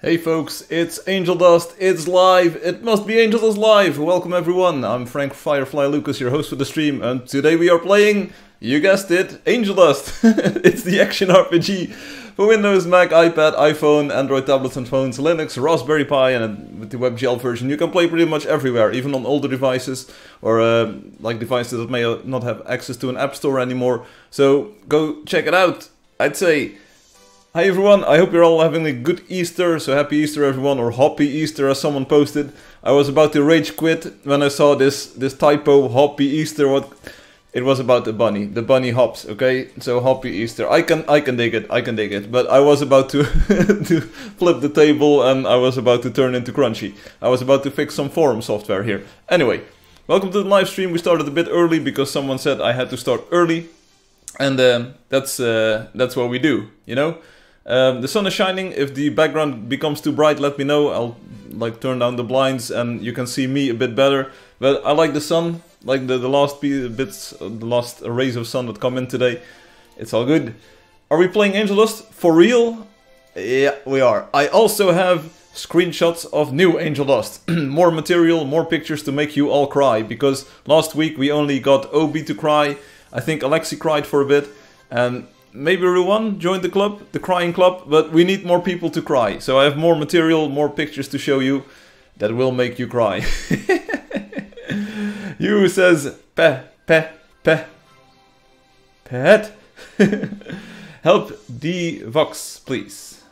Hey folks, it's Angeldust, it's live, it must be Angeldust Live! Welcome everyone, I'm Frank Firefly Lucas, your host for the stream, and today we are playing, you guessed it, Angeldust! it's the action RPG for Windows, Mac, iPad, iPhone, Android tablets and phones, Linux, Raspberry Pi, and with the WebGL version you can play pretty much everywhere, even on older devices, or uh, like devices that may not have access to an app store anymore, so go check it out, I'd say. Hi everyone, I hope you're all having a good Easter, so happy Easter everyone, or happy Easter as someone posted. I was about to rage quit when I saw this this typo, happy Easter, what it was about the bunny, the bunny hops, okay? So happy Easter. I can I can dig it, I can dig it. But I was about to to flip the table and I was about to turn into Crunchy. I was about to fix some forum software here. Anyway, welcome to the live stream. We started a bit early because someone said I had to start early. And um, that's uh, that's what we do, you know? Um, the sun is shining. If the background becomes too bright, let me know. I'll like turn down the blinds and you can see me a bit better. But I like the sun, like the, the last bits, uh, the last rays of sun that come in today. It's all good. Are we playing Angeldust for real? Yeah, we are. I also have screenshots of new Angeldust. more material, more pictures to make you all cry. Because last week we only got Obi to cry. I think Alexi cried for a bit. And maybe Ruan joined the club, the crying club, but we need more people to cry. So I have more material, more pictures to show you that will make you cry. you says pe pe pe pet. Help the Vox, please.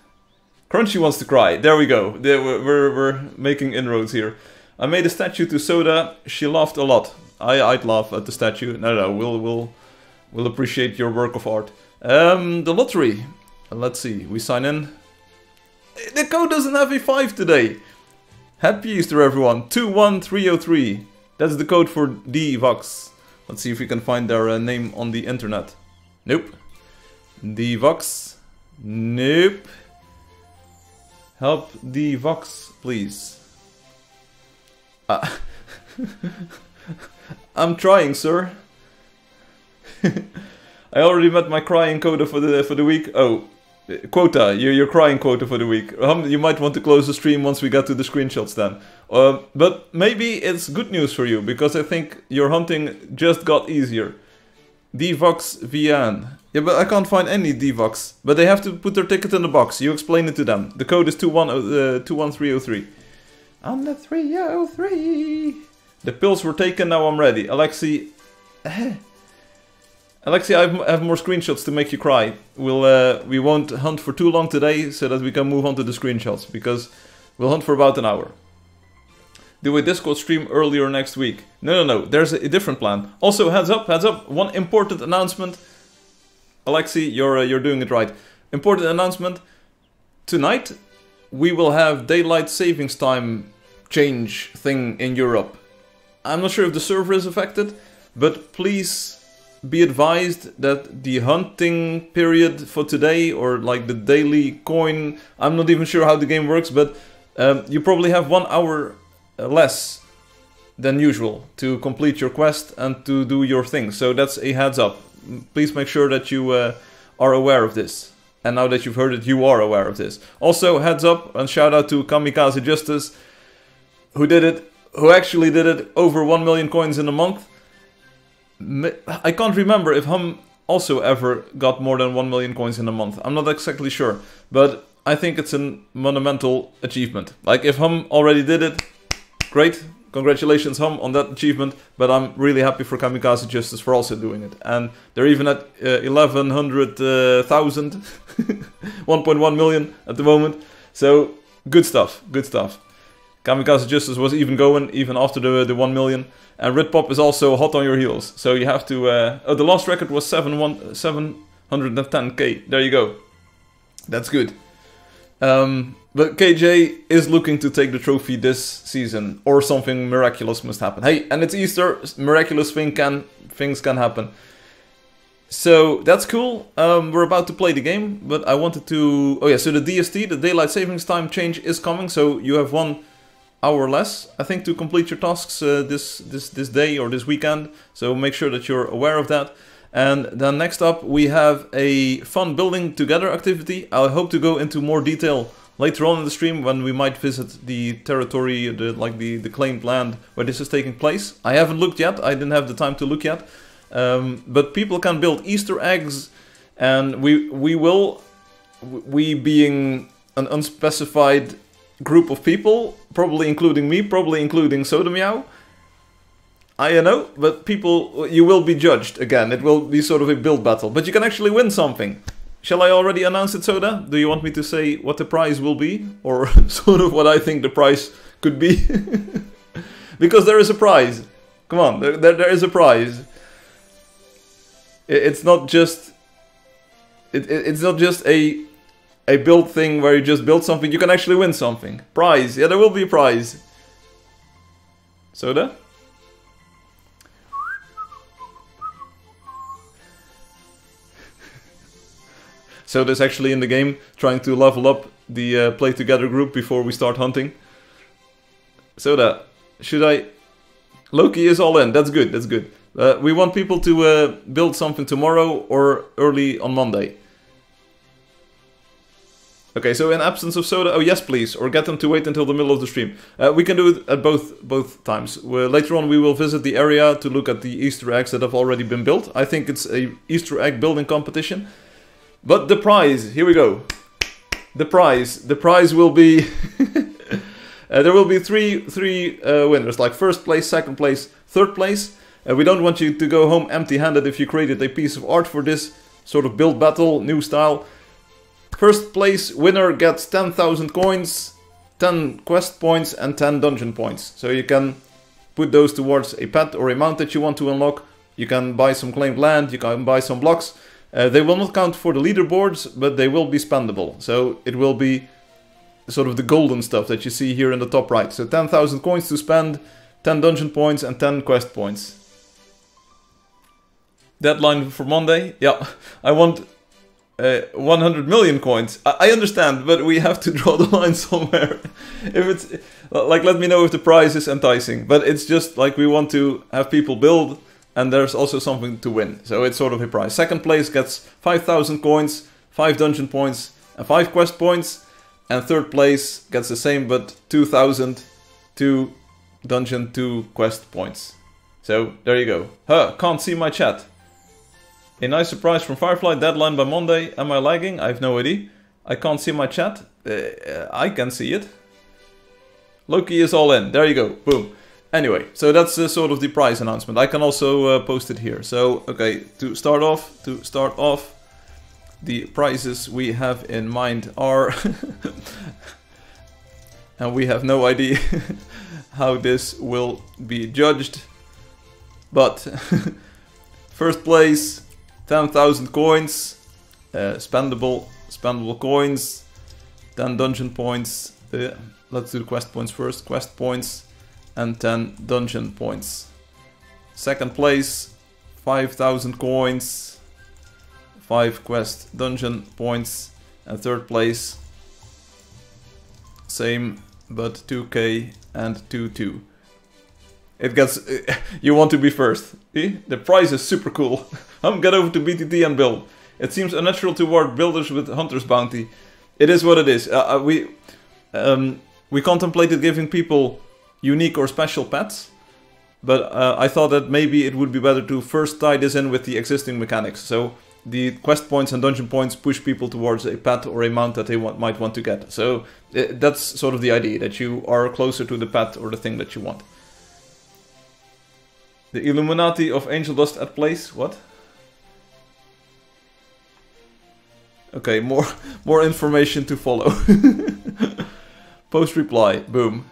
Crunchy wants to cry. There we go. There, we're, we're, we're making inroads here. I made a statue to Soda. She laughed a lot. I, I'd laugh at the statue. No, no, we'll, we'll, we'll appreciate your work of art. Um, the lottery. Let's see, we sign in. The code doesn't have a 5 today. Happy Easter everyone, 21303. That's the code for DVox. Let's see if we can find their uh, name on the internet. Nope. DVox. Nope. Help DVox, please. Uh, I'm trying, sir. I already met my crying quota for the for the week. Oh, quota, your your crying quota for the week. Um, you might want to close the stream once we get to the screenshots then. Uh, but maybe it's good news for you because I think your hunting just got easier. Dvox VN. Yeah, but I can't find any Dvox. But they have to put their ticket in the box. You explain it to them. The code is 21, uh, 21303. On the 303. The pills were taken, now I'm ready. Alexi. Alexia, I have more screenshots to make you cry. We'll uh, we won't hunt for too long today, so that we can move on to the screenshots because we'll hunt for about an hour. Do a Discord stream earlier next week? No, no, no. There's a, different plan. Also, heads up, heads up. One important announcement. Alexi, you're uh, you're doing it right. Important announcement. Tonight, we will have daylight savings time change thing in Europe. I'm not sure if the server is affected, but please be advised that the hunting period for today or like the daily coin i'm not even sure how the game works but um, you probably have one hour uh, less than usual to complete your quest and to do your thing. So that's a heads up. Please make sure that you uh, are aware of this. And now that you've heard it you are aware of this. Also heads up and shout out to kamikaze justice who did it who actually did it over 1 million coins in a month I can't remember if Hum also ever got more than 1 million coins in a month. I'm not exactly sure, but I think it's a monumental achievement. Like, if Hum already did it, great. Congratulations, Hum, on that achievement. But I'm really happy for Kamikaze Justice for also doing it. And they're even at uh, 1100,000, uh, 1.1 million at the moment. So, good stuff, good stuff. Kamikaze Justice was even going, even after the, the 1 million. And Ritpop is also hot on your heels. So you have to... Uh, oh, the last record was 7, 1, 710k. There you go. That's good. Um, but KJ is looking to take the trophy this season, or something miraculous must happen. Hey, and it's Easter, miraculous thing can things can happen. So that's cool. Um, we're about to play the game, but I wanted to. Oh yeah, so the DST, the daylight savings time change is coming. So you have one hour less, I think, to complete your tasks uh, this, this, this day or this weekend. So make sure that you're aware of that. And then next up, we have a fun building together activity. I hope to go into more detail later on in the stream when we might visit the territory, the, like the, the claimed land where this is taking place. I haven't looked yet, I didn't have the time to look yet. Um, but people can build Easter eggs and we, we will, we being an unspecified group of people, probably including me, probably including Soda I don't know, but people, you will be judged again. It will be sort of a build battle, but you can actually win something. Shall I already announce it, Soda? Do you want me to say what the prize will be? Or sort of what I think the prize could be? because there is a prize. Come on, there, there, there is a prize. It, it's not just... It, it, it's not just a a build thing where you just build something. You can actually win something. Prize. Yeah, there will be a prize. Soda? So there's actually in the game trying to level up the uh, play together group before we start hunting. Soda, should I? Loki is all in. That's good. That's good. Uh, we want people to uh, build something tomorrow or early on Monday. Okay, so in absence of soda, oh yes, please, or get them to wait until the middle of the stream. Uh, we can do it at both both times. later on, we will visit the area to look at the Easter eggs that have already been built. I think it's a Easter egg building competition. But the prize, here we go. The prize, the prize will be. uh, there will be three three uh, winners, like first place, second place, third place. Uh, we don't want you to go home empty-handed if you created a piece of art for this sort of build battle, new style. First place winner gets 10,000 coins, 10 quest points, and 10 dungeon points. So you can put those towards a pet or a mount that you want to unlock. You can buy some claimed land, you can buy some blocks. Uh, they will not count for the leaderboards, but they will be spendable. So it will be sort of the golden stuff that you see here in the top right. So 10,000 coins to spend, 10 dungeon points and 10 quest points. Deadline for Monday? Yeah, I want uh, 100 million coins. I, I, understand, but we have to draw the line somewhere. if it's like, let me know if the price is enticing. But it's just like we want to have people build and there's also something to win. So it's sort of a prize. Second place gets 5,000 coins, 5 dungeon points, and 5 quest points. And third place gets the same, but 2,000, 2 dungeon, 2 quest points. So there you go. Huh, can't see my chat. A nice surprise from Firefly, deadline by Monday. Am I lagging? I have no idea. I can't see my chat. Uh, I can see it. Loki is all in. There you go. Boom. Anyway, so that's uh, sort of the prize announcement. I can also uh, post it here. So, okay, to start off, to start off, the prizes we have in mind are... and we have no idea how this will be judged. But, first place, 10,000 coins, uh, spendable, spendable coins, 10 dungeon points. Uh, let's do the quest points first. Quest points, and 10 dungeon points. Second place, 5000 coins, 5 quest dungeon points, and third place, same but 2k and 2-2. It gets... you want to be first. The prize is super cool. Get over to BTT and build. It seems unnatural to reward builders with Hunter's Bounty. It is what it is. Uh, uh we um, we contemplated giving people unique or special pets. But uh, I thought that maybe it would be better to first tie this in with the existing mechanics. So the quest points and dungeon points push people towards a pet or a mount that they want, might want to get. So uh, that's sort of the idea, that you are closer to the pet or the thing that you want. The Illuminati of Angeldust at place? What? Okay, more more information to follow. Post reply, boom.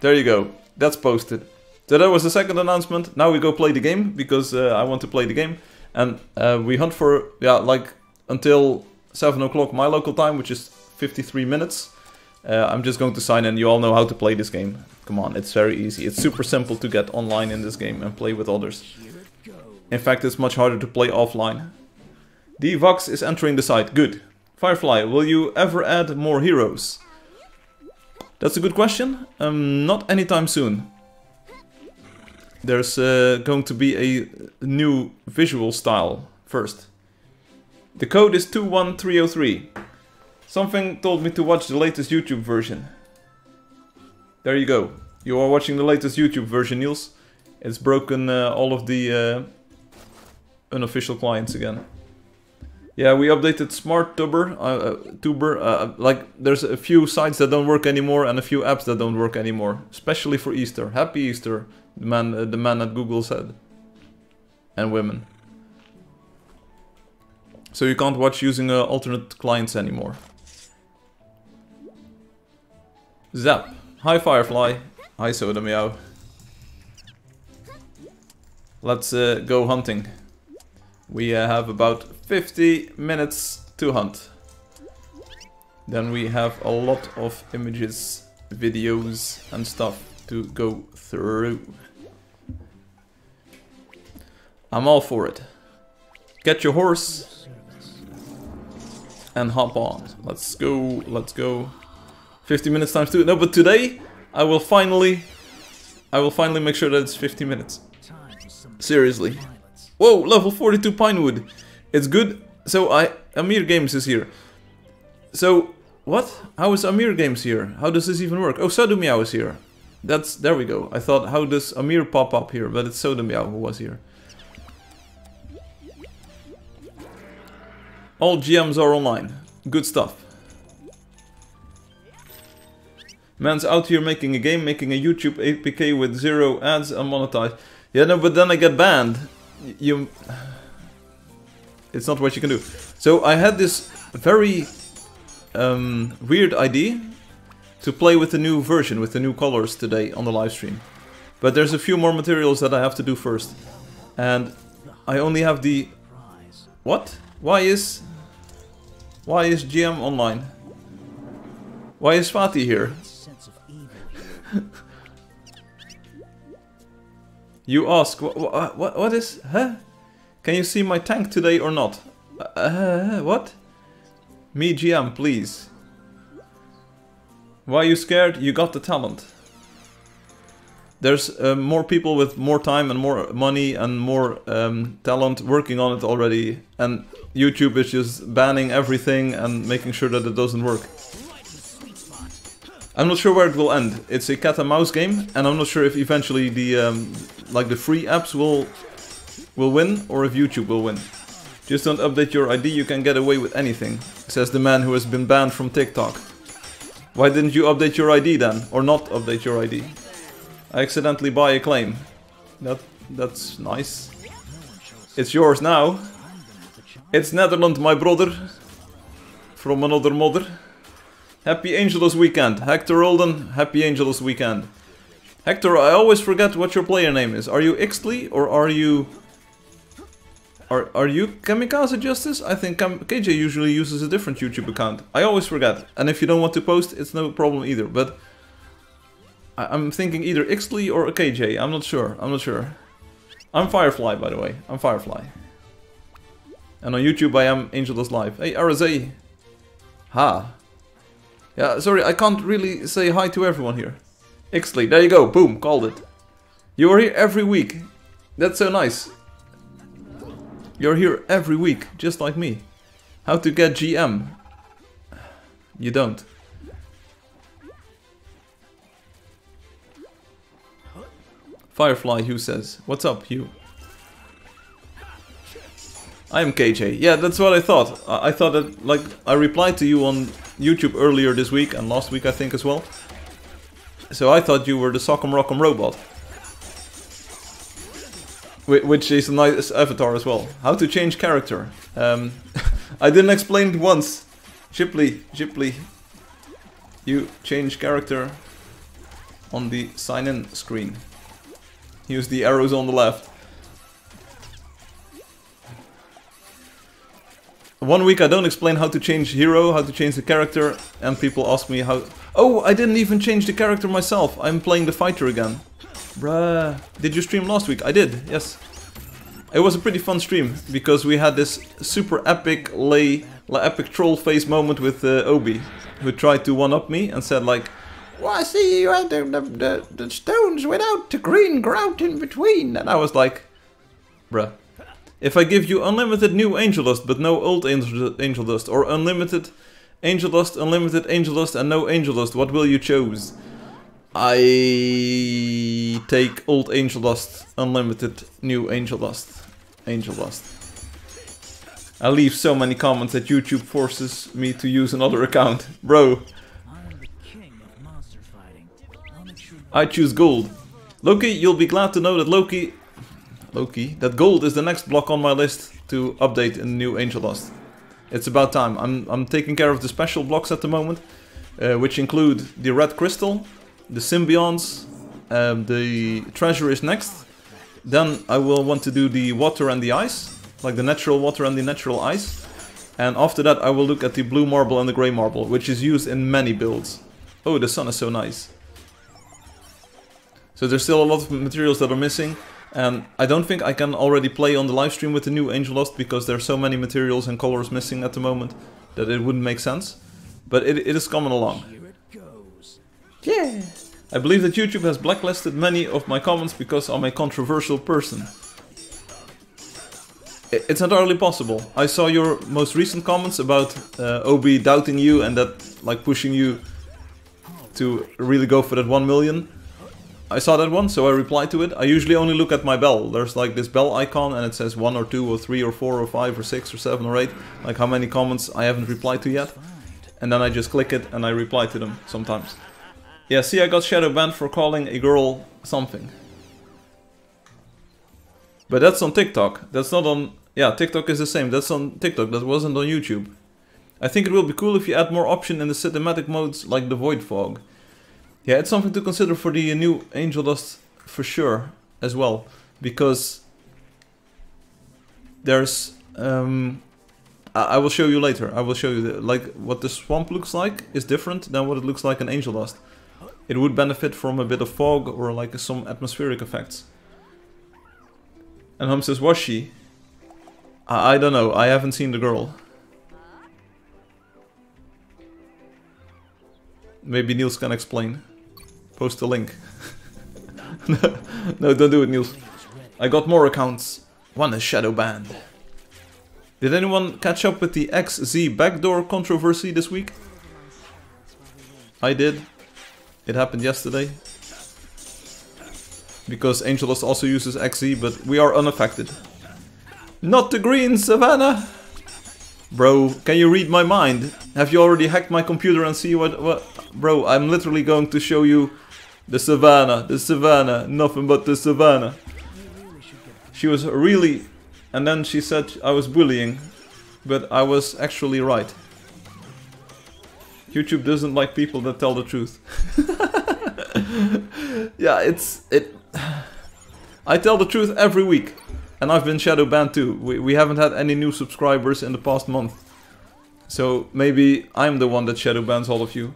There you go. That's posted. So that was the second announcement. Now we go play the game because uh, I want to play the game. And uh, we hunt for, yeah, like until 7 o'clock my local time, which is 53 minutes. Uh, I'm just going to sign in. You all know how to play this game. Come on, it's very easy. It's super simple to get online in this game and play with others. In fact, it's much harder to play offline. The Vox is entering the site. Good. Firefly, will you ever add more heroes? That's a good question. Um, not anytime soon. There's uh, going to be a new visual style first. The code is 21303. Something told me to watch the latest YouTube version. There you go. You are watching the latest YouTube version, Niels. It's broken uh, all of the uh, unofficial clients again. Yeah, we updated Smart Tuber. Uh, uh, Tuber, uh, like there's a few sites that don't work anymore and a few apps that don't work anymore, especially for Easter. Happy Easter, the man, uh, the man at Google said, and women. So you can't watch using uh, alternate clients anymore. Zap. Hi Firefly. Hi Soda Meow. Let's uh, go hunting. We uh, have about 50 minutes to hunt. Then we have a lot of images, videos and stuff to go through. I'm all for it. Get your horse and hop on. Let's go, let's go. 50 minutes times 2. No, but today I will finally I will finally make sure that it's 50 minutes. Seriously. Whoa, level 42 Pinewood. It's good. So I Amir Games is here. So what? How is Amir Games here? How does this even work? Oh, Soda Meow is here. That's there we go. I thought how does Amir pop up here, but it's Soda Meow who was here. All GMs are online. Good stuff. Man's out here making a game, making a YouTube APK with zero ads and monetized. Yeah, no, but then I get banned you it's not what you can do. So I had this very um, weird idea to play with the new version, with the new colors today on the live stream. But there's a few more materials that I have to do first. And I only have the... What? Why is... Why is GM online? Why is Fatih here? You ask, what, what, what is, huh? Can you see my tank today or not? Uh, what? Me GM, please. Why are you scared? You got the talent. There's uh, more people with more time and more money and more um, talent working on it already. And YouTube is just banning everything and making sure that it doesn't work. I'm not sure where it will end. It's a cat and mouse game, and I'm not sure if eventually the um, like the free apps will will win or if YouTube will win. Just don't update your ID, you can get away with anything, says the man who has been banned from TikTok. Why didn't you update your ID then, or not update your ID? I accidentally buy a claim. That that's nice. It's yours now. It's Netherland, my brother. From another mother. Happy Angeldust weekend. Hector Olden, happy Angeldust weekend. Hector, I always forget what your player name is. Are you Ixtly or are you... Are, are you Kamikaze Justice? I think KJ usually uses a different YouTube account. I always forget. And if you don't want to post, it's no problem either. But I am thinking either Ixtly or KJ. I'm not sure. I'm not sure. I'm Firefly, by the way. I'm Firefly. And on YouTube I am Angeldust Live. Hey, RSA. Ha. Yeah, sorry, I can't really say hi to everyone here. Ixley, there you go, boom, called it. You are here every week. That's so nice. You're here every week, just like me. How to get GM? You don't. Firefly Hugh says, What's up, Hugh? I am KJ. Yeah, that's what I thought. I, I thought that, like, I replied to you on YouTube earlier this week and last week I think as well. So I thought you were the Sock'em Rock'em robot. Which is a nice avatar as well. How to change character. Um, I didn't explain it once. Shipley, Shipley. You change character on the sign-in screen. Use the arrows on the left. One week I don't explain how to change hero, how to change the character, and people ask me how... Oh, I didn't even change the character myself. I'm playing the fighter again. Bruh. Did you stream last week? I did, yes. It was a pretty fun stream, because we had this super epic lay, epic troll face moment with uh, Obi, who tried to one-up me and said like, well, I see you had the, the, the, the stones without the green grout in between. And I was like, bruh. If I give you unlimited new angel dust but no old angel, angel dust, or unlimited Angeldust, Unlimited Angeldust, and no Angeldust. What will you choose? I take old Angeldust, Unlimited, new Angeldust. Angel Dust. I leave so many comments that YouTube forces me to use another account. Bro, I choose gold. Loki, you'll be glad to know that Loki... Loki? That gold is the next block on my list to update in new Angeldust. It's about time. I'm, I'm taking care of the special blocks at the moment, uh, which include the red crystal, the symbionts, um, the treasure is next. Then I will want to do the water and the ice, like the natural water and the natural ice. And after that I will look at the blue marble and the grey marble, which is used in many builds. Oh, the sun is so nice. So there's still a lot of materials that are missing. And I don't think I can already play on the live stream with the new Angeldust because are so many materials and colors missing at the moment that it wouldn't make sense. But it, it is coming along. Yeah! I believe that YouTube has blacklisted many of my comments because I'm a controversial person. It's entirely possible. I saw your most recent comments about uh, OB doubting you and that like pushing you to really go for that 1 million. I saw that one, so I replied to it. I usually only look at my bell. There's like this bell icon and it says 1 or 2 or 3 or 4 or 5 or 6 or 7 or 8. Like how many comments I haven't replied to yet. And then I just click it and I reply to them sometimes. Yeah, see I got shadow banned for calling a girl something. But that's on TikTok. That's not on... Yeah, TikTok is the same. That's on TikTok. That wasn't on YouTube. I think it will be cool if you add more option in the cinematic modes like the Void Fog. Yeah, it's something to consider for the new Angeldust for sure as well, because there's um, I, will show you later. I will show you the, like what the swamp looks like is different than what it looks like in Angeldust. It would benefit from a bit of fog or like some atmospheric effects. And Hum says, was she? I, I don't know. I haven't seen the girl. Maybe Niels can explain. Post a link. no, don't do it, Niels. I got more accounts. One is shadow banned. Did anyone catch up with the XZ backdoor controversy this week? I did. It happened yesterday. Because Angeldust also uses XZ, but we are unaffected. Not the green, Savannah! Bro, can you read my mind? Have you already hacked my computer and see what... what? Bro, I'm literally going to show you the savannah, the savannah, nothing but the savannah. She was really... And then she said I was bullying, but I was actually right. YouTube doesn't like people that tell the truth. yeah, it's... it. I tell the truth every week. And I've been shadow banned too. We, we haven't had any new subscribers in the past month. So maybe I'm the one that shadow bans all of you.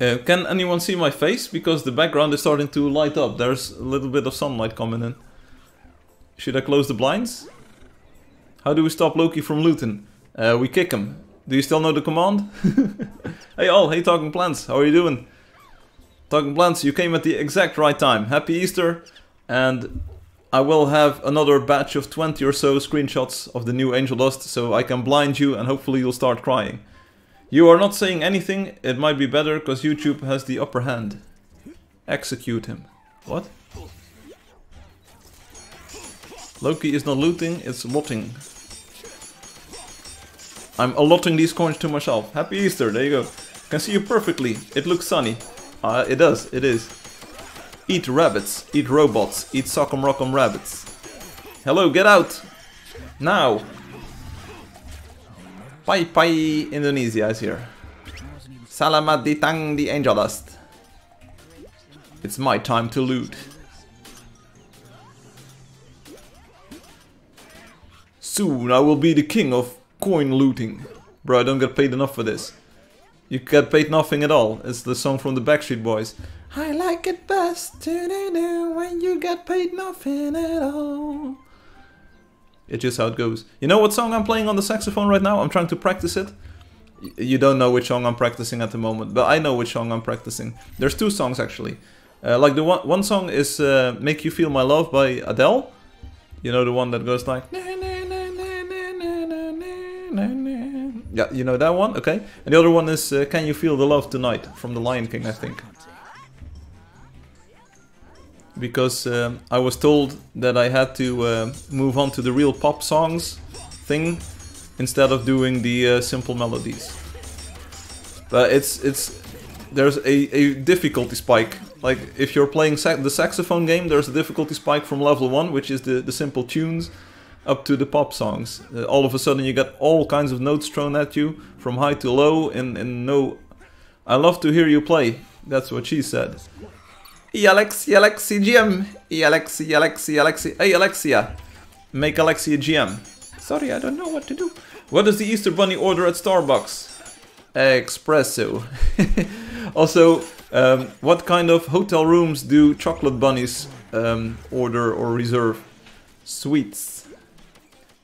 Uh, can anyone see my face? Because the background is starting to light up. There's a little bit of sunlight coming in. Should I close the blinds? How do we stop Loki from looting? Uh, we kick him. Do you still know the command? hey all, hey Talking Plants, how are you doing? Talking Plants, you came at the exact right time. Happy Easter, and I will have another batch of 20 or so screenshots of the new Angeldust so I can blind you and hopefully you'll start crying. You are not saying anything, it might be better because YouTube has the upper hand. Execute him. What? Loki is not looting, it's lotting. I'm allotting these coins to myself. Happy Easter, there you go. Can see you perfectly, it looks sunny. Uh, it does, it is. Eat rabbits, eat robots, eat sock'em rock'em rabbits. Hello, get out! Now! Pai Pai Indonesia is here. Salamat ditang di Angeldust. It's my time to loot. Soon I will be the king of coin looting. Bro, I don't get paid enough for this. You get paid nothing at all. It's the song from the Backstreet Boys. I like it best when you get paid nothing at all. It's just how it goes. You know what song I'm playing on the saxophone right now? I'm trying to practice it. You don't know which song I'm practicing at the moment, but I know which song I'm practicing. There's two songs actually. Uh, like the one one song is uh, "Make You Feel My Love" by Adele. You know the one that goes like. Yeah, you know that one? Okay. And the other one is uh, Can You Feel the Love Tonight from The Lion King, I think. Because um, I was told that I had to uh, move on to the real pop songs thing instead of doing the uh, simple melodies. But it's it's there's a, a difficulty spike. Like if you're playing sax the saxophone game, there's a difficulty spike from level one, which is the the simple tunes, up to the pop songs. Uh, all of a sudden, you get all kinds of notes thrown at you from high to low, and and no. I love to hear you play. That's what she said. Hey Alexi, Alexi GM. Hey Alexi, Alexi, Alexi. Hey Alexia, make Alexia GM. Sorry, I don't know what to do. What does the Easter Bunny order at Starbucks? Espresso. also, um, what kind of hotel rooms do chocolate bunnies um, order or reserve? Sweets.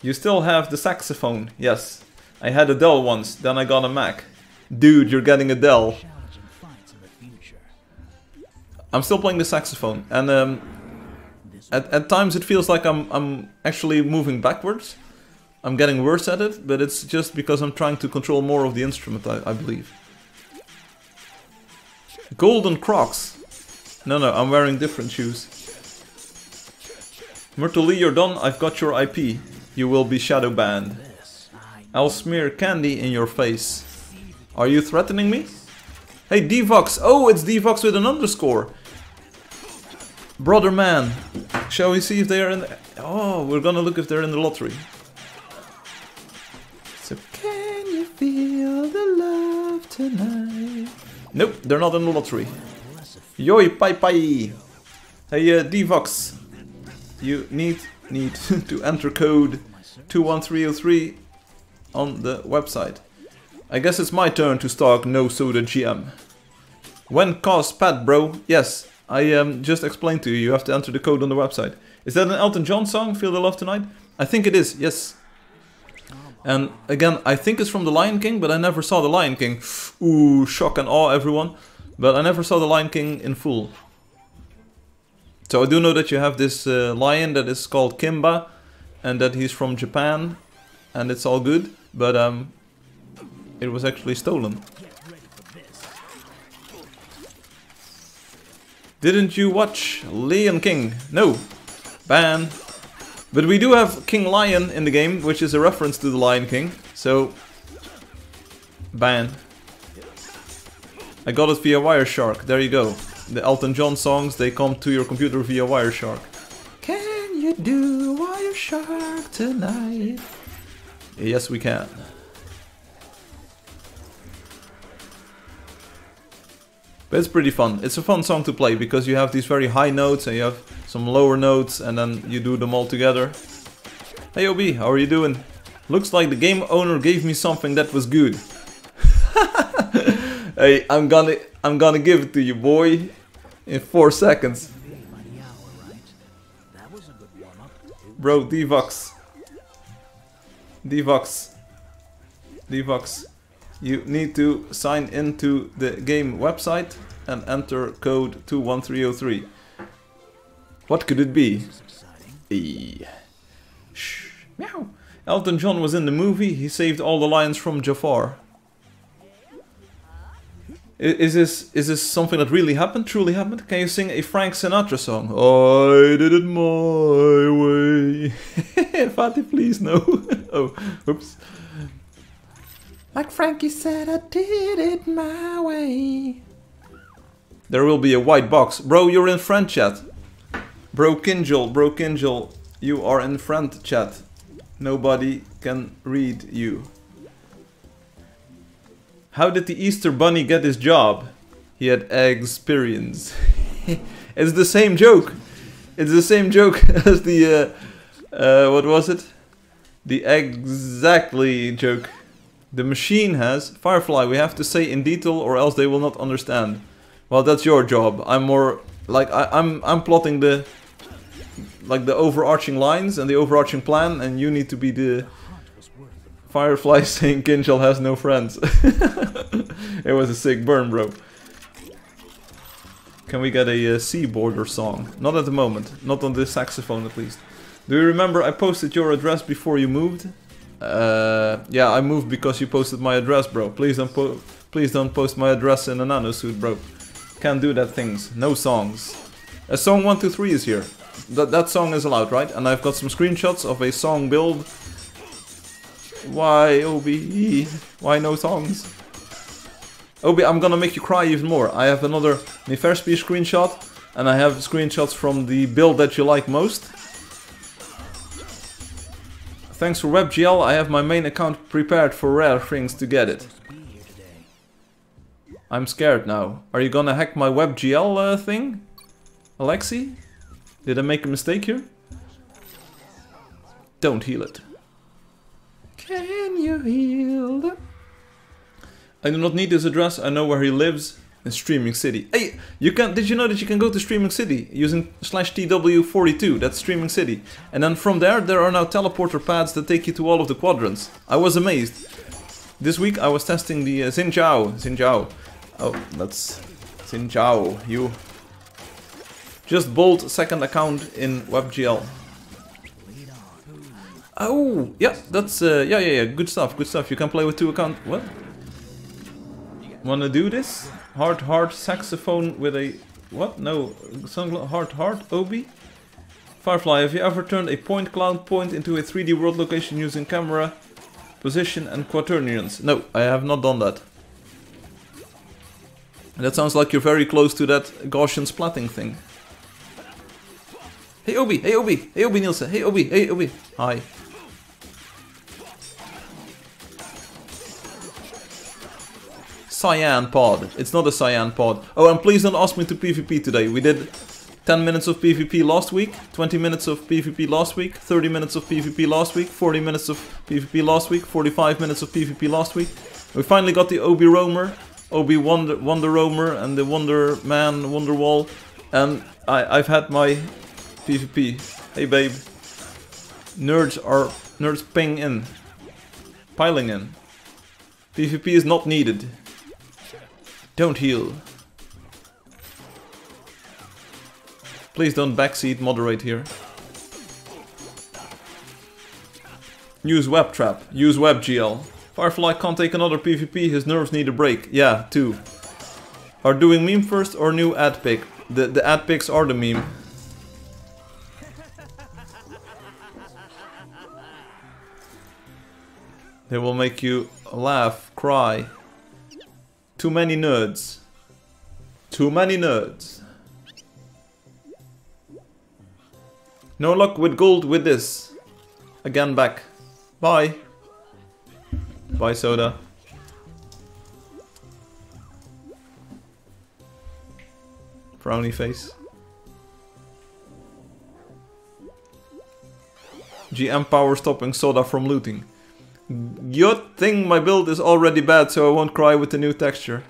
You still have the saxophone, yes. I had a Dell once, then I got a Mac. Dude, you're getting a Dell. I'm still playing the saxophone, and um, at, at times it feels like I'm, I'm actually moving backwards. I'm getting worse at it, but it's just because I'm trying to control more of the instrument, I, I believe. Golden Crocs. No, no, I'm wearing different shoes. Myrtle Lee, you're done. I've got your IP. You will be shadow banned. I'll smear candy in your face. Are you threatening me? Hey, Devox. Oh, it's Devox with an underscore. Brother man. Shall we see if they are in the... Oh, we're gonna look if they're in the lottery. So can you feel the love tonight? Nope, they're not in the lottery. Yoi, pai pai. Hey, uh, Devox. You need need to enter code 21303 on the website. I guess it's my turn to stalk No Soda GM. When cost pad, bro? Yes, I um, just explained to you. You have to enter the code on the website. Is that an Elton John song, Feel the Love Tonight? I think it is, yes. And again, I think it's from The Lion King, but I never saw The Lion King. Ooh, shock and awe, everyone. But I never saw The Lion King in full. So I do know that you have this uh, lion that is called Kimba, and that he's from Japan, and it's all good, but um, it was actually stolen. Didn't you watch Lion King? No. Ban. But we do have King Lion in the game, which is a reference to the Lion King, so... Ban. I got it via Wireshark, there you go the Elton John songs, they come to your computer via Wireshark. Can you do Wireshark tonight? Yes, we can. But it's pretty fun. It's a fun song to play because you have these very high notes and you have some lower notes and then you do them all together. Hey OB, how are you doing? Looks like the game owner gave me something that was good. hey, I'm gonna I'm gonna give it to you, boy, in four seconds. Bro, Devox. Devox. Devox. You need to sign into the game website and enter code 21303. What could it be? E. Shh. Meow. Elton John was in the movie, he saved all the lions from Jafar. Is this is this something that really happened? Truly happened? Can you sing a Frank Sinatra song? I did it my way. Fatty, please no. oh, oops. Like Frankie said, I did it my way. There will be a white box. Bro, you're in friend chat. Bro Kinjal, bro Kinjal, you are in friend chat. Nobody can read you. How did the Easter Bunny get his job? He had experience. it's the same joke. It's the same joke as the, uh, uh, what was it? The exactly joke. The machine has, Firefly, we have to say in detail or else they will not understand. Well, that's your job. I'm more, like, I, I'm, I'm plotting the, like the overarching lines and the overarching plan and you need to be the Firefly saying Kinshal has no friends. it was a sick burn, bro. Can we get a uh, sea border song? Not at the moment. Not on this saxophone, at least. Do you remember I posted your address before you moved? Uh, yeah, I moved because you posted my address, bro. Please don't po please don't post my address in a nano suit, bro. Can't do that things. No songs. A song 123 is here. That that song is allowed, right? And I've got some screenshots of a song build. Why, Obi? Why no songs? Obi, I'm gonna make you cry even more. I have another Neferspi screenshot, and I have screenshots from the build that you like most. Thanks for WebGL, I have my main account prepared for rare things to get it. I'm scared now. Are you gonna hack my WebGL uh, thing? Alexi? Did I make a mistake here? Don't heal it. Can you heal it? I do not need his address, I know where he lives. In Streaming City. Hey, you can did you know that you can go to Streaming City using slash TW42, that's Streaming City. And then from there there are now teleporter pads that take you to all of the quadrants. I was amazed. This week I was testing the uh, Xinjiao. Xinjiao. Oh, that's Xinjiao. You just bold second account in WebGL. Oh, yeah, that's uh, yeah, yeah, yeah. Good stuff. Good stuff. You can play with two accounts. What? Wanna do this? Hard, hard saxophone with a what? No, sunglass. Hard, hard. Obi. Firefly, have you ever turned a point cloud point into a 3D world location using camera, position, and quaternions? No, I have not done that. That sounds like you're very close to that Gaussian splatting thing. Hey Obi, hey Obi, hey Obi Nielsen, hey Obi, hey Obi. Hi. Cyan pod. It's not a cyan pod. Oh, and please don't ask me to PvP today. We did 10 minutes of PvP last week, 20 minutes of PvP last week, 30 minutes of PvP last week, 40 minutes of PvP last week, 45 minutes of PvP last week. We finally got the Obi Roamer, Obi Wonder, Wonder Roamer, and the Wonder Man, Wonder Wall. And I, I've had my PvP. Hey babe. Nerds are nerds ping in. Piling in. PvP is not needed. Don't heal. Please don't backseat moderate here. Use web trap. Use web GL. Firefly can't take another PvP, his nerves need a break. Yeah, too. Are doing meme first or new ad pick? The, the ad picks are the meme. They will make you laugh, cry. Too many nerds. Too many nerds. No luck with gold with this. Again back. Bye. Bye soda. Frowny face. GM power stopping soda from looting. Good thing my build is already bad, so I won't cry with the new texture.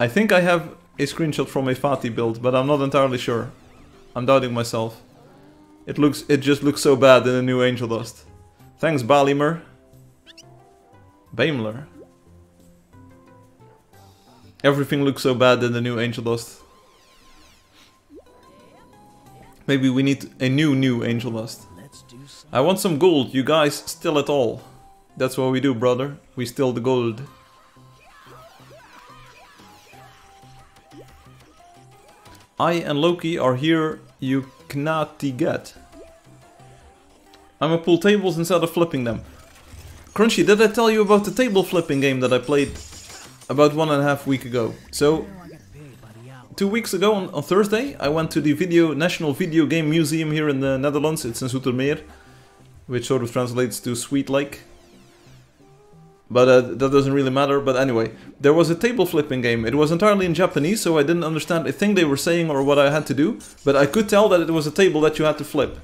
I think I have a screenshot from a Fati build, but I'm not entirely sure. I'm doubting myself. It looks, it just looks so bad in the new Angeldust. Thanks, Balimer. Baimler. Everything looks so bad in the new Angeldust. Maybe we need a new, new Angeldust. I want some gold, you guys still it all. That's what we do, brother. We steal the gold. I and Loki are here, you cannot get. I'ma pull tables instead of flipping them. Crunchy, did I tell you about the table flipping game that I played about one and a half week ago? So, two weeks ago on, on Thursday, I went to the video National Video Game Museum here in the Netherlands. It's in Zoetermeer, which sort of translates to Sweet Lake. But uh, that doesn't really matter. But anyway, there was a table flipping game. It was entirely in Japanese, so I didn't understand a thing they were saying or what I had to do. But I could tell that it was a table that you had to flip.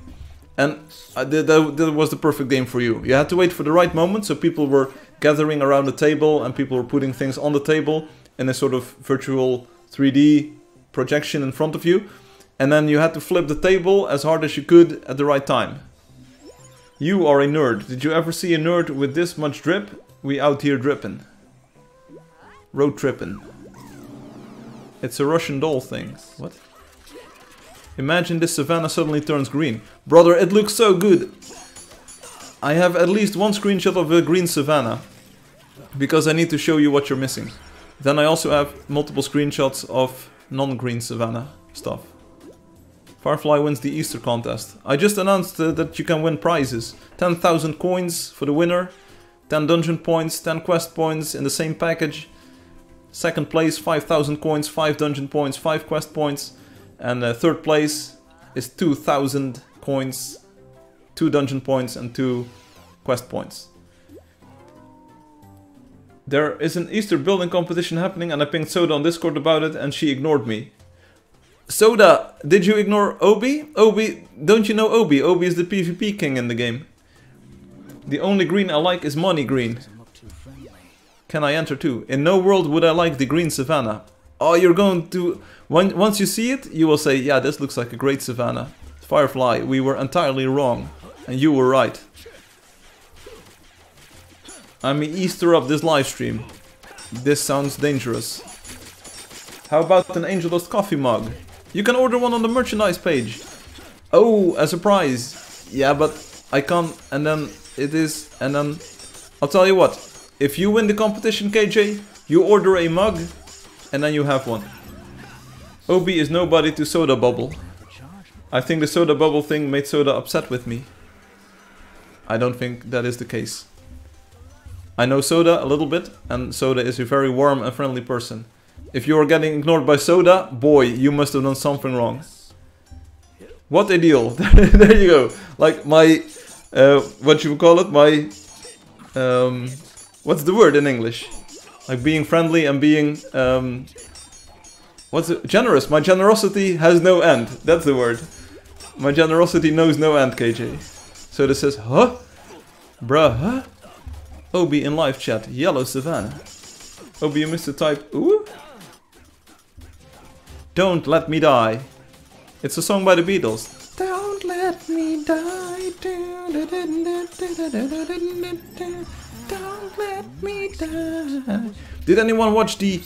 And uh, that, that was the perfect game for you. You had to wait for the right moment, so people were gathering around the table and people were putting things on the table in a sort of virtual 3D projection in front of you. And then you had to flip the table as hard as you could at the right time. You are a nerd. Did you ever see a nerd with this much drip? We out here dripping. Road tripping. It's a Russian doll thing. What? Imagine this savannah suddenly turns green. Brother, it looks so good. I have at least one screenshot of a green savannah. Because I need to show you what you're missing. Then I also have multiple screenshots of non-green savannah stuff. Firefly wins the Easter contest. I just announced uh, that you can win prizes. 10,000 coins for the winner, 10 dungeon points, 10 quest points in the same package. Second place, 5,000 coins, 5 dungeon points, 5 quest points. And uh, third place is 2,000 coins, 2 dungeon points and 2 quest points. There is an Easter building competition happening and I pinged Soda on Discord about it and she ignored me. Soda, did you ignore Obi? Obi, don't you know Obi? Obi is the PvP king in the game. The only green I like is money green. Can I enter too? In no world would I like the green savannah. Oh, you're going to... When, once you see it, you will say, yeah, this looks like a great savannah. Firefly, we were entirely wrong. And you were right. I'm Easter up this live stream. This sounds dangerous. How about an Angeldust coffee mug? You can order one on the merchandise page. Oh, a surprise. Yeah, but I can't. And then it is. And then I'll tell you what. If you win the competition, KJ, you order a mug and then you have one. Obi is nobody to Soda Bubble. I think the Soda Bubble thing made Soda upset with me. I don't think that is the case. I know Soda a little bit, and Soda is a very warm and friendly person. If you are getting ignored by Soda, boy, you must have done something wrong. What a deal. there you go. Like my, uh, what you call it, my, um, what's the word in English? Like being friendly and being, um, what's it? Generous. My generosity has no end. That's the word. My generosity knows no end, KJ. So this says, huh? Bruh, huh? Obi in live chat, yellow savannah. Obi, you missed the type, ooh? Don't Let Me Die. It's a song by the Beatles. Don't let me die. Don't let me die. Did anyone watch the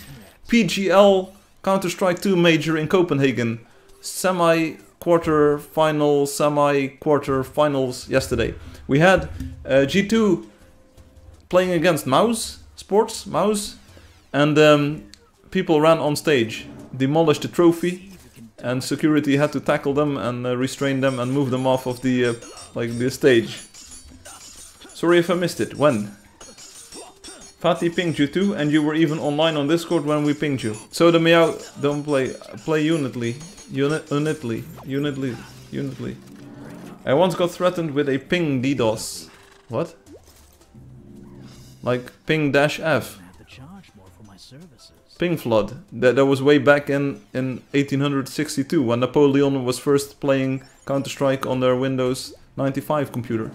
PGL Counter-Strike 2 major in Copenhagen? Semi quarter final, semi quarter finals yesterday. We had uh, G2 playing against Mouse Sports, Mouse, and um, people ran on stage demolished the trophy and security had to tackle them and uh, restrain them and move them off of the uh, like the stage. Sorry if I missed it. When? Fatty pinged you too, and you were even online on Discord when we pinged you. So the meow don't play play unitly. Unit unitly. Unitly. Unitly. I once got threatened with a ping DDoS. What? Like ping dash F. Ping flood. That, that was way back in, in 1862 when Napoleon was first playing Counter-Strike on their Windows 95 computer.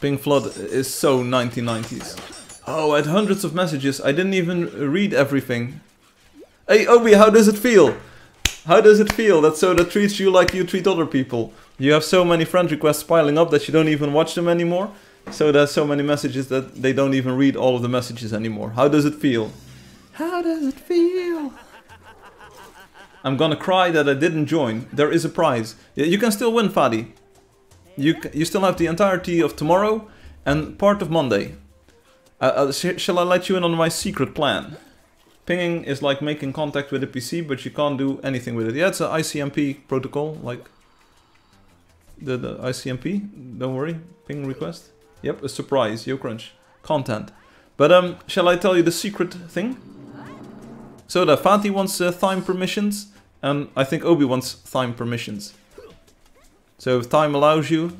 Ping flood is so 1990s. Oh, I had hundreds of messages. I didn't even read everything. Hey Obi, how does it feel? How does it feel that Soda treats you like you treat other people? You have so many friend requests piling up that you don't even watch them anymore? So there's so many messages that they don't even read all of the messages anymore. How does it feel? How does it feel? I'm gonna cry that I didn't join. There is a prize. You can still win, Fadi. You, you still have the entirety of tomorrow and part of Monday. Uh, uh, sh shall I let you in on my secret plan? Pinging is like making contact with a PC, but you can't do anything with it. Yeah, it's an ICMP protocol, like the, the ICMP. Don't worry, ping request. Yep, a surprise, Yo Crunch. Content. But um, shall I tell you the secret thing? So the Fati wants uh, time permissions, and I think Obi wants time permissions. So if time allows you...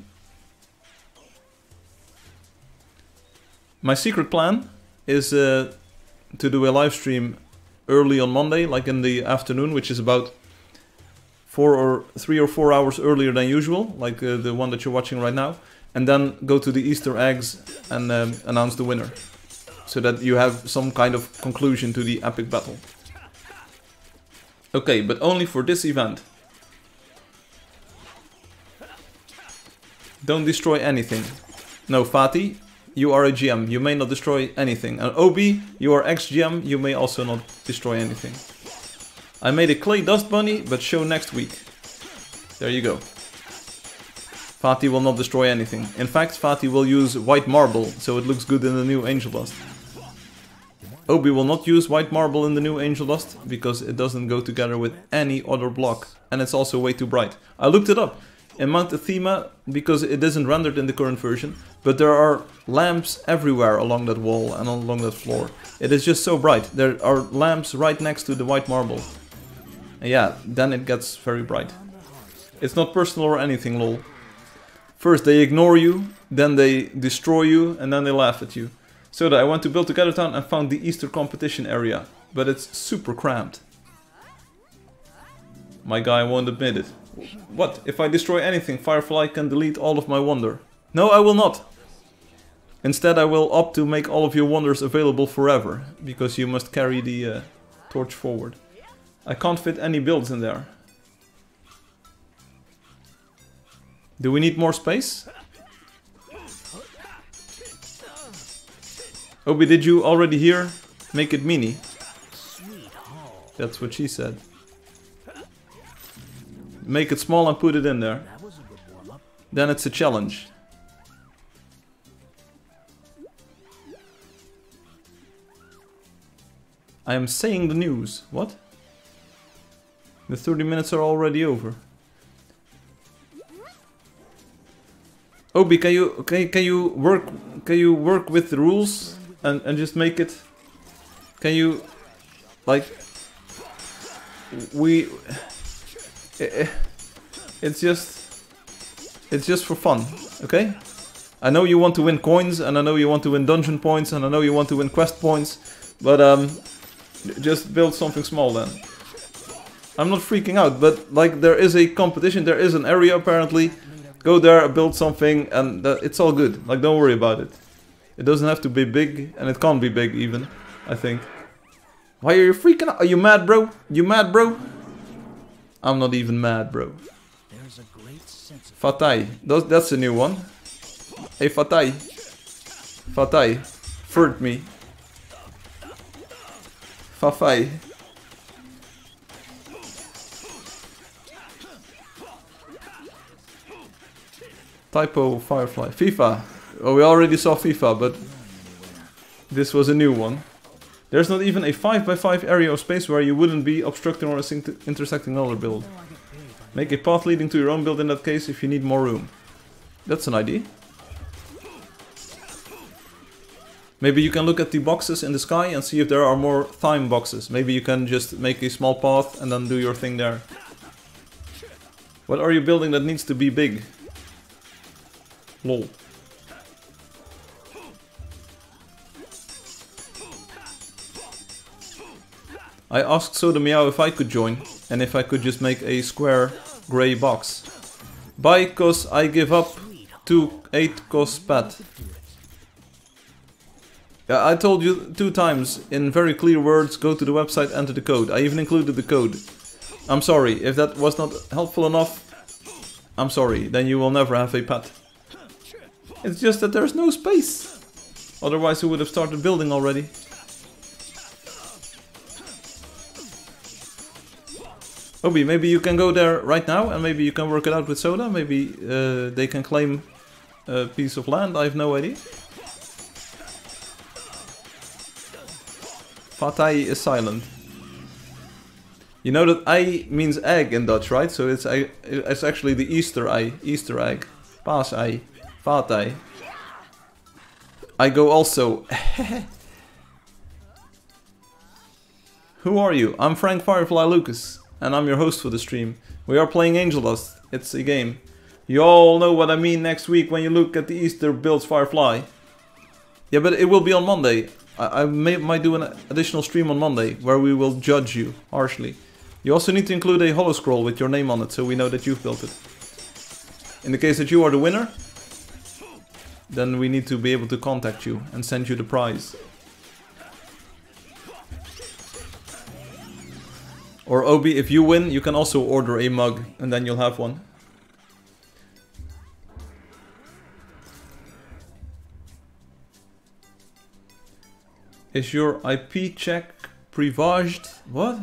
My secret plan is uh, to do a live stream early on Monday, like in the afternoon, which is about four or three or four hours earlier than usual, like uh, the one that you're watching right now and then go to the Easter eggs and um, announce the winner. So that you have some kind of conclusion to the epic battle. Okay, but only for this event. Don't destroy anything. No, Fatih, you are a GM. You may not destroy anything. And Obi, you are ex-GM. You may also not destroy anything. I made a clay dust bunny, but show next week. There you go. Fatih will not destroy anything. In fact, Fatih will use white marble, so it looks good in the new Angeldust. Obi will not use white marble in the new Angeldust, because it doesn't go together with any other block, and it's also way too bright. I looked it up. In Mount Athema, because it isn't rendered in the current version, but there are lamps everywhere along that wall and along that floor. It is just so bright. There are lamps right next to the white marble. And yeah, then it gets very bright. It's not personal or anything, lol. First they ignore you, then they destroy you, and then they laugh at you. So I went to Build Together Town and found the Easter competition area, but it's super cramped. My guy won't admit it. What? If I destroy anything, Firefly can delete all of my wonder. No, I will not. Instead, I will opt to make all of your wonders available forever, because you must carry the uh, torch forward. I can't fit any builds in there. Do we need more space? Obi, did you already hear? Make it mini. That's what she said. Make it small and put it in there. Then it's a challenge. I am saying the news. What? The 30 minutes are already over. Obi, can you can, can you work can you work with the rules and, and just make it can you like we it's just it's just for fun, okay? I know you want to win coins and I know you want to win dungeon points and I know you want to win quest points, but um just build something small then. I'm not freaking out, but like there is a competition, there is an area apparently Go there, build something, and it's all good. Like, don't worry about it. It doesn't have to be big, and it can't be big even, I think. Why are you freaking out? Are you mad, bro? You mad, bro? I'm not even mad, bro. Fatai. That's a new one. Hey, Fatai. Fatai. Furt me. Fafai. Typo Firefly. FIFA. Oh, we already saw FIFA, but this was a new one. There's not even a 5x5 area of space where you wouldn't be obstructing or intersecting another build. Make a path leading to your own build in that case if you need more room. That's an idea. Maybe you can look at the boxes in the sky and see if there are more time boxes. Maybe you can just make a small path and then do your thing there. What are you building that needs to be big? Lol. I asked Soda Meow if I could join, and if I could just make a square grey box. Bye, cause I give up to 8 cos pat. Yeah, I told you two times, in very clear words, go to the website, enter the code. I even included the code. I'm sorry, if that was not helpful enough, I'm sorry, then you will never have a pet. It's just that there's no space. Otherwise we would have started building already. Obi, maybe you can go there right now and maybe you can work it out with Soda. Maybe uh, they can claim a piece of land. I have no idea. Fatai is silent. You know that I means egg in Dutch, right? So it's it's actually the Easter eye, Easter egg, paas eye. Fatay. I go also. Who are you? I'm Frank Firefly Lucas, and I'm your host for the stream. We are playing Angeldust. It's a game. You all know what I mean next week when you look at the Easter builds Firefly. Yeah, but it will be on Monday. I, I may, might do an additional stream on Monday where we will judge you harshly. You also need to include a holo scroll with your name on it so we know that you've built it. In the case that you are the winner, then we need to be able to contact you and send you the prize. Or Obi, if you win, you can also order a mug and then you'll have one. Is your IP check privaged? What?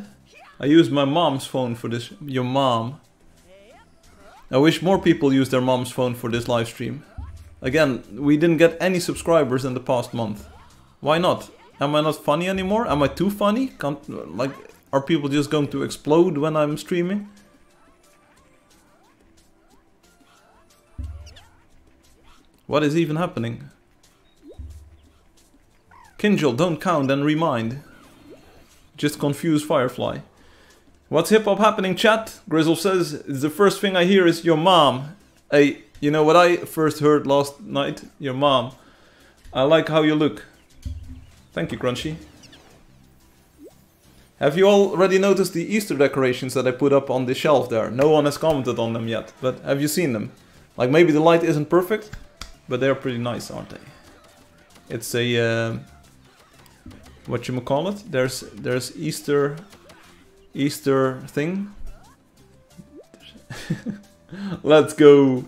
I use my mom's phone for this. Your mom. I wish more people use their mom's phone for this live stream. Again, we didn't get any subscribers in the past month. Why not? Am I not funny anymore? Am I too funny? Can't, like, are people just going to explode when I'm streaming? What is even happening? Kinjal, don't count and remind. Just confuse Firefly. What's hip hop happening, chat? Grizzle says, the first thing I hear is your mom. Hey, you know what I first heard last night? Your mom. I like how you look. Thank you, Crunchy. Have you already noticed the Easter decorations that I put up on the shelf there? No one has commented on them yet, but have you seen them? Like maybe the light isn't perfect, but they're pretty nice, aren't they? It's a... Uh, what you call it. There's there's Easter Easter thing. Let's go.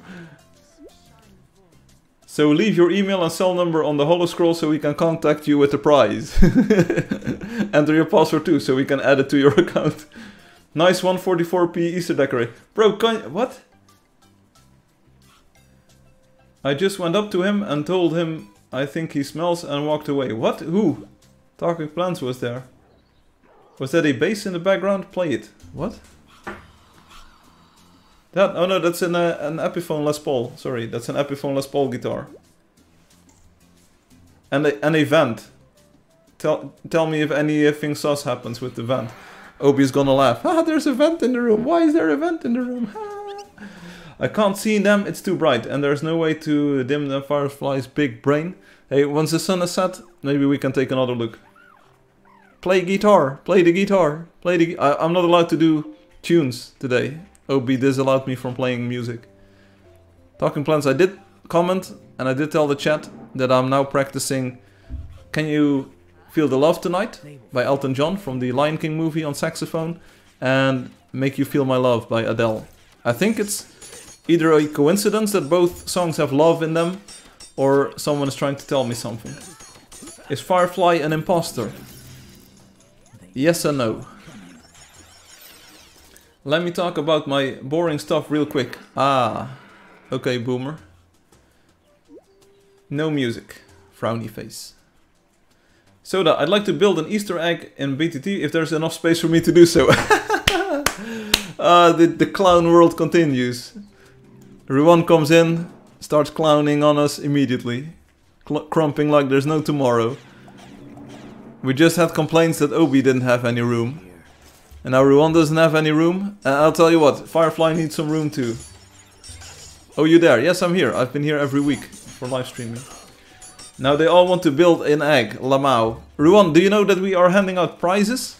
So leave your email and cell number on the holo scroll so we can contact you with the prize. Enter your password too so we can add it to your account. Nice 144p Easter decorate. Bro, what? I just went up to him and told him I think he smells and walked away. What? Who? Talking Plants was there. Was that a bass in the background? Play it. What? That, oh no, that's an, uh, an Epiphone Les Paul. Sorry, that's an Epiphone Les Paul guitar. And a, and a vent. Tell, tell me if anything sus happens with the vent. Obi's gonna laugh. Ah, there's a vent in the room. Why is there a vent in the room? I can't see them, it's too bright. And there's no way to dim the Firefly's big brain. Hey, once the sun has set, maybe we can take another look. Play guitar, play the guitar, play the... I, I'm not allowed to do tunes today. OB disallowed me from playing music. Talking Plants, I did comment and I did tell the chat that I'm now practicing Can You Feel the Love Tonight by Elton John from the Lion King movie on saxophone and Make You Feel My Love by Adele. I think it's either a coincidence that both songs have love in them or someone is trying to tell me something. Is Firefly an imposter? Yes and no. Let me talk about my boring stuff real quick. Ah, okay, boomer. No music. Frowny face. Soda, I'd like to build an Easter egg in BTT if there's enough space for me to do so. uh, the, the clown world continues. Ruan comes in, starts clowning on us immediately, Cl crumping like there's no tomorrow. We just had complaints that Obi didn't have any room. And now Ruan doesn't have any room. And I'll tell you what, Firefly needs some room too. Oh, you there? Yes, I'm here. I've been here every week for live streaming. Now they all want to build an egg, Lamau. Ruan, do you know that we are handing out prizes?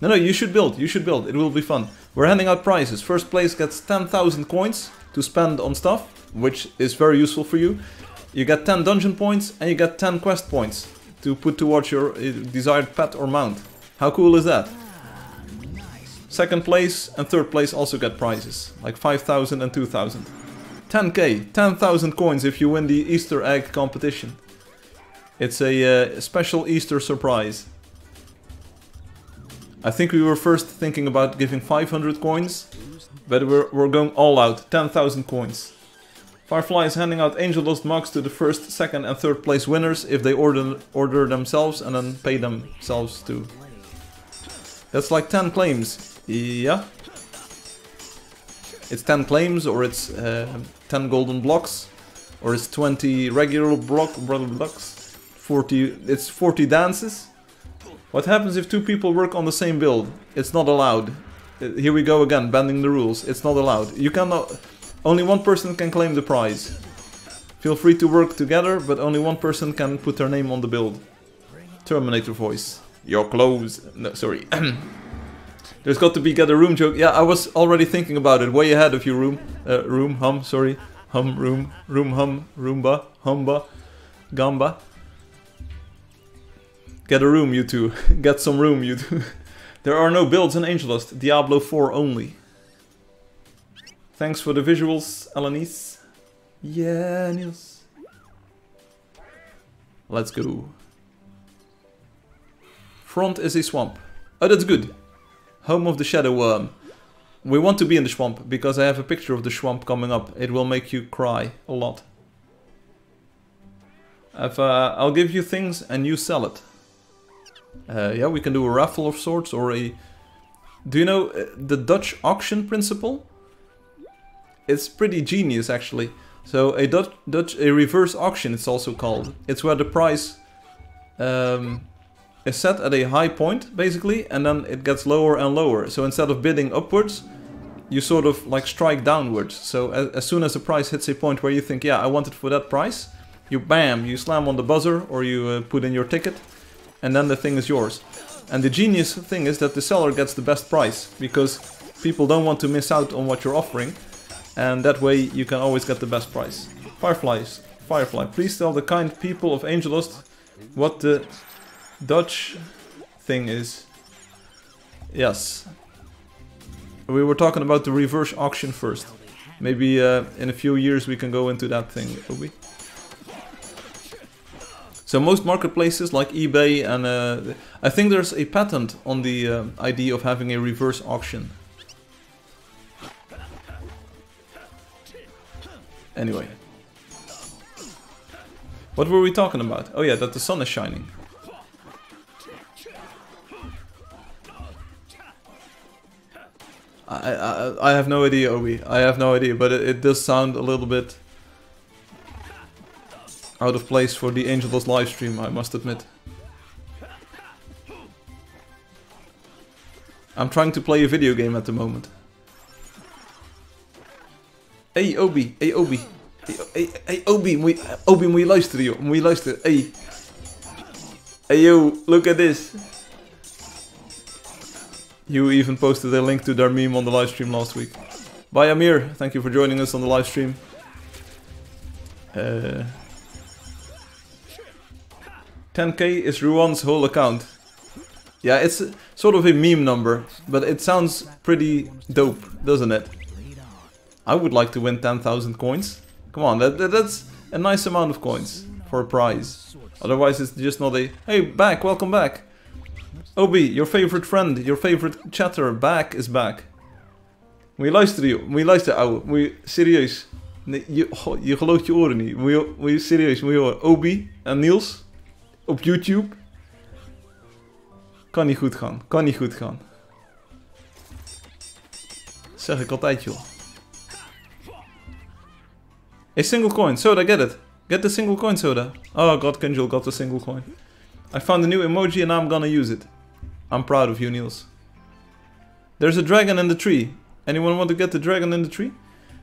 No, no, you should build. You should build. It will be fun. We're handing out prizes. First place gets 10,000 coins to spend on stuff which is very useful for you. You get 10 dungeon points and you get 10 quest points to put towards your uh, desired pet or mount. How cool is that? Second place and third place also get prizes, like 5,000 and 2,000. 10k, 10,000 coins if you win the Easter egg competition. It's a uh, special Easter surprise. I think we were first thinking about giving 500 coins, but we're, we're going all out, 10,000 coins. Firefly is handing out Angeldust mugs to the first, second and third place winners if they order order themselves and then pay themselves too. That's like 10 claims. Yeah. It's 10 claims or it's uh, 10 golden blocks or it's 20 regular block blocks. 40 it's 40 dances. What happens if two people work on the same build? It's not allowed. Uh, here we go again, bending the rules. It's not allowed. You cannot only one person can claim the prize. Feel free to work together, but only one person can put their name on the build. Terminator voice. Your clothes. No, sorry. There's got to be get a room joke. Yeah, I was already thinking about it. Way ahead of you, room. Uh, room, hum, sorry. Hum, room, room, hum, roomba, humba, gamba. Get a room, you two. get some room, you two. there are no builds in Angeldust. Diablo 4 only. Thanks for the visuals, Alanis. Yeah, Niels. Let's go. Front is a swamp. Oh, that's good. Home of the Shadow Worm. we want to be in the swamp because I have a picture of the swamp coming up. It will make you cry a lot. If, uh, I'll give you things and you sell it. Uh, yeah, we can do a raffle of sorts or a... Do you know uh, the Dutch auction principle? It's pretty genius actually. So a Dutch, Dutch a reverse auction it's also called. It's where the price um, is set at a high point basically and then it gets lower and lower. So instead of bidding upwards, you sort of like strike downwards. So as, as soon as the price hits a point where you think, yeah, I want it for that price, you bam, you slam on the buzzer or you uh, put in your ticket and then the thing is yours. And the genius thing is that the seller gets the best price because people don't want to miss out on what you're offering and that way you can always get the best price. Fireflies, Firefly, please tell the kind people of Angeldust what the Dutch thing is. Yes. We were talking about the reverse auction first. Maybe uh, in a few years we can go into that thing, Obi. So most marketplaces like eBay and uh, I think there's a patent on the uh, idea of having a reverse auction. Anyway. What were we talking about? Oh yeah, that the sun is shining. I, I, I have no idea, Obi. I have no idea, but it, it does sound a little bit out of place for the Angeldust livestream, I must admit. I'm trying to play a video game at the moment. Hey Obi, hey Obi. Hey, hey, Obi, moet je, Obi, moet je luisteren joh. Moet je luisteren. Hey. Hey yo, look at this. You even posted a link to their meme on the livestream last week. Bye Amir, thank you for joining us on the livestream. Uh, 10k is Ruan's whole account. Yeah, it's sort of a meme number, but it sounds pretty dope, doesn't it? I would like to win 10,000 coins. Come on, that, that, that's a nice amount of coins for a prize. Otherwise it's just not a... Hey, back, welcome back. Obi, your favorite friend, your favorite chatter, back is back. Je luisteren joh, moet je luisteren ouwe, moet je serieus. Nee, je, je gelooft je oren niet, moet je, moet je serieus, moet je horen. Obi en Niels, op YouTube. Kan niet goed gaan. Kan niet goed gaan. zeg ik altijd, joh. A single coin. Soda, get it. Get the single coin, Soda. Oh, God, Kenjul got the single coin. I found a new emoji and I'm gonna use it. I'm proud of you, Niels. There's a dragon in the tree. Anyone want to get the dragon in the tree?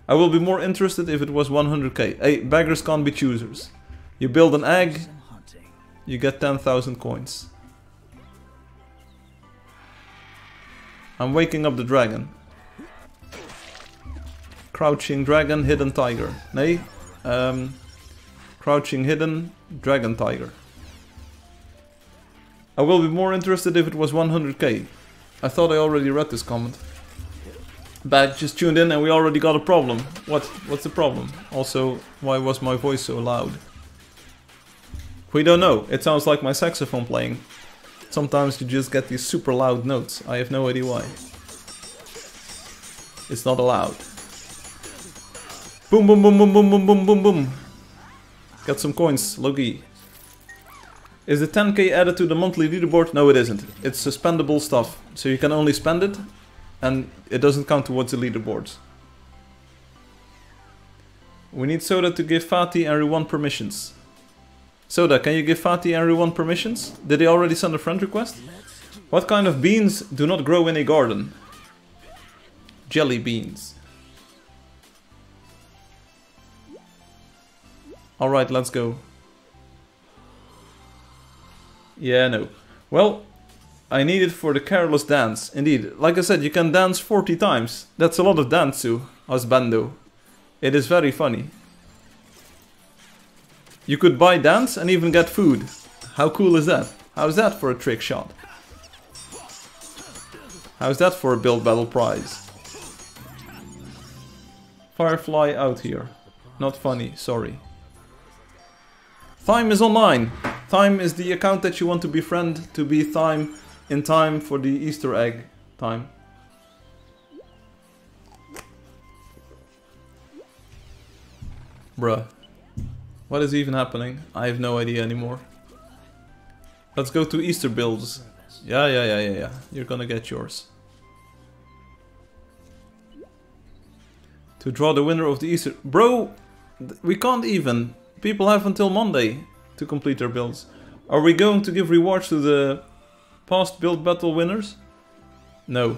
I will be more interested if it was 100k. Hey, beggars can't be choosers. You build an egg, you get 10,000 coins. I'm waking up the dragon. Crouching dragon, hidden tiger. Nee, um, crouching hidden, dragon tiger. I will be more interested if it was 100k. I thought I already read this comment. Bad just tuned in and we already got a problem. What? What's the problem? Also, why was my voice so loud? We don't know. It sounds like my saxophone playing. Sometimes you just get these super loud notes. I have no idea why. It's not allowed. Boom, boom, boom, boom, boom, boom, boom, boom, boom. Got some coins, Logi. Is the 10k added to the monthly leaderboard? No, it isn't. It's suspendable stuff. So you can only spend it, and it doesn't count towards the leaderboards. We need Soda to give Fatih and Ruwan permissions. Soda, can you give Fatih and Ruwan permissions? Did they already send a friend request? What kind of beans do not grow in a garden? Jelly beans. Alright, let's go. Yeah, no. Well, I need it for the careless dance. Indeed, like I said, you can dance 40 times. That's a lot of dance to, husbando. It is very funny. You could buy dance and even get food. How cool is that? How's that for a trick shot? How's that for a build battle prize? Firefly out here. Not funny, sorry. Time is online. Time is the account that you want to befriend to be time in time for the Easter egg time. Bruh. What is even happening? I have no idea anymore. Let's go to Easter builds. Yeah, yeah, yeah, yeah, yeah. You're gonna get yours. To draw the winner of the Easter... Bro! We can't even... People have until Monday to complete their builds. Are we going to give rewards to the past build battle winners? No.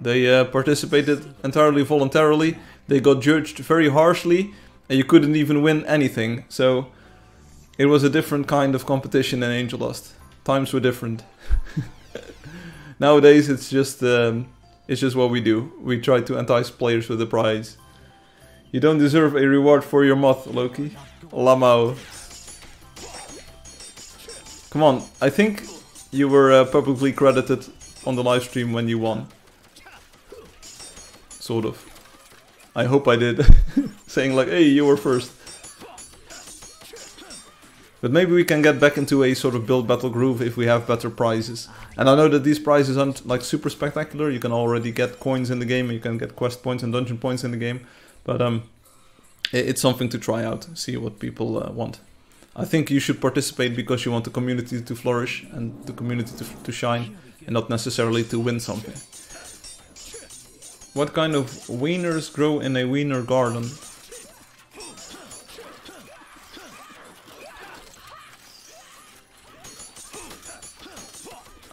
They uh, participated entirely voluntarily. They got judged very harshly and you couldn't even win anything. So it was a different kind of competition in Angeldust. Times were different. Nowadays it's just um, it's just what we do. We try to entice players with a prize. You don't deserve a reward for your moth, Loki. Lamao. Come on, I think you were uh, publicly credited on the live stream when you won. Sort of. I hope I did. Saying like, hey, you were first. But maybe we can get back into a sort of build battle groove if we have better prizes. And I know that these prizes aren't like super spectacular. You can already get coins in the game, you can get quest points and dungeon points in the game. But um, it's something to try out, see what people uh, want. I think you should participate because you want the community to flourish and the community to, to shine and not necessarily to win something. What kind of wieners grow in a wiener garden?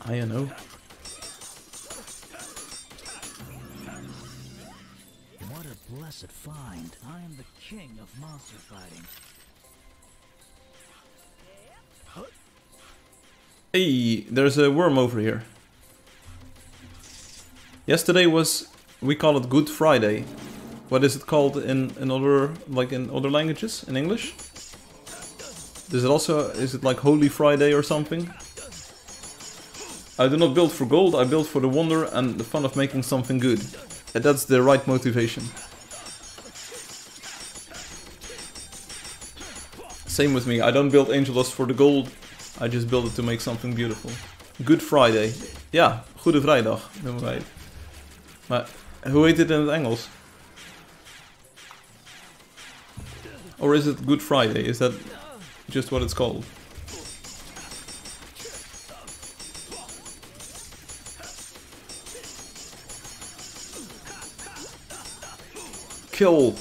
I don't know. Hey, there's a worm over here. Yesterday was, we call it Good Friday. What is it called in, in other, like in other languages, in English? Is it also, is it like Holy Friday or something? I do not build for gold, I build for the wonder and the fun of making something good. And that's the right motivation. Same with me, I don't build Angeldust for the gold, I just built it to make something beautiful. Good Friday. Ja, Goede Vrijdag noemen wij het. Maar hoe heet dit in het Engels? Or is it Good Friday? Is that just what it's called? Kill.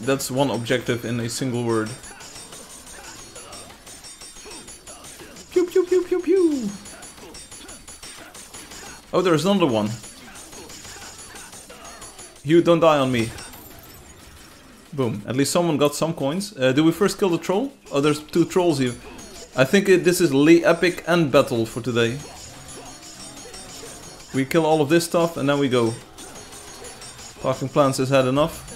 That's one objective in a single word. Oh, there's another one. You don't die on me. Boom. At least someone got some coins. Uh, do we first kill the troll? Oh, there's two trolls here. I think it, this is Lee Epic and Battle for today. We kill all of this stuff and then we go. Talking plants has had enough.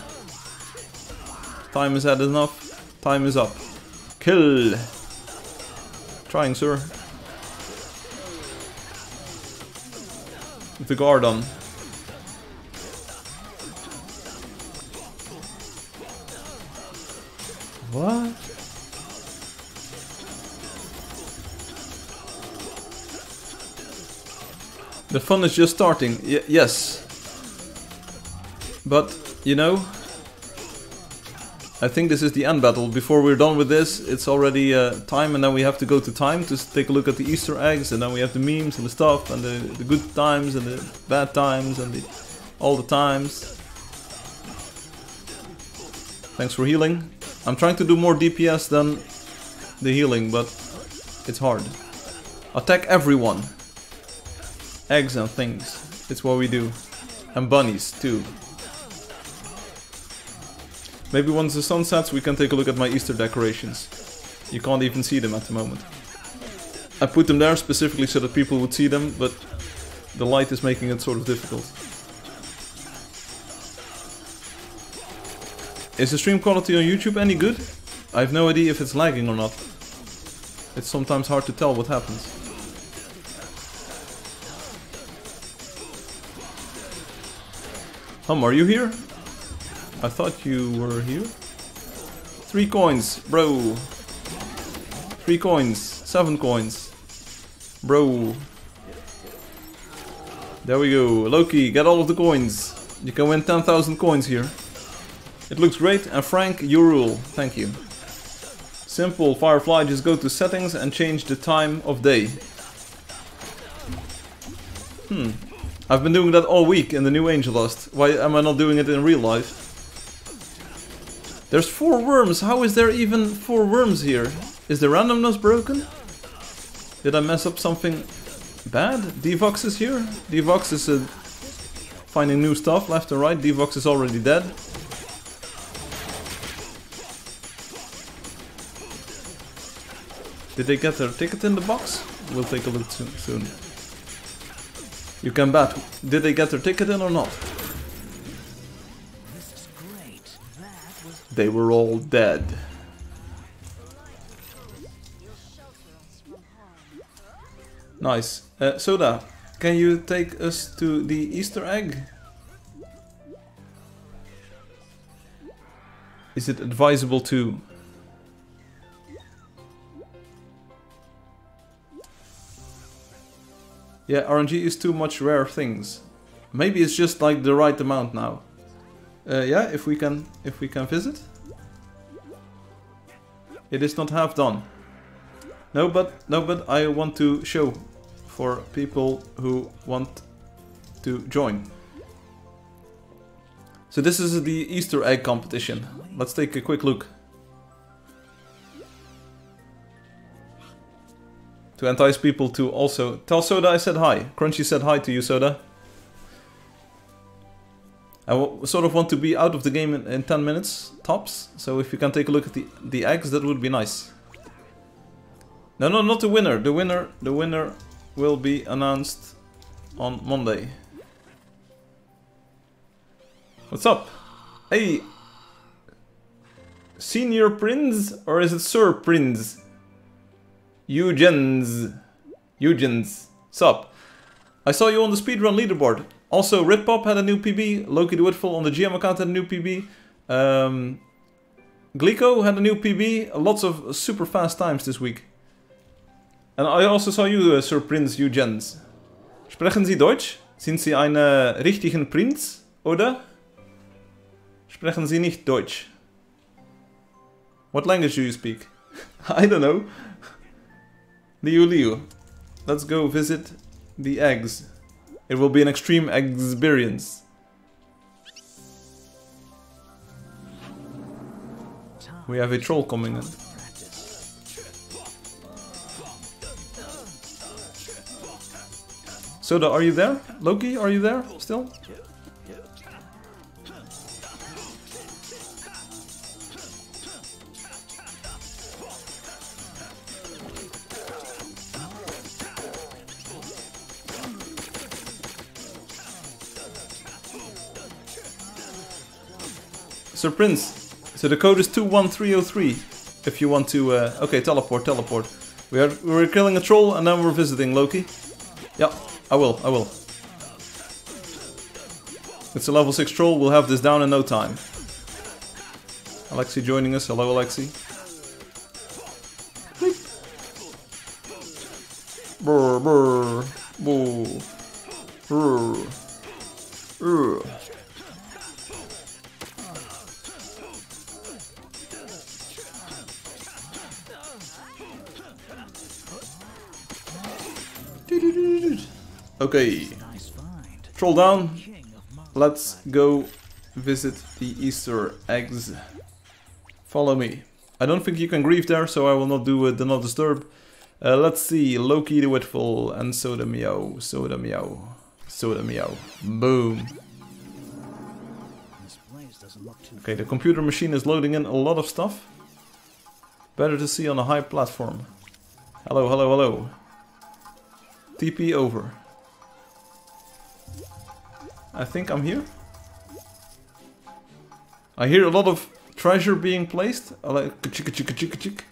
Time has had enough. Time is up. Kill. Trying, sir. The guard on. What? The fun is just starting. Y yes. But, you know, I think this is the end battle. Before we're done with this, it's already uh, time and then we have to go to time to take a look at the Easter eggs and then we have the memes and the stuff and the, the good times and the bad times and the, all the times. Thanks for healing. I'm trying to do more DPS than the healing, but it's hard. Attack everyone. Eggs and things. It's what we do. And bunnies, too. Maybe once the sun sets we can take a look at my Easter decorations. You can't even see them at the moment. I put them there specifically so that people would see them, but the light is making it sort of difficult. Is the stream quality on YouTube any good? I have no idea if it's lagging or not. It's sometimes hard to tell what happens. Hum, are you here? I thought you were here. Three coins, bro. Three coins, seven coins. Bro. There we go. Loki, get all of the coins. You can win 10,000 coins here. It looks great, and Frank, you rule. Thank you. Simple, Firefly, just go to settings and change the time of day. Hmm. I've been doing that all week in the new Angeldust. Why am I not doing it in real life? There's four worms. How is there even four worms here? Is the randomness broken? Did I mess up something bad? Devox is here. Devox is uh, finding new stuff left and right. Devox is already dead. Did they get their ticket in the box? We'll take a look soon. soon. You can bet. Did they get their ticket in or not? They were all dead. Nice. Uh, Soda, can you take us to the Easter egg? Is it advisable to? Yeah, RNG is too much rare things. Maybe it's just like the right amount now. Uh, yeah, if we can, if we can visit. It is not half done. No, but no, but I want to show for people who want to join. So this is the Easter egg competition. Let's take a quick look. To entice people to also tell Soda I said hi. Crunchy said hi to you, Soda. I sort of want to be out of the game in, in 10 minutes, tops. So if you can take a look at the, the eggs, that would be nice. No, no, not the winner. The winner, the winner will be announced on Monday. What's up? Hey! Senior Prince? Or is it Sir Prince? Eugens. Eugens. Sup? I saw you on the speedrun leaderboard. Also, Ritpop had a new PB. Loki the Woodful on the GM account had a new PB. Um, Glico had a new PB. Lots of super fast times this week. And I also saw you, uh, Sir Prince Eugens. Sprechen Sie Deutsch? Sind Sie ein richtigen Prinz? Oder? Sprechen Sie nicht Deutsch? What language do you speak? I don't know. Liu Liu. Let's go visit the eggs. It will be an extreme experience. We have a troll coming in. Soda, are you there? Loki, are you there still? Sir Prince, so the code is 21303 if you want to... Uh, okay, teleport, teleport. We are, we're killing a troll and then we're visiting Loki. Yeah, I will, I will. It's a level 6 troll, we'll have this down in no time. Alexi joining us, hello Alexi. Bleep. Brr, brr. Brr. Brr. Okay, troll down. Let's go visit the Easter eggs. Follow me. I don't think you can grieve there, so I will not do uh, the not disturb. Uh, let's see, Loki the Witful and Soda Meow, Soda Meow, Soda Meow. Boom. Okay, the computer machine is loading in a lot of stuff. Better to see on a high platform. Hello, hello, hello. TP over. I think I'm here. I hear a lot of treasure being placed. I like ka-chick, ka-chick, ka-chick, ka-chick.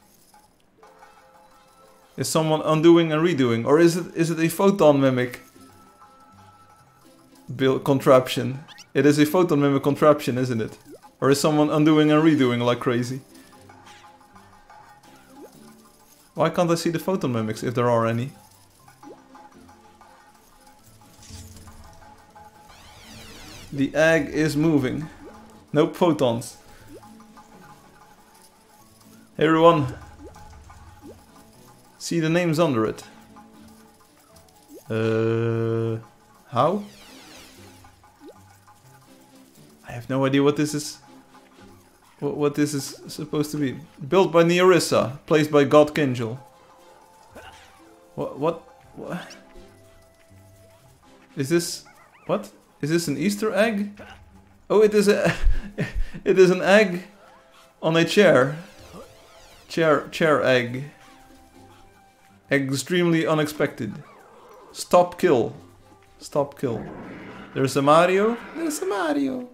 Is someone undoing and redoing, or is it is it a photon mimic build contraption? It is a photon mimic contraption, isn't it? Or is someone undoing and redoing like crazy? Why can't I see the photon mimics if there are any? The egg is moving. No photons. Hey everyone. See the names under it. Uh, how? I have no idea what this is. What, what this is supposed to be. Built by Neorissa, placed by God Kingel. What? What? What? Is this? What? Is this an Easter egg? Oh, it is a. it is an egg on a chair. Chair, chair egg. Extremely unexpected. Stop kill. Stop kill. There's a Mario. There's a Mario.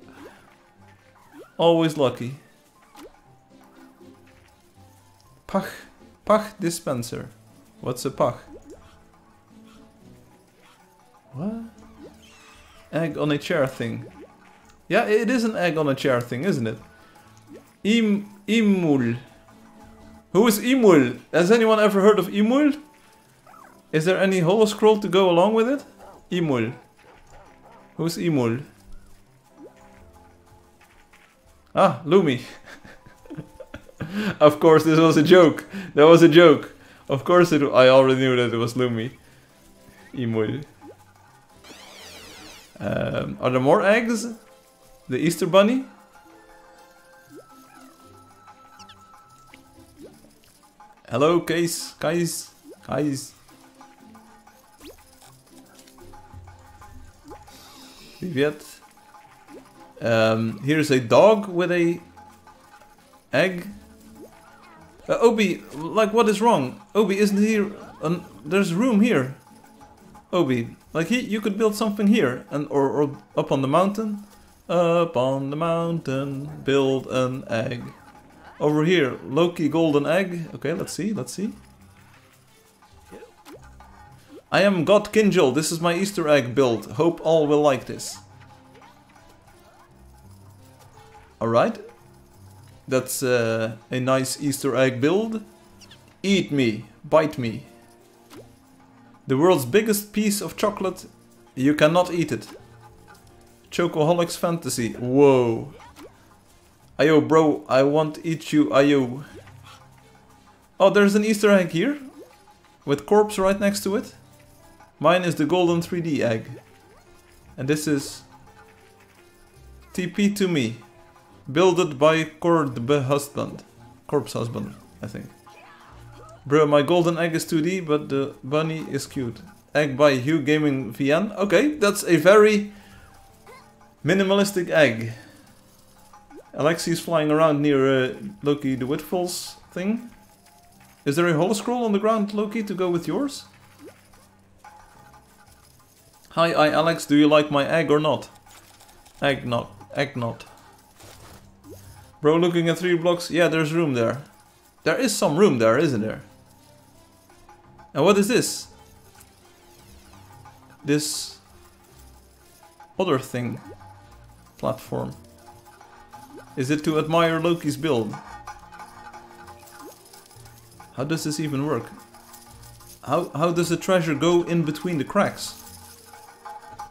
Always lucky. Pach. Pach dispenser. What's a pach? What? Egg on a chair thing. Yeah, it is an egg on a chair thing, isn't it? Im Imul. Who is Imul? Has anyone ever heard of Imul? Is there any holoscroll to go along with it? Imul. Who's Imul? Ah, Lumi. of course, this was a joke. That was a joke. Of course, it, I already knew that it was Lumi. Imul. Um, are there more eggs? The Easter Bunny? Hello, Case. Guys. Guys. Привет. Um, here's a dog with a egg. Uh, Obi, like what is wrong? Obi, isn't here? Um, there's room here. Obi, like he, you could build something here, and or, or up on the mountain. Up on the mountain, build an egg. Over here, Loki golden egg. Okay, let's see, let's see. I am God Kingel. This is my Easter egg build. Hope all will like this. Alright. That's uh, a nice Easter egg build. Eat me. Bite me. The world's biggest piece of chocolate. You cannot eat it. Chocoholics Fantasy. Whoa. Ayo, bro. I want eat you. Ayo. Oh, there's an Easter egg here. With corpse right next to it. Mine is the golden 3D egg. And this is TP to me. Builded by Corbe husband. Corpse husband, I think. Bro, my golden egg is 2D, but the bunny is cute. Egg by Hugh Gaming VN. Okay, that's a very minimalistic egg. Alexi's flying around near uh, Loki the Whitfalls thing. Is there a holoscroll on the ground, Loki, to go with yours? Hi, I Alex, do you like my egg or not? Egg not, egg not. Bro, looking at three blocks, yeah, there's room there. There is some room there, isn't there? And what is this? This other thing. Platform. Is it to admire Loki's build? How does this even work? How, how does the treasure go in between the cracks?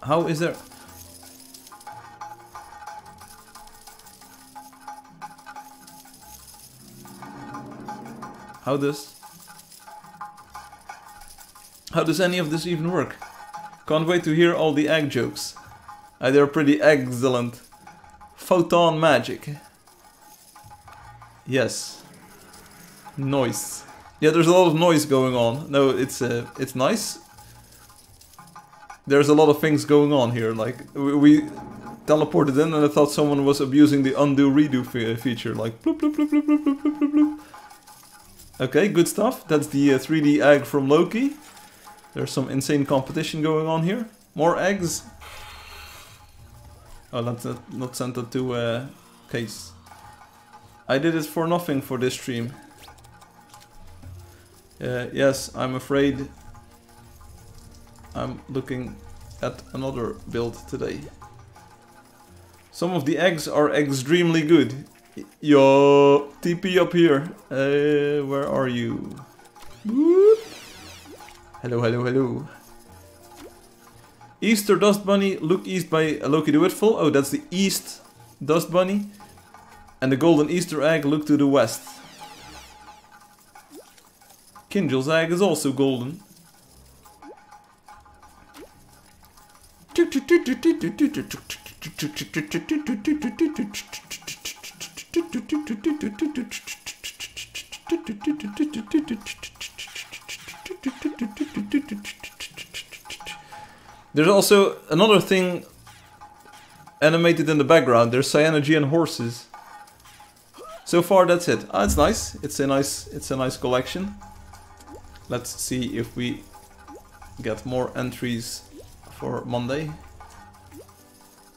How is there... How does... How does any of this even work? Can't wait to hear all the egg jokes. Uh, they're pretty excellent. Photon magic. Yes. Noise. Yeah, there's a lot of noise going on. No, it's uh, it's nice. There's a lot of things going on here. Like we, we teleported in, and I thought someone was abusing the undo redo fe feature. Like bloop bloop bloop bloop bloop bloop bloop bloop. Okay, good stuff. That's the uh, 3D egg from Loki. There's some insane competition going on here. More eggs. Oh, let's not, not send that to uh, Case. I did it for nothing for this stream. Uh, yes, I'm afraid I'm looking at another build today. Some of the eggs are extremely good. Yo, TP up here. Uh, where are you? Hello, hello, hello. Easter Dust Bunny, look east by Loki the Whitfall. Oh, that's the east Dust Bunny. And the golden Easter egg, look to the west. Kinjal's egg is also golden. There's also another thing animated in the background. There's cyanogen horses. So far, that's it. Ah, it's nice. It's a nice. It's a nice collection. Let's see if we get more entries for Monday.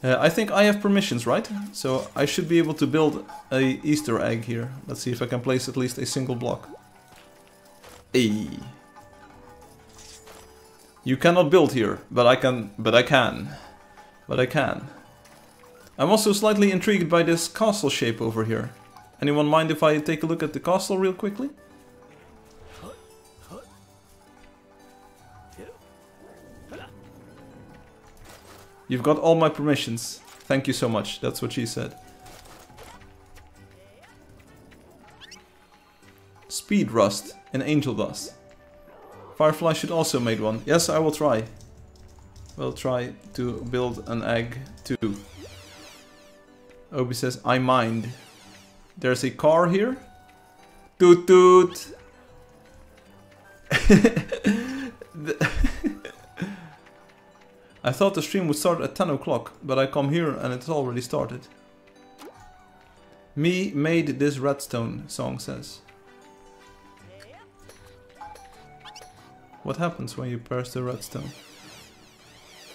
Uh, I think I have permissions, right? So I should be able to build a Easter egg here. Let's see if I can place at least a single block. A. You cannot build here, but I can. But I can. But I can. I'm also slightly intrigued by this castle shape over here. Anyone mind if I take a look at the castle real quickly? You've got all my permissions. Thank you so much. That's what she said. Speed Rust and Angeldust. Firefly should also make one. Yes, I will try. We'll try to build an egg too. Obi says, I mind. There's a car here. Toot toot. I thought the stream would start at 10 o'clock, but I come here and it's already started. Me made this redstone, song says. What happens when you burst the redstone?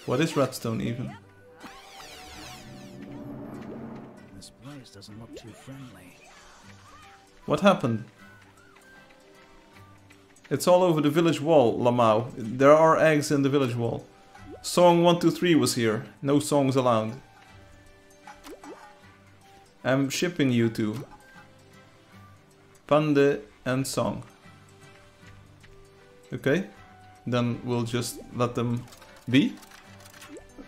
What is redstone even? This place doesn't look too friendly. What happened? It's all over the village wall, Lamau. There are eggs in the village wall. Song 123 was here. No songs allowed. I'm shipping you two. Pande and Song. Okay, then we'll just let them be.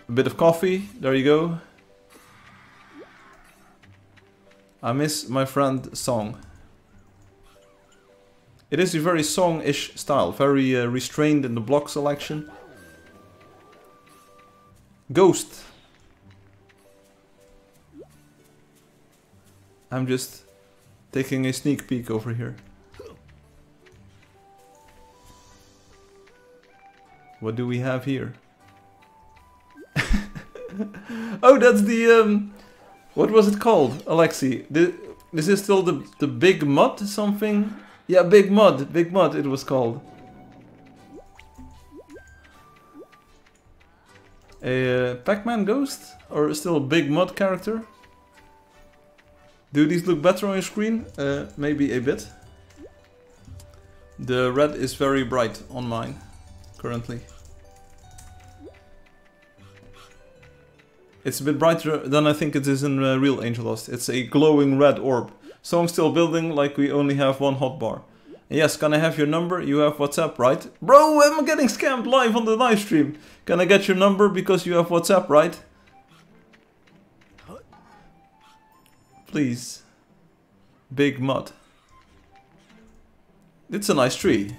A bit of coffee, there you go. I miss my friend Song. It is a very song-ish style, very uh, restrained in the block selection. Ghost. I'm just taking a sneak peek over here. What do we have here? oh, that's the um, what was it called, Alexi? The, this is still the the big mud something. Yeah, big mud, big mud. It was called. A uh, Pac-Man ghost or still a big mud character? Do these look better on your screen? Uh, maybe a bit. The red is very bright on mine currently. It's a bit brighter than I think it is in uh, real Angeldust. It's a glowing red orb. So I'm still building like we only have one hotbar. Yes, can I have your number? You have WhatsApp, right? Bro, I'm getting scammed live on the live stream. Can I get your number because you have WhatsApp, right? Please. Big mud. It's a nice tree.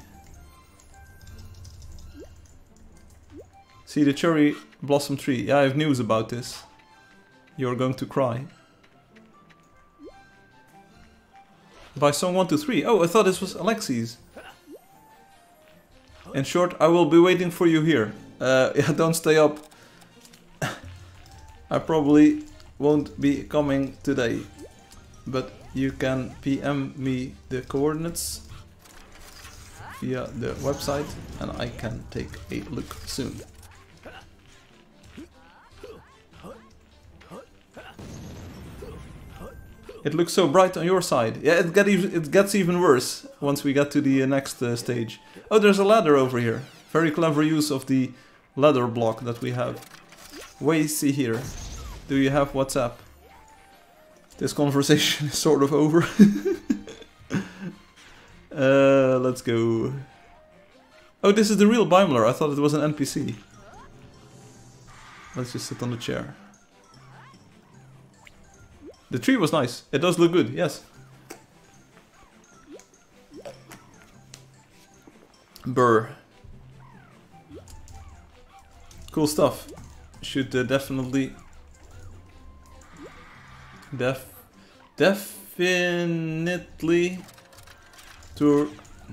See the cherry blossom tree. Yeah, I have news about this. You're going to cry. By song 123. Oh, I thought this was Alexi's. In short, I will be waiting for you here. Uh, yeah, don't stay up. I probably won't be coming today. But you can PM me the coordinates via the website and I can take a look soon. It looks so bright on your side. Yeah, it, even, it gets even worse once we get to the uh, next uh, stage. Oh, there's a ladder over here. Very clever use of the ladder block that we have. Wait, see here. Do you have WhatsApp? This conversation is sort of over. uh, let's go. Oh, this is the real Beimler. I thought it was an NPC. Let's just sit on the chair. The tree was nice. It does look good, yes. Burr. Cool stuff. Should uh, definitely... Def... Definitely... Tour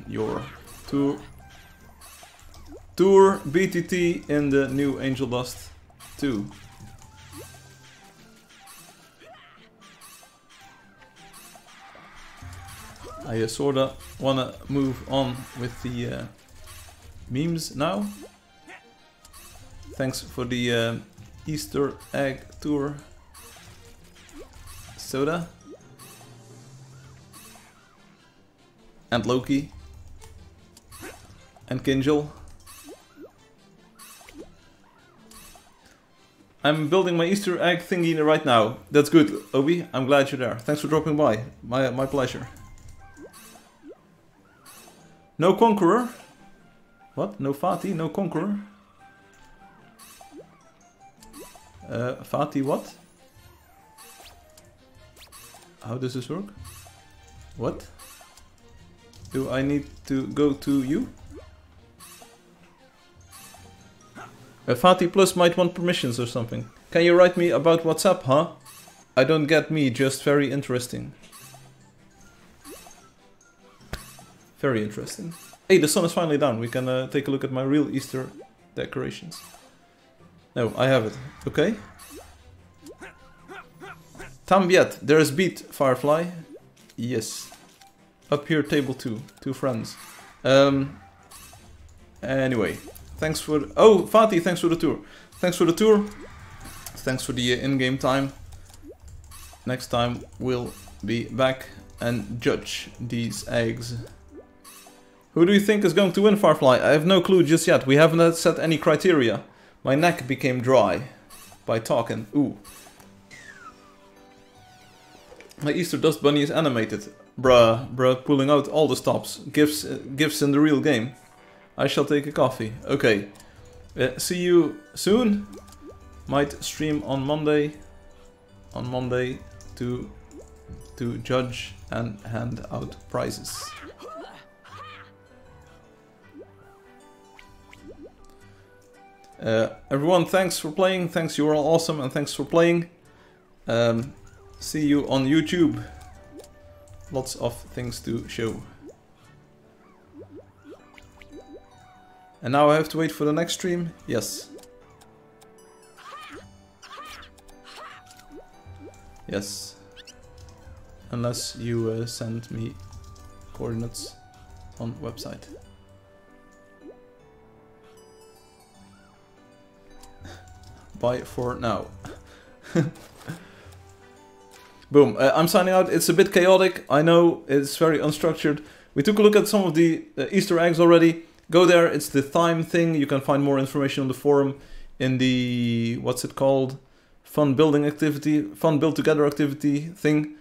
your... Tour... Tour BTT in the new Angeldust 2. I uh, sorta wanna move on with the uh, memes now. Thanks for the uh, Easter egg tour soda. And Loki. And Kinjal. I'm building my Easter egg thingy right now. That's good, Obi. I'm glad you're there. Thanks for dropping by. My my pleasure. No Conqueror? What? No Fati? No Conqueror? Uh, Fati what? How does this work? What? Do I need to go to you? Uh, Fati Plus might want permissions or something. Can you write me about WhatsApp, huh? I don't get me, just very interesting. Very interesting. Hey, the sun is finally down. We can uh, take a look at my real Easter decorations. No, I have it. Okay. Tambiet, there's beat, Firefly. Yes. Up here, table 2. Two friends. Um, anyway, thanks for... Oh, Fatih, thanks for the tour. Thanks for the tour. Thanks for the uh, in-game time. Next time we'll be back and judge these eggs. Who do you think is going to win Firefly? I have no clue just yet. We haven't set any criteria. My neck became dry by talking. Ooh. My Easter Dust Bunny is animated. Bruh, bruh, pulling out all the stops. Gifts, uh, gifts in the real game. I shall take a coffee. Okay. Uh, see you soon. Might stream on Monday. On Monday to to judge and hand out prizes. Uh, everyone, thanks for playing. Thanks, you're all awesome, and thanks for playing. Um, see you on YouTube. Lots of things to show. And now I have to wait for the next stream? Yes. Yes. Unless you uh, send me coordinates on website. Bye for now. Boom. Uh, I'm signing out. It's a bit chaotic. I know it's very unstructured. We took a look at some of the uh, Easter eggs already. Go there. It's the time thing. You can find more information on the forum in the what's it called? Fun building activity, fun build together activity thing.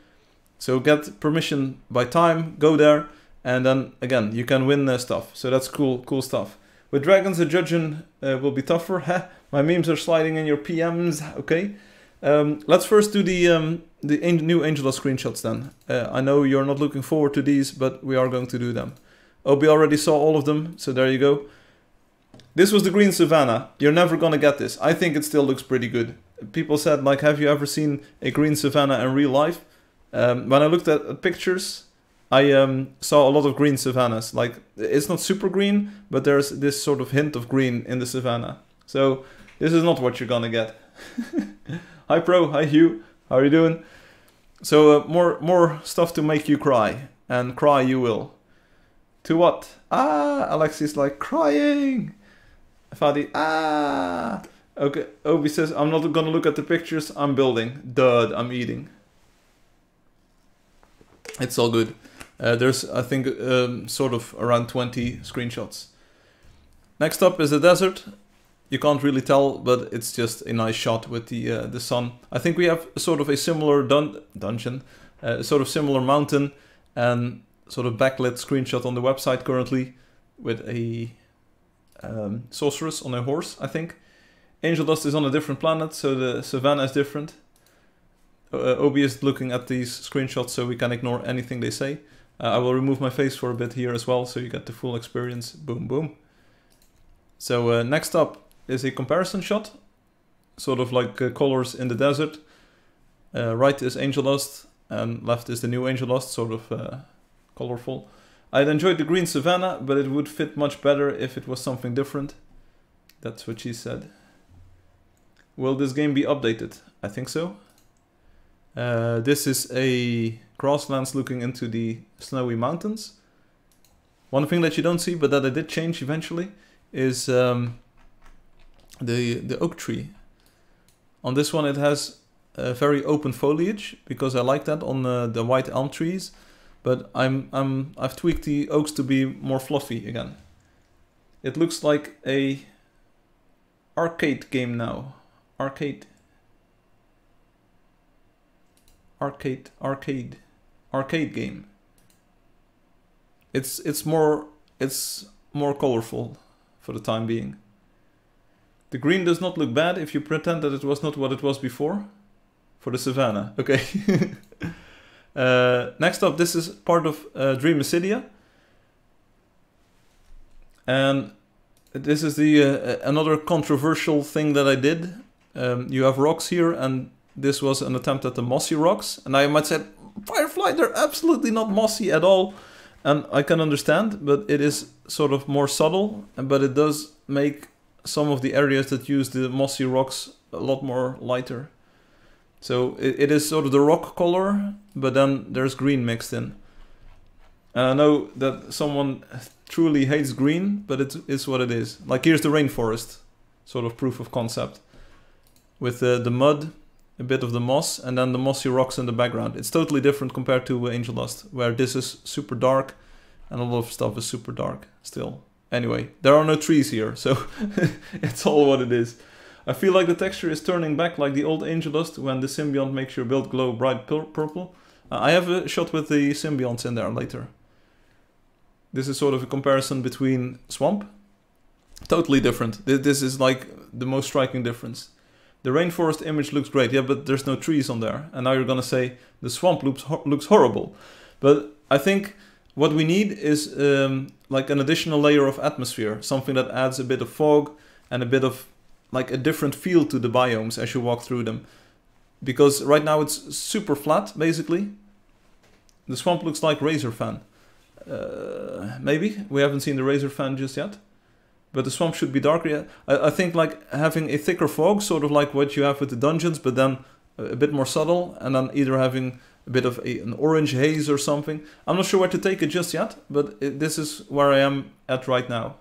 So get permission by time. Go there, and then again you can win stuff. So that's cool, cool stuff. With dragons, the judging uh, will be tougher. My memes are sliding in your PMs. Okay. Um, let's first do the um, the new Angela screenshots then. Uh, I know you're not looking forward to these, but we are going to do them. Obi already saw all of them, so there you go. This was the green savannah. You're never gonna get this. I think it still looks pretty good. People said, like, have you ever seen a green savannah in real life? Um, when I looked at, pictures, I um, saw a lot of green savannas. Like, it's not super green, but there's this sort of hint of green in the savannah. So, this is not what you're gonna get. hi Pro, hi Hugh, how are you doing? So uh, more more stuff to make you cry, and cry you will. To what? Ah, Alexis like crying. Fadi, ah. Okay, Obi says I'm not gonna look at the pictures. I'm building. Dud, I'm eating. It's all good. Uh, there's I think um, sort of around 20 screenshots. Next up is the desert you can't really tell, but it's just a nice shot with the uh, the sun. I think we have sort of a similar dun dungeon, uh, sort of similar mountain, and sort of backlit screenshot on the website currently with a um, sorceress on a horse, I think. Angeldust is on a different planet, so the savannah is different. Uh, Obi is looking at these screenshots, so we can ignore anything they say. Uh, I will remove my face for a bit here as well, so you get the full experience. Boom, boom. So uh, next up is a comparison shot, sort of like uh, colors in the desert. Uh, right is Angeldust, and left is the new Angeldust, sort of uh, colorful. I'd enjoyed the green Savannah, but it would fit much better if it was something different. That's what she said. Will this game be updated? I think so. Uh, this is a grasslands looking into the snowy mountains. One thing that you don't see, but that I did change eventually, is um, the the oak tree. On this one, it has a very open foliage because I like that on the, the white elm trees. But I'm I'm I've tweaked the oaks to be more fluffy again. It looks like a arcade game now. Arcade. Arcade arcade arcade game. It's it's more it's more colorful for the time being. The green does not look bad if you pretend that it was not what it was before. For the savannah, okay. uh, next up, this is part of uh, Dream Acidia. And this is the uh, another controversial thing that I did. Um, you have rocks here, and this was an attempt at the mossy rocks. And I might say, Firefly, they're absolutely not mossy at all. And I can understand, but it is sort of more subtle, but it does make some of the areas that use the mossy rocks a lot more lighter. So it, it is sort of the rock color, but then there's green mixed in. And I know that someone truly hates green, but it is what it is. Like here's the rainforest, sort of proof of concept. With the, the mud, a bit of the moss, and then the mossy rocks in the background. It's totally different compared to Angeldust, where this is super dark, and a lot of stuff is super dark still. Anyway, there are no trees here, so it's all what it is. I feel like the texture is turning back like the old Angeldust when the symbiont makes your build glow bright pur purple. Uh, I have a shot with the symbionts in there later. This is sort of a comparison between Swamp. Totally different. This is like the most striking difference. The rainforest image looks great, yeah, but there's no trees on there. And now you're gonna say the swamp looks, ho looks horrible. But I think what we need is um, like an additional layer of atmosphere, something that adds a bit of fog and a bit of like a different feel to the biomes as you walk through them. Because right now it's super flat, basically. The swamp looks like Razor Fan. Uh, maybe we haven't seen the Razor Fan just yet, but the swamp should be darker. I, I think like having a thicker fog, sort of like what you have with the dungeons, but then a bit more subtle, and then either having a bit of a, an orange haze or something. I'm not sure where to take it just yet, but this is where I am at right now.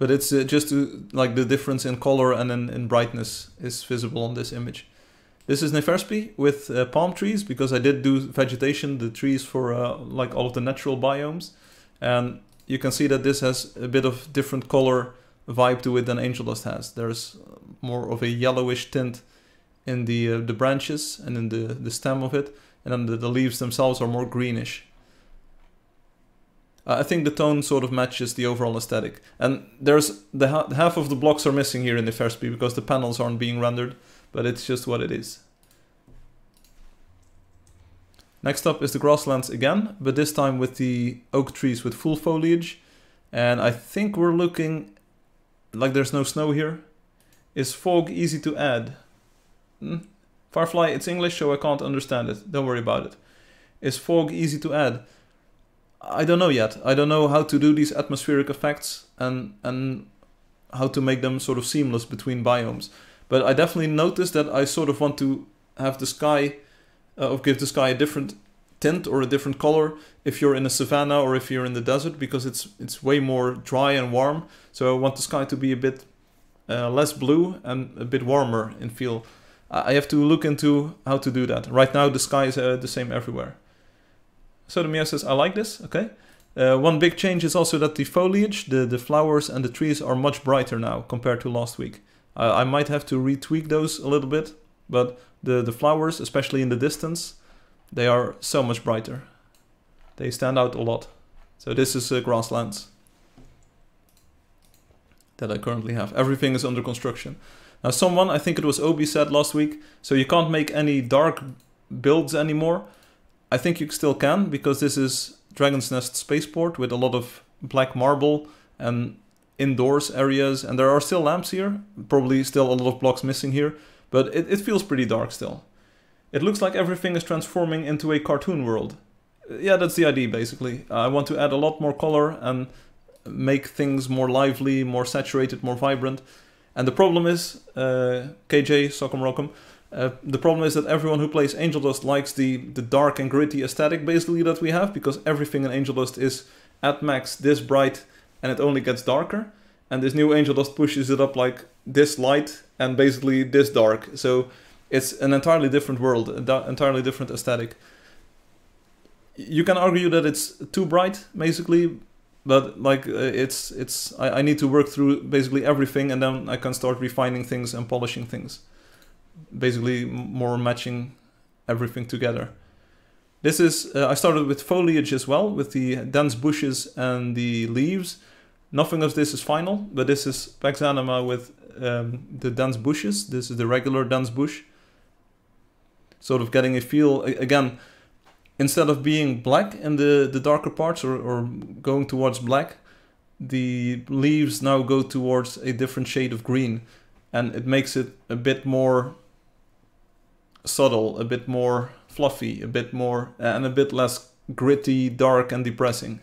But it's uh, just to, like the difference in color and in, in, brightness is visible on this image. This is Neferspi with uh, palm trees because I did do vegetation, the trees for uh, like all of the natural biomes. And you can see that this has a bit of different color vibe to it than Angeldust has. There's more of a yellowish tint in the uh, the branches and in the, the stem of it. And then the, the leaves themselves are more greenish. Uh, I think the tone sort of matches the overall aesthetic. And there's the ha half of the blocks are missing here in the first because the panels aren't being rendered, but it's just what it is. Next up is the grasslands again, but this time with the oak trees with full foliage. And I think we're looking like there's no snow here. Is fog easy to add? Hmm? Firefly, it's English, so I can't understand it. Don't worry about it. Is fog easy to add? I don't know yet. I don't know how to do these atmospheric effects and and how to make them sort of seamless between biomes. But I definitely noticed that I sort of want to have the sky, uh, or give the sky a different tint or a different color if you're in a savanna or if you're in the desert because it's it's way more dry and warm. So I want the sky to be a bit uh, less blue and a bit warmer in feel. I have to look into how to do that. Right now the sky is uh, the same everywhere. So the Mia says, I like this, okay. Uh, one big change is also that the foliage, the, the flowers and the trees are much brighter now compared to last week. I might have to retweak those a little bit, but the, the flowers, especially in the distance, they are so much brighter. They stand out a lot. So this is grasslands that I currently have. Everything is under construction. Now, someone, I think it was Obi, said last week, so you can't make any dark builds anymore. I think you still can because this is Dragon's Nest Spaceport with a lot of black marble and indoors areas, and there are still lamps here. Probably still a lot of blocks missing here, but it, it feels pretty dark still. It looks like everything is transforming into a cartoon world. Yeah, that's the idea basically. I want to add a lot more color and make things more lively, more saturated, more vibrant. And the problem is, uh, KJ, Sock'em Rock'em, uh, the problem is that everyone who plays Angeldust likes the, the dark and gritty aesthetic basically that we have, because everything in Angeldust is at max this bright and it only gets darker. And this new Angeldust pushes it up like this light and basically this dark. So it's an entirely different world, an entirely different aesthetic. You can argue that it's too bright, basically, but like uh, it's it's I, I need to work through basically everything and then I can start refining things and polishing things. Basically more matching everything together. This is uh, I started with foliage as well with the dense bushes and the leaves. Nothing of this is final but this is Pax Anima with um, the dense bushes. This is the regular dense bush sort of getting a feel again instead of being black in the, the darker parts or, or going towards black, the leaves now go towards a different shade of green and it makes it a bit more subtle, a bit more fluffy, a bit more and a bit less gritty, dark and depressing.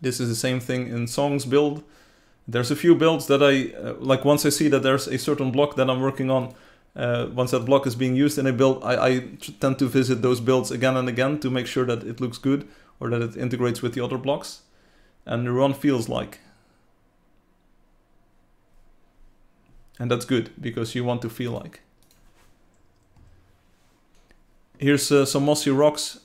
This is the same thing in songs build. There's a few builds that I, uh, like once I see that there's a certain block that I'm working on, uh, once that block is being used in a build, I, I, tend to visit those builds again and again to make sure that it looks good or that it integrates with the other blocks. And Ruan feels like. And that's good, because you want to feel like. Here's uh, some mossy rocks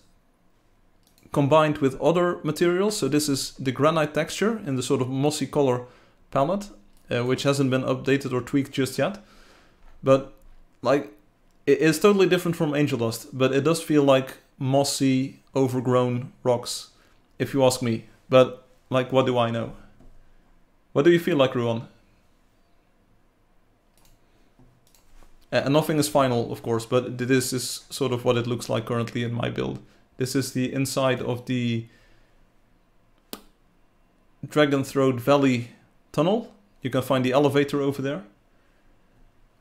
combined with other materials. So this is the granite texture in the sort of mossy color palette, uh, which hasn't been updated or tweaked just yet. But like it is totally different from Angeldust, but it does feel like mossy, overgrown rocks, if you ask me. But like, what do I know? What do you feel like, Ruan? Uh, and nothing is final, of course, but this is sort of what it looks like currently in my build. This is the inside of the Dragon Throat Valley tunnel. You can find the elevator over there.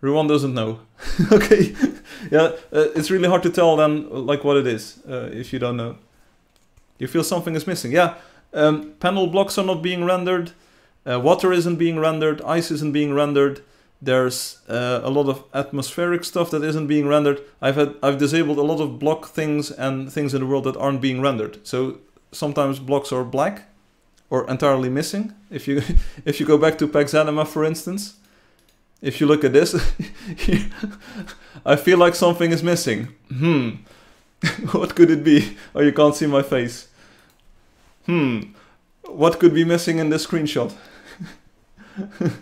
Ruan doesn't know. okay, yeah, uh, it's really hard to tell then like what it is uh, if you don't know. You feel something is missing. Yeah, um, panel blocks are not being rendered. Uh, water isn't being rendered. Ice isn't being rendered. There's uh, a lot of atmospheric stuff that isn't being rendered. I've had I've disabled a lot of block things and things in the world that aren't being rendered. So sometimes blocks are black or entirely missing. If you if you go back to Pax Anima, for instance, if you look at this, I feel like something is missing. Hmm. what could it be? Oh, you can't see my face. Hmm. What could be missing in this screenshot?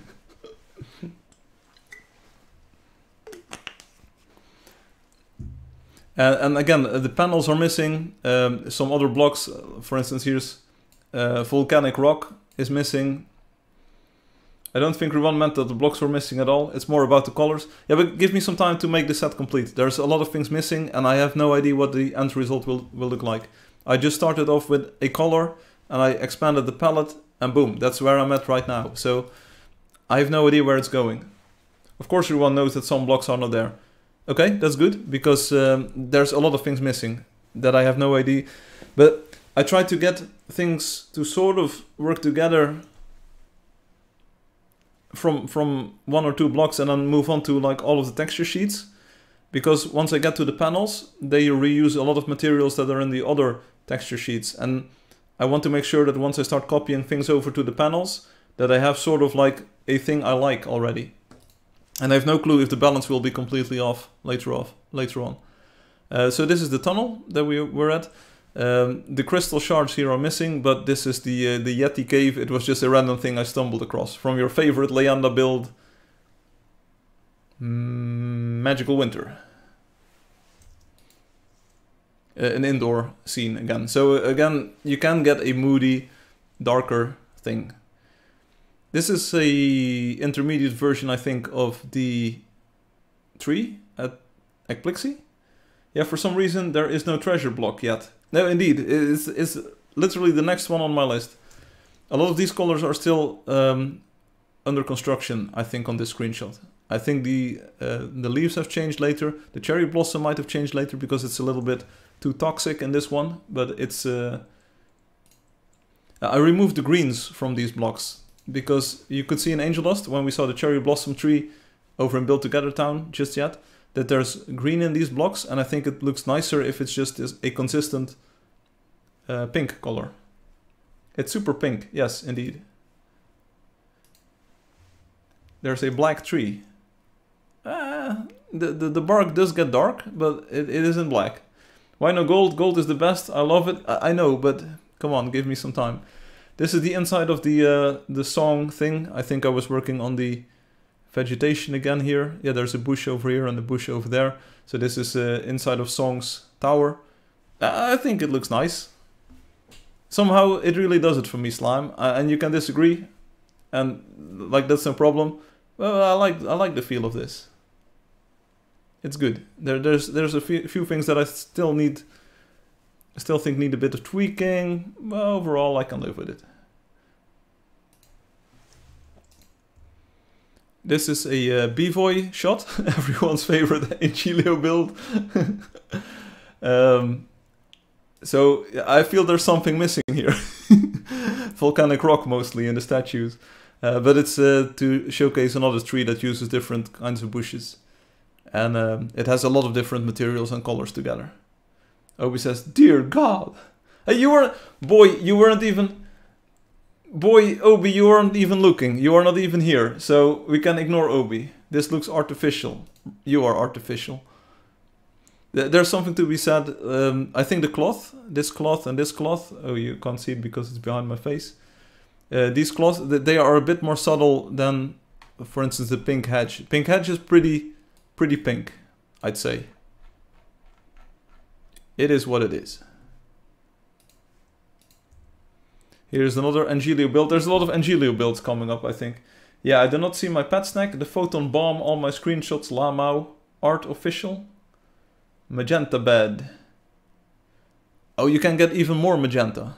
Uh, and again, the panels are missing. Um, some other blocks, for instance, here's uh, volcanic rock is missing. I don't think Ruan meant that the blocks were missing at all. It's more about the colors. Yeah, but give me some time to make the set complete. There's a lot of things missing and I have no idea what the end result will, will look like. I just started off with a color and I expanded the palette and boom, that's where I'm at right now. So I have no idea where it's going. Of course everyone knows that some blocks are not there. Okay, that's good because um, there's a lot of things missing that I have no idea. But I try to get things to sort of work together from from one or two blocks and then move on to like all of the texture sheets. Because once I get to the panels they reuse a lot of materials that are in the other texture sheets. And I want to make sure that once I start copying things over to the panels that I have sort of like a thing I like already. And I have no clue if the balance will be completely off later off later on. Uh, so this is the tunnel that we were at um, the crystal shards here are missing, but this is the uh, the Yeti cave. It was just a random thing I stumbled across from your favorite Leyenda build, mm, Magical Winter. Uh, an indoor scene again. So uh, again, you can get a moody, darker thing. this is a intermediate version, I think, of the tree at Ekplixi. Yeah, for some reason there is no treasure block yet. No, indeed, it's, it's literally the next one on my list. A lot of these colors are still um, under construction, I think, on this screenshot. I think the uh, the leaves have changed later. The cherry blossom might have changed later because it's a little bit too toxic in this one. But it's... Uh, I removed the greens from these blocks because you could see in Angeldust when we saw the cherry blossom tree over in Build Together Town just yet that there's green in these blocks and I think it looks nicer if it's just a consistent uh, pink color. It's super pink, yes, indeed. There's a black tree. Uh, the, the, the bark does get dark, but it, it isn't black. Why no gold? Gold is the best. I love it. I, I know, but come on, give me some time. This is the inside of the uh, the song thing. I think I was working on the vegetation again here. Yeah, there's a bush over here and a bush over there. So this is uh, inside of Song's tower. I think it looks nice. Somehow it really does it for me, Slime. Uh, and you can disagree, and like that's no problem. Well, I like I like the feel of this. It's good. There there's there's a few, things that I still need still think need a bit of tweaking. But overall, I can live with it. This is a uh, Bevoy shot, everyone's favorite Angilio build. um, so I feel there's something missing here. Volcanic rock mostly in the statues. Uh, but it's uh, to showcase another tree that uses different kinds of bushes. And um, it has a lot of different materials and colors together. Obi says, "Dear God, hey, you were boy, you weren't even." Boy, Obi, you aren't even looking. You are not even here. So we can ignore Obi. This looks artificial. You are artificial. There's something to be said. Um, I think the cloth, this cloth and this cloth. Oh, you can't see it because it's behind my face. Uh, these cloths, they are a bit more subtle than, for instance, the pink hedge. Pink hedge is pretty, pretty pink, I'd say. It is what it is. Here's another Angilio build. There's a lot of Angilio builds coming up, I think. Yeah, I do not see my pet snack. The photon bomb, all my screenshots, Lamau, art official. Magenta bed. Oh, you can get even more magenta.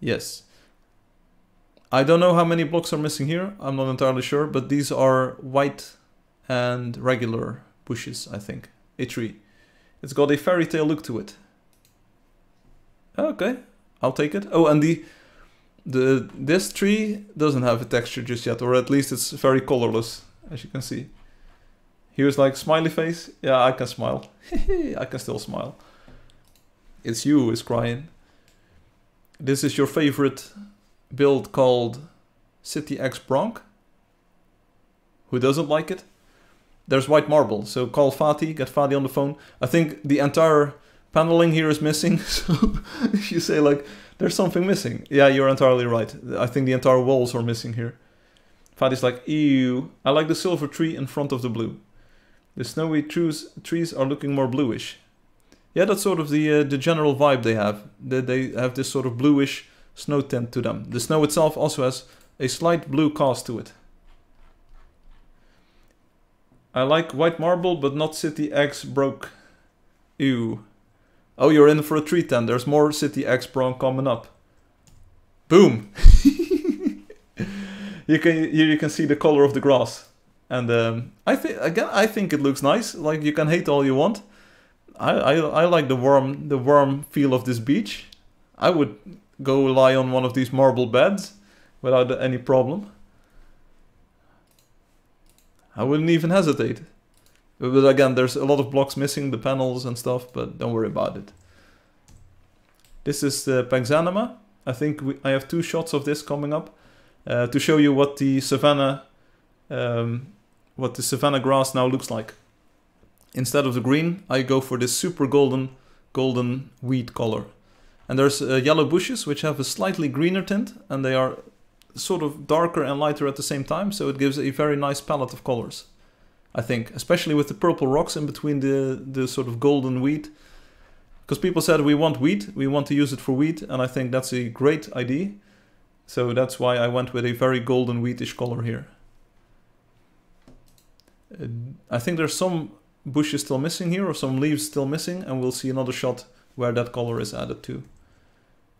Yes. I don't know how many blocks are missing here. I'm not entirely sure, but these are white and regular bushes, I think. A tree. It's got a fairy tale look to it. Okay, I'll take it. Oh, and the the this tree doesn't have a texture just yet, or at least it's very colorless, as you can see. Here's like smiley face. Yeah, I can smile. I can still smile. It's you is crying. This is your favorite build called City X Bronc. Who doesn't like it? there's white marble. So call Fatih, get Fatih on the phone. I think the entire paneling here is missing. So if you say like, there's something missing. Yeah, you're entirely right. I think the entire walls are missing here. Fatih's like, ew, I like the silver tree in front of the blue. The snowy trees, trees are looking more bluish. Yeah, that's sort of the uh, the general vibe they have. They, they have this sort of bluish snow tint to them. The snow itself also has a slight blue cast to it. I like white marble, but not City X broke. Ew. Oh, you're in for a treat then. There's more City X Bronc coming up. Boom! you can you can see the color of the grass, and um, I think again I think it looks nice. Like you can hate all you want. I, I I like the warm the warm feel of this beach. I would go lie on one of these marble beds without any problem. I wouldn't even hesitate. But again, there's a lot of blocks missing, the panels and stuff, but don't worry about it. This is the Paxanima. I think we, I have two shots of this coming up uh, to show you what the savanna, um, what the savanna grass now looks like. Instead of the green, I go for this super golden, golden wheat color. And there's uh, yellow bushes which have a slightly greener tint, and they are sort of darker and lighter at the same time, so it gives a very nice palette of colors. I think, especially with the purple rocks in between the, the sort of golden wheat. Because people said we want wheat, we want to use it for wheat, and I think that's a great idea. So that's why I went with a very golden wheatish color here. Uh, I think there's some bushes still missing here or some leaves still missing and we'll see another shot where that color is added to.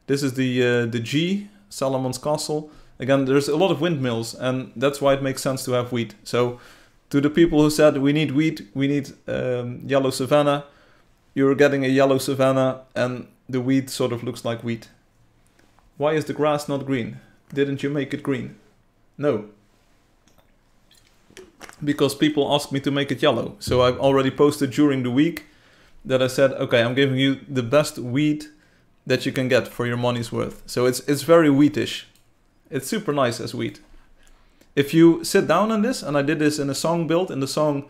This is the uh, the G, Salomon's Castle. Again, there's a lot of windmills and that's why it makes sense to have wheat. So to the people who said we need wheat, we need um, yellow savanna, you're getting a yellow savanna and the wheat sort of looks like wheat. Why is the grass not green? Didn't you make it green? No. Because people asked me to make it yellow. So I've already posted during the week that I said, okay, I'm giving you the best wheat that you can get for your money's worth. So it's it's very wheatish. It's super nice as wheat. If you sit down on this, and I did this in a song build, in the song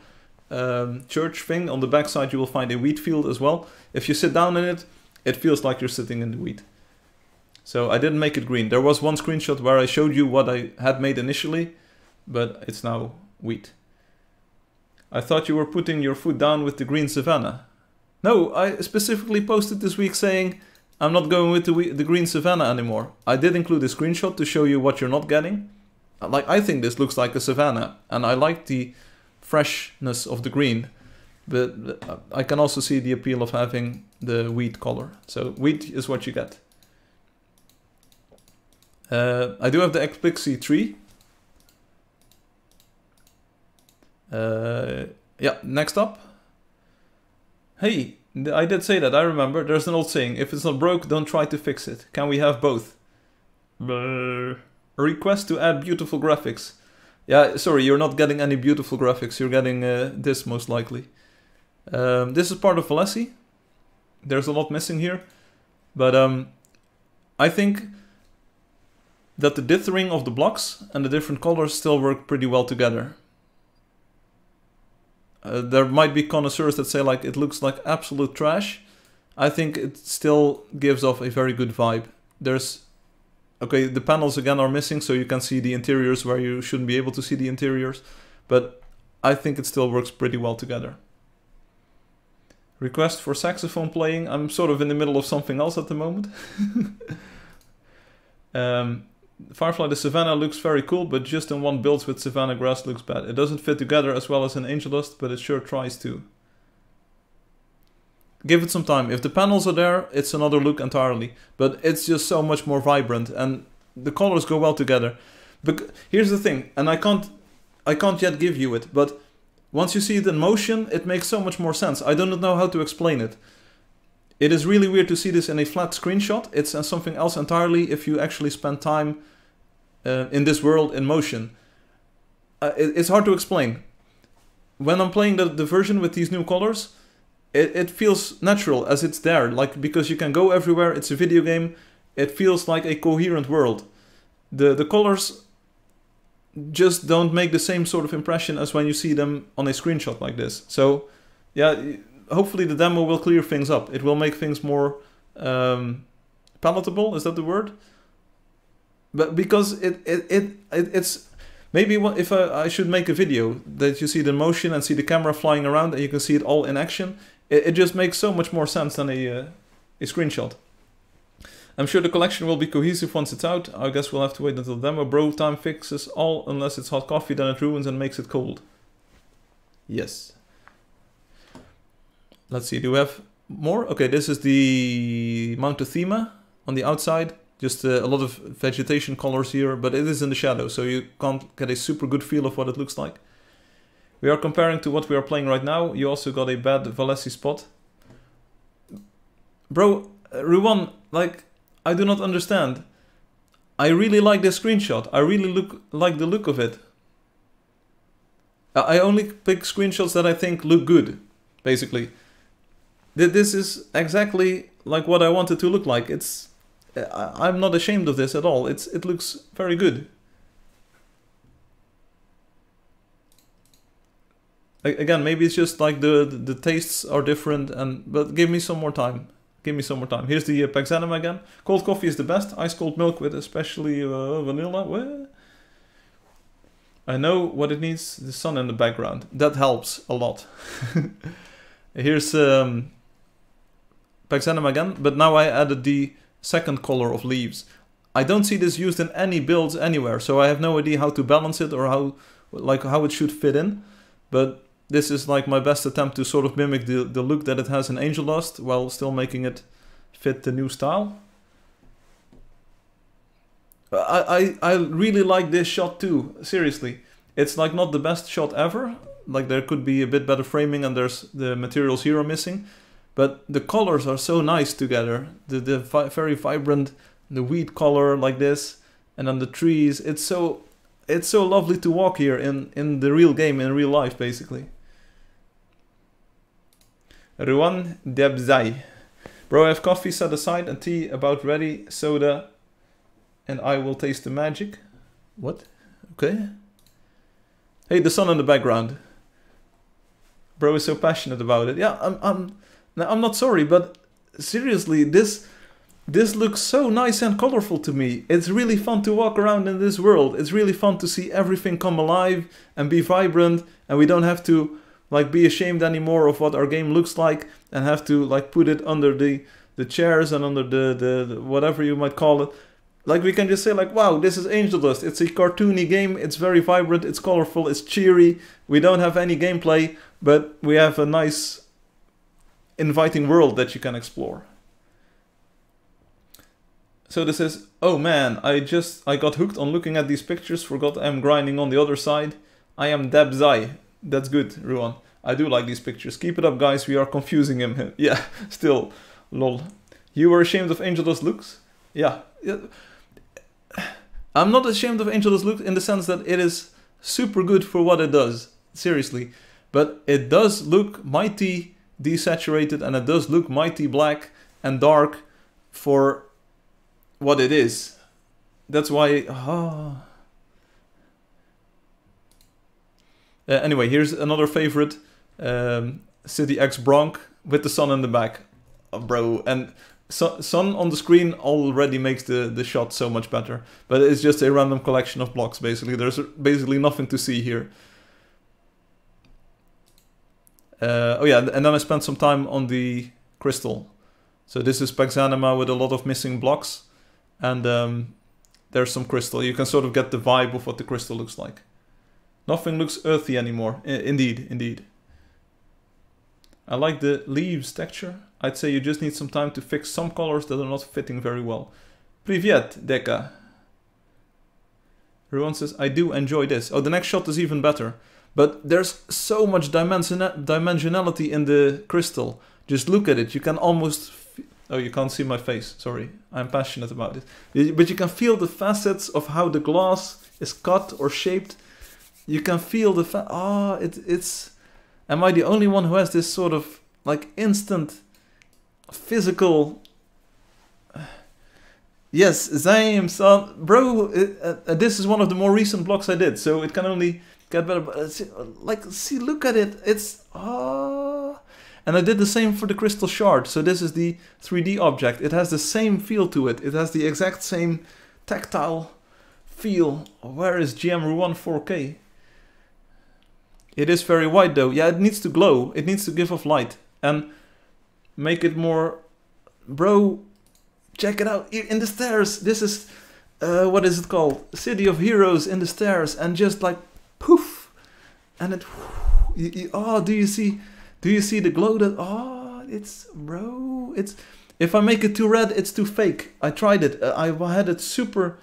um, church thing, on the backside you will find a wheat field as well. If you sit down in it, it feels like you're sitting in the wheat. So I didn't make it green. There was one screenshot where I showed you what I had made initially, but it's now wheat. I thought you were putting your foot down with the green savanna. No, I specifically posted this week saying I'm not going with the, the green savanna anymore. I did include a screenshot to show you what you're not getting. Like I think this looks like a savanna, and I like the freshness of the green, but I can also see the appeal of having the wheat color. So wheat is what you get. Uh, I do have the Explixie tree. Uh, yeah, next up. Hey, I did say that, I remember. There's an old saying, if it's not broke, don't try to fix it. Can we have both? Request to add beautiful graphics. Yeah, sorry, you're not getting any beautiful graphics. You're getting uh, this most likely. Um, this is part of Valesi. There's a lot missing here. But um, I think that the dithering of the blocks and the different colors still work pretty well together. Uh, there might be connoisseurs that say like it looks like absolute trash. I think it still gives off a very good vibe. There's okay, the panels again are missing, so you can see the interiors where you shouldn't be able to see the interiors, but I think it still works pretty well together. Request for saxophone playing. I'm sort of in the middle of something else at the moment. um, Firefly the Savannah looks very cool, but just in one builds with Savannah grass looks bad. It doesn't fit together as well as an Angeldust, but it sure tries to. Give it some time. If the panels are there, it's another look entirely. But it's just so much more vibrant and the colors go well together. But here's the thing, and I can't I can't yet give you it, but once you see it in motion, it makes so much more sense. I don't know how to explain it. It is really weird to see this in a flat screenshot. It's something else entirely if you actually spend time uh, in this world in motion. Uh, it, it's hard to explain. When I'm playing the, the version with these new colors, it, it feels natural as it's there. Like because you can go everywhere, it's a video game. It feels like a coherent world. The the colors just don't make the same sort of impression as when you see them on a screenshot like this. So, yeah, hopefully the demo will clear things up. It will make things more um, palatable. Is that the word? But because it it, it, it it's maybe if I, I should make a video that you see the motion and see the camera flying around and you can see it all in action, it, it just makes so much more sense than a uh, a screenshot. I'm sure the collection will be cohesive once it's out. I guess we'll have to wait until demo. Bro time fixes all unless it's hot coffee, then it ruins and makes it cold. Yes. Let's see, do we have more? Okay, this is the Mount Athema on the outside. Just uh, a lot of vegetation colors here, but it is in the shadow, so you can't get a super good feel of what it looks like. We are comparing to what we are playing right now. You also got a bad Valesi spot. Bro, uh, Ruwan, like, I do not understand. I really like this screenshot. I really look like the look of it. I only pick screenshots that I think look good, basically. This is exactly like what I want it to look like. It's I'm not ashamed of this at all. It's it looks very good. Again, maybe it's just like the, the, the tastes are different, and but give me some more time. Give me some more time. Here's the uh, again. Cold coffee is the best. Ice cold milk with especially uh, vanilla. Well, I know what it needs. The sun in the background. That helps a lot. Here's um, again, but now I added the second color of leaves. I don't see this used in any builds anywhere, so I have no idea how to balance it or how like how it should fit in. But this is like my best attempt to sort of mimic the, the look that it has in Angeldust while still making it fit the new style. I, I, I really like this shot too, seriously. It's like not the best shot ever, like there could be a bit better framing and there's the materials here are missing. But the colors are so nice together. The, the vi very vibrant, the wheat color like this, and then the trees. It's so it's so lovely to walk here in, in the real game, in real life, basically. Ruan Debzai. Bro, I have coffee set aside and tea about ready, soda, and I will taste the magic. What? Okay. Hey, the sun in the background. Bro is so passionate about it. Yeah, I'm, I'm, I'm not sorry, but seriously, this this looks so nice and colorful to me. It's really fun to walk around in this world. It's really fun to see everything come alive and be vibrant and we don't have to like be ashamed anymore of what our game looks like and have to like put it under the the chairs and under the, the, the whatever you might call it. Like we can just say like, wow, this is Angeldust. It's a cartoony game. It's very vibrant. It's colorful. It's cheery. We don't have any gameplay, but we have a nice inviting world that you can explore. So this is, oh man, I just, I got hooked on looking at these pictures, forgot I'm grinding on the other side. I am Debzai. That's good, Ruan. I do like these pictures. Keep it up, guys. We are confusing him. yeah, still, lol. You were ashamed of Angeldust looks? Yeah. I'm not ashamed of Angeldust looks in the sense that it is super good for what it does. Seriously. But it does look mighty desaturated and it does look mighty black and dark for what it is. That's why. Oh. Uh, anyway, here's another favorite um, City X Bronc with the sun in the back, oh, bro. And sun on the screen already makes the, the shot so much better. But it's just a random collection of blocks, basically. There's basically nothing to see here. Uh, oh yeah, and then I spent some time on the crystal. So this is Paxanima with a lot of missing blocks and um, there's some crystal. You can sort of get the vibe of what the crystal looks like. Nothing looks earthy anymore. I indeed, indeed. I like the leaves texture. I'd say you just need some time to fix some colors that are not fitting very well. Privyet, Deka. Ruan says, I do enjoy this. Oh, the next shot is even better. But there's so much dimension dimensionality in the crystal. Just look at it. You can almost Oh, you can't see my face. Sorry, I'm passionate about it. But you can feel the facets of how the glass is cut or shaped. You can feel the fa- ah, oh, it, it's. Am I the only one who has this sort of like instant physical? Yes, Zaim, son, bro. It, uh, uh, this is one of the more recent blocks I did, so it can only get better. But uh, see, like, see, look at it. It's ah. Oh, and I did the same for the crystal shard. So this is the 3D object. It has the same feel to it. It has the exact same tactile feel. Where is GM Ruan 4K? It is very white though. Yeah, it needs to glow. It needs to give off light. And make it more... Bro, check it out. In the stairs. This is... Uh, what is it called? City of Heroes in the stairs. And just like poof. And it... Oh, do you see... Do you see the glow that, oh, it's, bro, it's, if I make it too red, it's too fake. I tried it, uh, I had it super,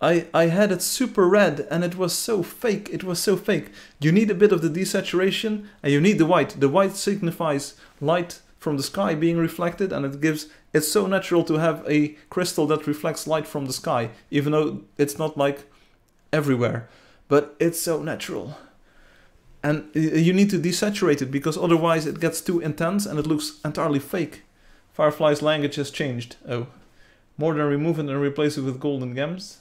I, I had it super red and it was so fake, it was so fake. You need a bit of the desaturation and you need the white. The white signifies light from the sky being reflected and it gives, it's so natural to have a crystal that reflects light from the sky, even though it's not like everywhere, but it's so natural and uh, uh, you need to desaturate it because otherwise it gets too intense and it looks entirely fake. Firefly's language has changed. Oh, more than remove it and replace it with golden gems.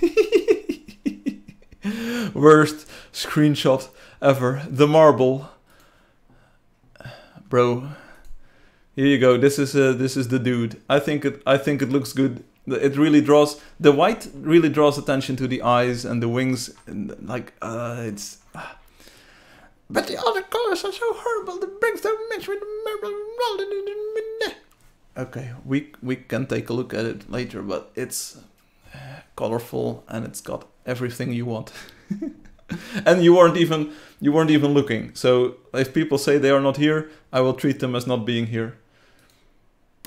Worst screenshot ever. The marble, bro. Here you go. This is uh, this is the dude. I think it. I think it looks good it really draws the white really draws attention to the eyes and the wings and like uh, it's But the other colors are so horrible. The don't match with the marble. Okay, we we can take a look at it later, but it's colorful and it's got everything you want. and you weren't even you weren't even looking. So if people say they are not here, I will treat them as not being here.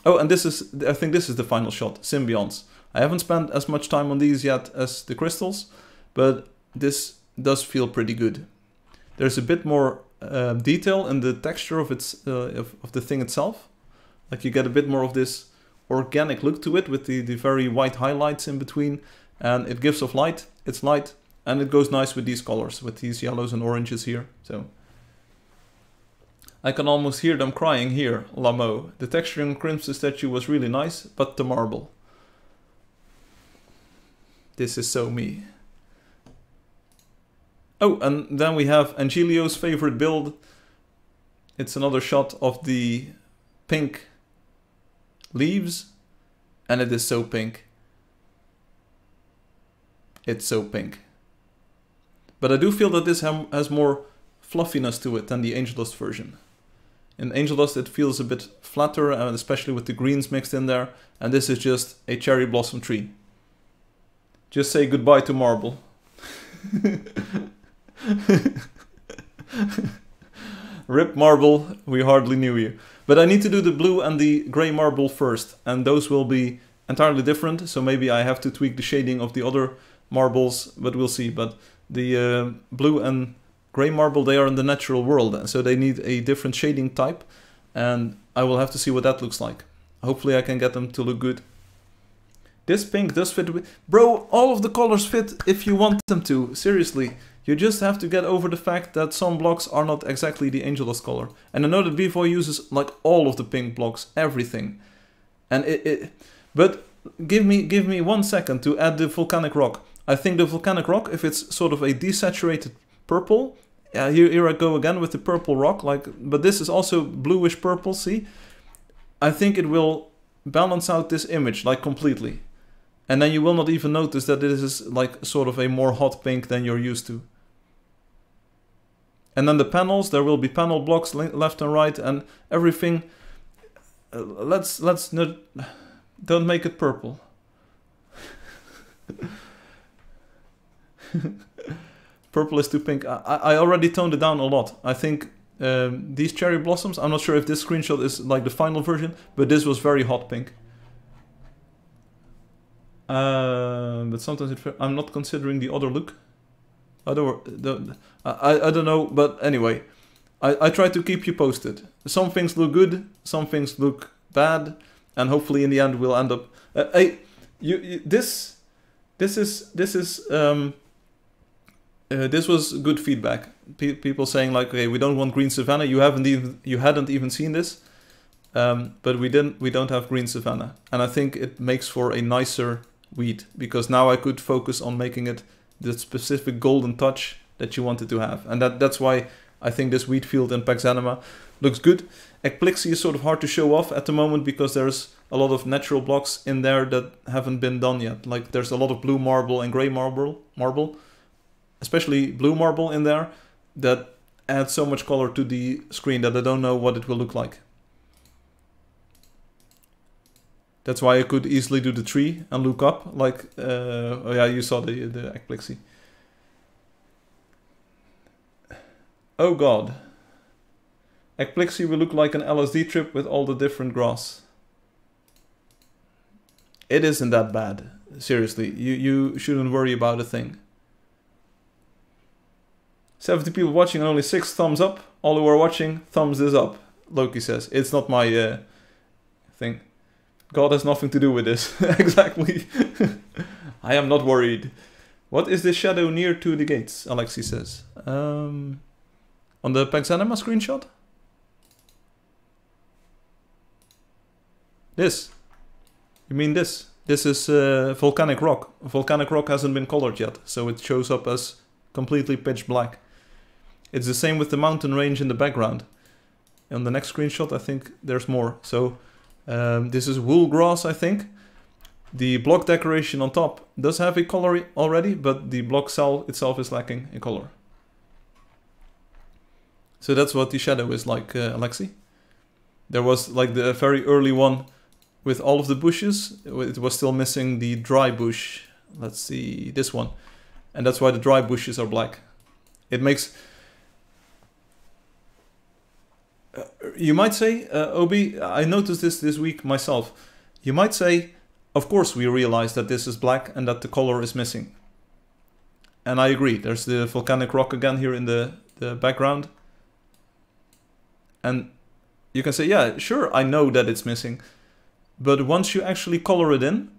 Oh, and this is I think this is the final shot, symbionts. I haven't spent as much time on these yet as the crystals, but this does feel pretty good. There's a bit more uh, detail in the texture of its uh, of, of the thing itself. Like you get a bit more of this organic look to it with the, the very white highlights in between and it gives off light. It's light and it goes nice with these colors, with these yellows and oranges here. So I can almost hear them crying here, Lamo. The texture in Crimson statue was really nice, but the marble. This is so me. Oh, and then we have Angelio's favorite build. It's another shot of the pink leaves, and it is so pink. It's so pink. But I do feel that this has more fluffiness to it than the Angeldust version. In Angeldust it feels a bit flatter, and especially with the greens mixed in there, and this is just a cherry blossom tree. Just say goodbye to marble. Rip marble, we hardly knew you. But I need to do the blue and the grey marble first, and those will be entirely different, so maybe I have to tweak the shading of the other marbles, but we'll see. But the uh, blue and grey marble, they are in the natural world, so they need a different shading type, and I will have to see what that looks like. Hopefully I can get them to look good. This pink does fit with... Bro, all of the colors fit if you want them to, seriously. You just have to get over the fact that some blocks are not exactly the Angeldust color. And I know that Bevoy uses like all of the pink blocks, everything. And it, it, but give me give me one second to add the volcanic rock. I think the volcanic rock, if it's sort of a desaturated purple, yeah, here, here I go again with the purple rock, like, but this is also bluish purple, see? I think it will balance out this image, like, completely. And then you will not even notice that this is, like, sort of a more hot pink than you're used to. And then the panels, there will be panel blocks left and right and everything. Uh, let's, let's, not, don't make it purple. Purple is too pink. I, I already toned it down a lot. I think um, these cherry blossoms, I'm not sure if this screenshot is like the final version, but this was very hot pink. Uh, but sometimes it, I'm not considering the other look. Other, the, I, I don't know, but anyway, I, I try to keep you posted. Some things look good, some things look bad, and hopefully in the end we'll end up. Uh, hey, you, you this, this is this is um, uh, this was good feedback. Pe people saying like, okay, we don't want green savanna. You haven't even you hadn't even seen this, um, but we didn't. We don't have green savanna, and I think it makes for a nicer weed because now I could focus on making it the specific golden touch that you wanted to have, and that that's why I think this wheat field in Paxanima looks good. Ecplixy is sort of hard to show off at the moment because there's a lot of natural blocks in there that haven't been done yet. Like there's a lot of blue marble and gray marble marble especially blue marble in there, that adds so much color to the screen that I don't know what it will look like. That's why I could easily do the tree and look up, like, uh, oh yeah, you saw the, the Ecplixy. Oh god. Ecplixy will look like an LSD trip with all the different grass. It isn't that bad. Seriously, you, you shouldn't worry about a thing. 70 people watching and only 6 thumbs up. All who are watching, thumbs this up. Loki says. It's not my uh, thing. God has nothing to do with this. exactly. I am not worried. What is the shadow near to the gates? Alexi says. Um, on the Paxanima screenshot? This. You mean this? This is uh, volcanic rock. Volcanic rock hasn't been colored yet, so it shows up as completely pitch black. It's the same with the mountain range in the background. On the next screenshot, I think there's more. So um, this is wool grass, I think. The block decoration on top does have a color already, but the block cell itself is lacking in color. So that's what the shadow is like, uh, Alexi. There was like the very early one with all of the bushes. It was still missing the dry bush. Let's see, this one. And that's why the dry bushes are black. It makes... Uh, you might say, uh, Obi, I noticed this this week myself. You might say, of course we realize that this is black and that the color is missing. And I agree. There's the volcanic rock again here in the, the background. And you can say, yeah, sure, I know that it's missing. But once you actually color it in,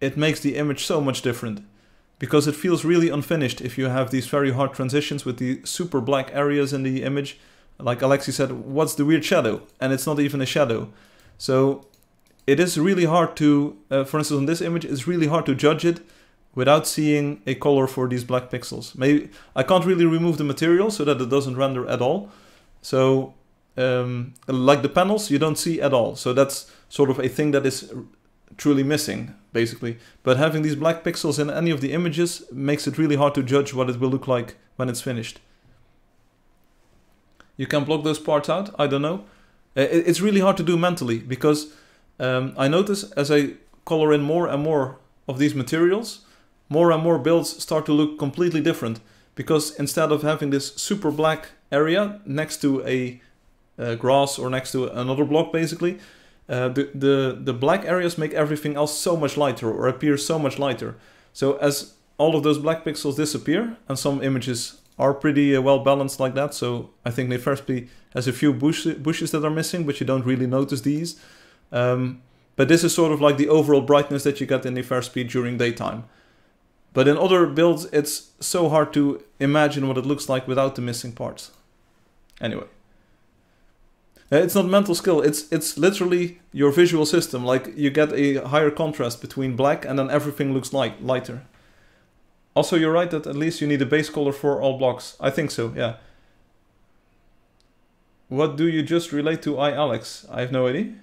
it makes the image so much different. Because it feels really unfinished if you have these very hard transitions with the super black areas in the image. Like Alexi said, what's the weird shadow? And it's not even a shadow. So it is really hard to, uh, for instance, on this image, it's really hard to judge it without seeing a color for these black pixels. Maybe I can't really remove the material so that it doesn't render at all. So um, like the panels, you don't see at all. So that's sort of a thing that is truly missing, basically. But having these black pixels in any of the images makes it really hard to judge what it will look like when it's finished. You can block those parts out, I don't know. It's really hard to do mentally because um, I notice as I color in more and more of these materials, more and more builds start to look completely different because instead of having this super black area next to a uh, grass or next to another block basically, uh, the, the, the black areas make everything else so much lighter or appear so much lighter. So as all of those black pixels disappear, and some images are pretty uh, well balanced like that, so I think Nefarsby has a few bush, bushes that are missing, but you don't really notice these. Um, but this is sort of like the overall brightness that you get in Nefarsby during daytime. But in other builds, it's so hard to imagine what it looks like without the missing parts. Anyway. Uh, it's not mental skill, it's it's literally your visual system. Like you get a higher contrast between black and then everything looks light lighter. Also, you're right that at least you need a base color for all blocks. I think so, yeah. What do you just relate to I Alex? I have no idea.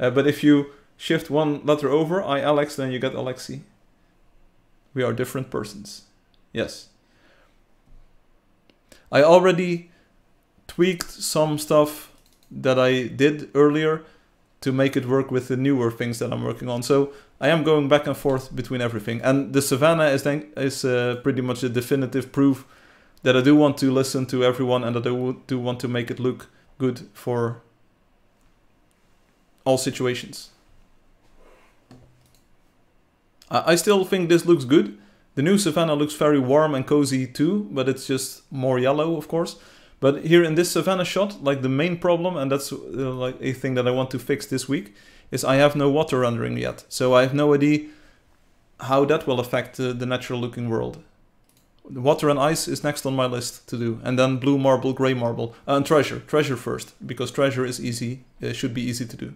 Uh, but if you shift one letter over, I Alex, then you get Alexi. We are different persons. Yes. I already tweaked some stuff that I did earlier to make it work with the newer things that I'm working on. So I am going back and forth between everything. And the Savannah is then is uh, pretty much a definitive proof that I do want to listen to everyone and that I do want to make it look good for all situations. I still think this looks good. The new Savannah looks very warm and cozy too, but it's just more yellow, of course. But here in this Savannah shot, like the main problem, and that's uh, like a thing that I want to fix this week, is I have no water rendering yet. So I have no idea how that will affect uh, the natural looking world. Water and ice is next on my list to do, and then blue marble, gray marble, uh, and treasure. Treasure first, because treasure is easy, uh, should be easy to do.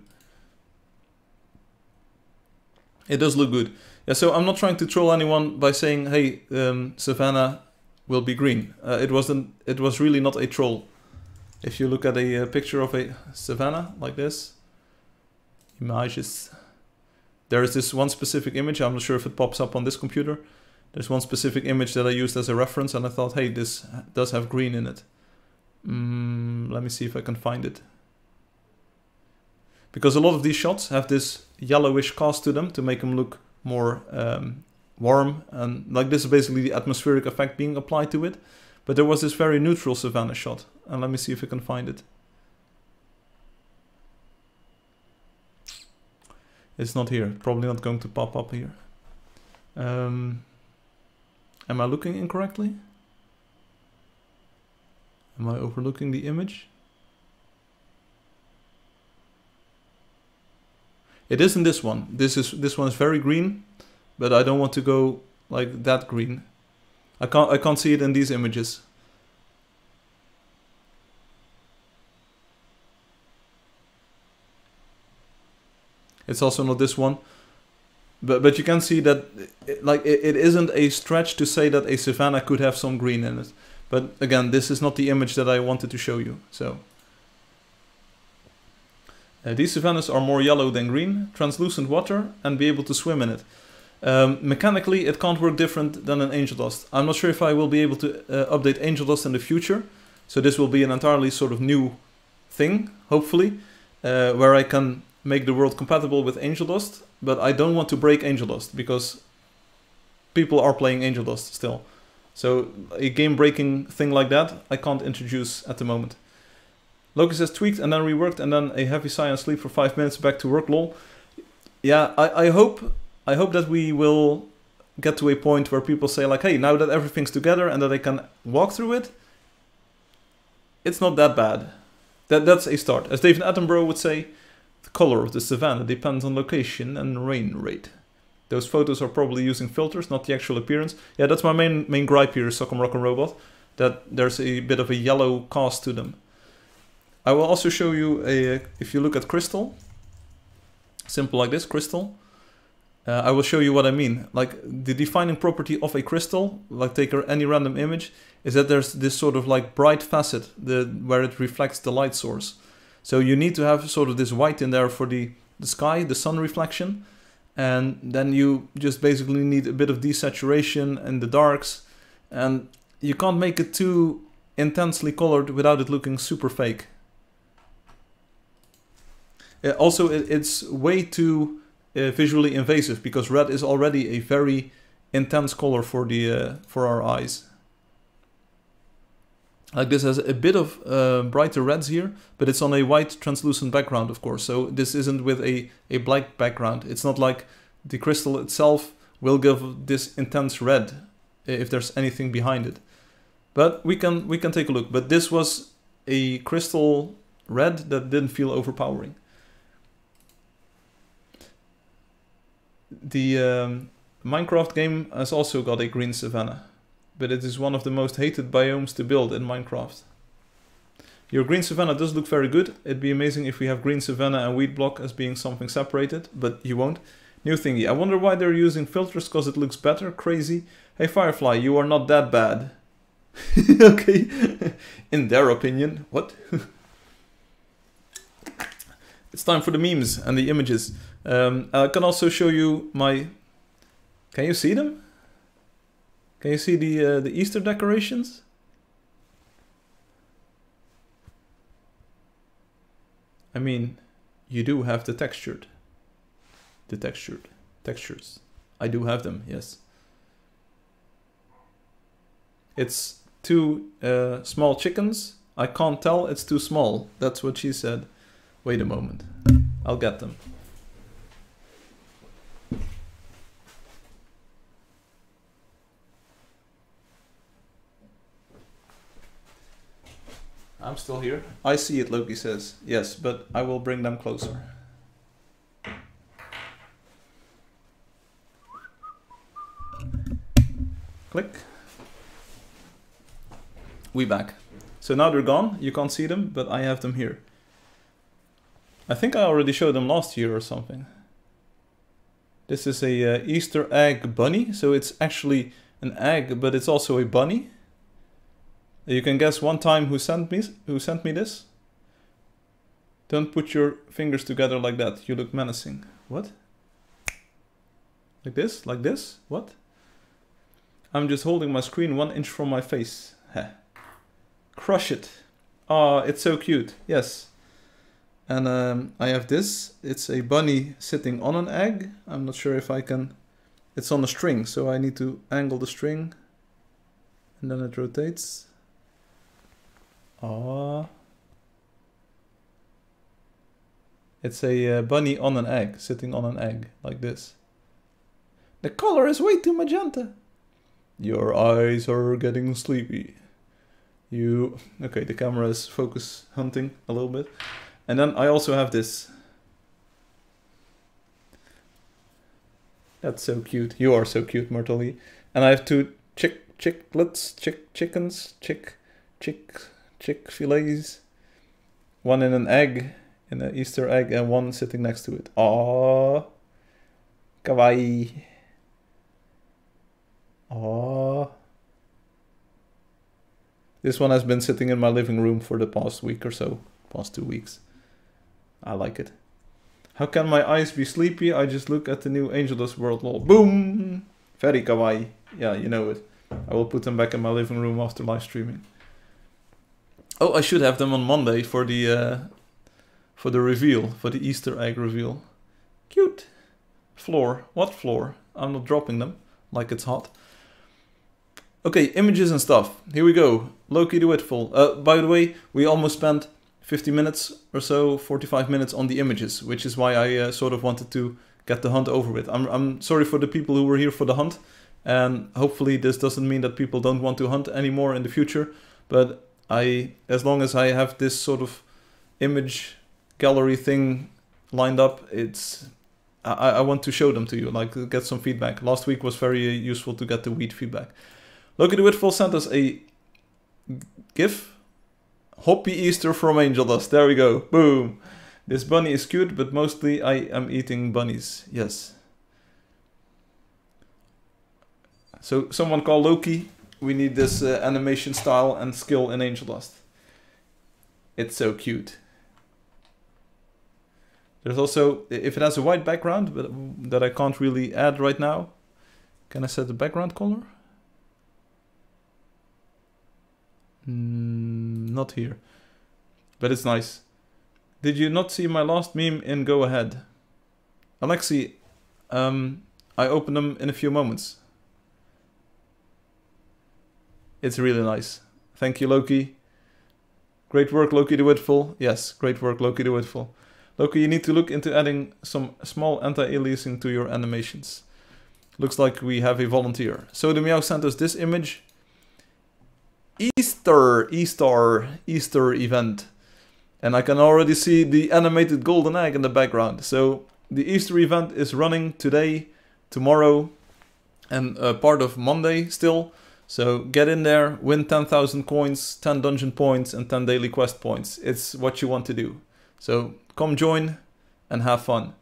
It does look good. Yeah, so I'm not trying to troll anyone by saying, hey, um, Savannah will be green. Uh, it wasn't. It was really not a troll. If you look at a, uh, picture of a savanna like this, images. There is this one specific image. I'm not sure if it pops up on this computer. There's one specific image that I used as a reference, and I thought, hey, this does have green in it. Mm, let me see if I can find it. Because a lot of these shots have this yellowish cast to them to make them look more um, warm and like this is basically the atmospheric effect being applied to it. But there was this very neutral savanna shot and let me see if I can find it. It's not here, probably not going to pop up here. Um, am I looking incorrectly? Am I overlooking the image? It isn't this one. This is this one is very green but I don't want to go like that green. I can't I can't see it in these images. It's also not this one. But but you can see that it, like it, it isn't a stretch to say that a savanna could have some green in it. But again, this is not the image that I wanted to show you. So uh, these savannas are more yellow than green, translucent water, and be able to swim in it. Um, mechanically, it can't work different than an Angeldust. I'm not sure if I will be able to uh, update Angeldust in the future, So this will be an entirely sort of new thing, hopefully, uh, where I can make the world compatible with Angeldust. But I don't want to break Angeldust because people are playing Angeldust still. So a game-breaking thing like that, I can't introduce at the moment. Loki says tweaked and then reworked and then a heavy sigh and sleep for five minutes back to work. Lol. Yeah, I, I hope I hope that we will get to a point where people say like, hey, now that everything's together and that I can walk through it, it's not that bad. That that's a start. As David Attenborough would say, color of the savannah depends on location and rain rate. Those photos are probably using filters, not the actual appearance. Yeah, that's my main main gripe here, Sock'em Rock'em Robot, that there's a bit of a yellow cast to them. I will also show you a, if you look at crystal, simple like this, crystal, uh, I will show you what I mean. Like the defining property of a crystal, like take any random image, is that there's this sort of like bright facet the, where it reflects the light source. So you need to have sort of this white in there for the, the sky, the sun reflection. And then you just basically need a bit of desaturation and the darks. And you can't make it too intensely colored without it looking super fake. Uh, also, it, it's way too uh, visually invasive because red is already a very intense color for the uh, for our eyes. Like this has a bit of uh, brighter reds here, but it's on a white translucent background, of course. So this isn't with a, a black background. It's not like the crystal itself will give this intense red if there's anything behind it. But we can we can take a look. But this was a crystal red that didn't feel overpowering. The um, Minecraft game has also got a green savanna, but it is one of the most hated biomes to build in Minecraft. Your green savanna does look very good. It'd be amazing if we have green savanna and wheat block as being something separated, but you won't. New thingy. I wonder why they're using filters because it looks better. Crazy. Hey Firefly, you are not that bad. okay. in their opinion. What? it's time for the memes and the images. Um, I can also show you my... Can you see them? Can you see the, uh, the Easter decorations? I mean, you do have the textured. The textured textures. I do have them, yes. It's two uh, small chickens. I can't tell, it's too small. That's what she said. Wait a moment. I'll get them. I'm still here. I see it, Loki says. Yes, but I will bring them closer. Click. We back. So now they're gone. You can't see them, but I have them here. I think I already showed them last year or something. This is a uh, Easter egg bunny. So it's actually an egg, but it's also a bunny. You can guess one time who sent me who sent me this. Don't put your fingers together like that. You look menacing. What? Like this? Like this? What? I'm just holding my screen one inch from my face. Heh. Crush it. Ah, oh, it's so cute. Yes. And um, I have this. It's a bunny sitting on an egg. I'm not sure if I can... It's on a string, so I need to angle the string. And then it rotates. Ah. It's a uh, bunny on an egg, sitting on an egg, like this. The color is way too magenta. Your eyes are getting sleepy. You... Okay, the camera is focus hunting a little bit. And then I also have this. That's so cute. You are so cute, Myrtle And I have two chick chicklets, chick chickens, chick chick chick fillets. One in an egg, in an Easter egg, and one sitting next to it. Aww. Kawaii. Aww. This one has been sitting in my living room for the past week or so, past two weeks. I like it. How can my eyes be sleepy? I just look at the new Angeldust World. Boom! Very kawaii. Yeah, you know it. I will put them back in my living room after live streaming. Oh, I should have them on Monday for the uh, for the reveal, for the Easter egg reveal. Cute. Floor. What floor? I'm not dropping them like it's hot. Okay, images and stuff. Here we go. Loki the Witful. Uh, by the way, we almost spent 50 minutes or so, 45 minutes on the images, which is why I uh, sort of wanted to get the hunt over with. I'm, I'm sorry for the people who were here for the hunt, and hopefully this doesn't mean that people don't want to hunt anymore in the future. But I, as long as I have this sort of image gallery thing lined up, it's I, I want to show them to you, like get some feedback. Last week was very useful to get the wheat feedback. Look at the Whitfall sent us a GIF. Hoppy Easter from Angeldust. There we go. Boom. This bunny is cute, but mostly I am eating bunnies. Yes. So someone call Loki. We need this uh, animation style and skill in Angeldust. It's so cute. There's also, if it has a white background, but that I can't really add right now, can I set the background color? Mm, not here. But it's nice. Did you not see my last meme in Go Ahead? Alexi, um, I open them in a few moments. It's really nice. Thank you, Loki. Great work, Loki the Witful. Yes, great work, Loki the Witful. Loki, you need to look into adding some small anti-aliasing to your animations. Looks like we have a volunteer. Soda Meow sent us this image Easter, Easter, Easter event. And I can already see the animated golden egg in the background. So the Easter event is running today, tomorrow, and uh, part of Monday still. So get in there, win 10,000 coins, 10 dungeon points, and 10 daily quest points. It's what you want to do. So come join and have fun.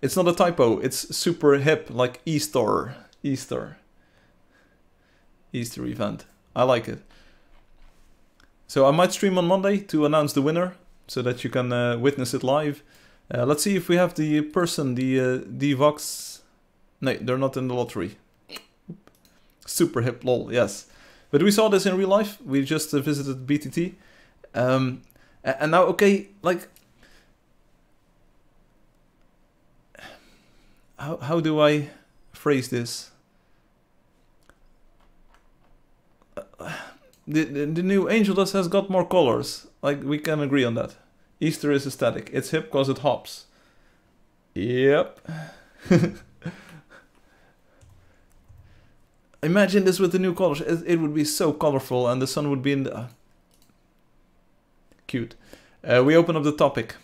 It's not a typo, it's super hip, like Easter. Easter. Easter event. I like it. So I might stream on Monday to announce the winner so that you can uh, witness it live. Uh, let's see if we have the person, the uh, Vox. No, they're not in the lottery. Super hip, lol, yes. But we saw this in real life. We just uh, visited BTT. Um, and now, okay, like... How, how do I phrase this? the, the, the new Angeldust has got more colors. Like, we can agree on that. Easter is aesthetic. It's hip because it hops. Yep. Imagine this with the new colors. It, it, would be so colorful and the sun would be in the... Uh, cute. Uh, we open up the topic.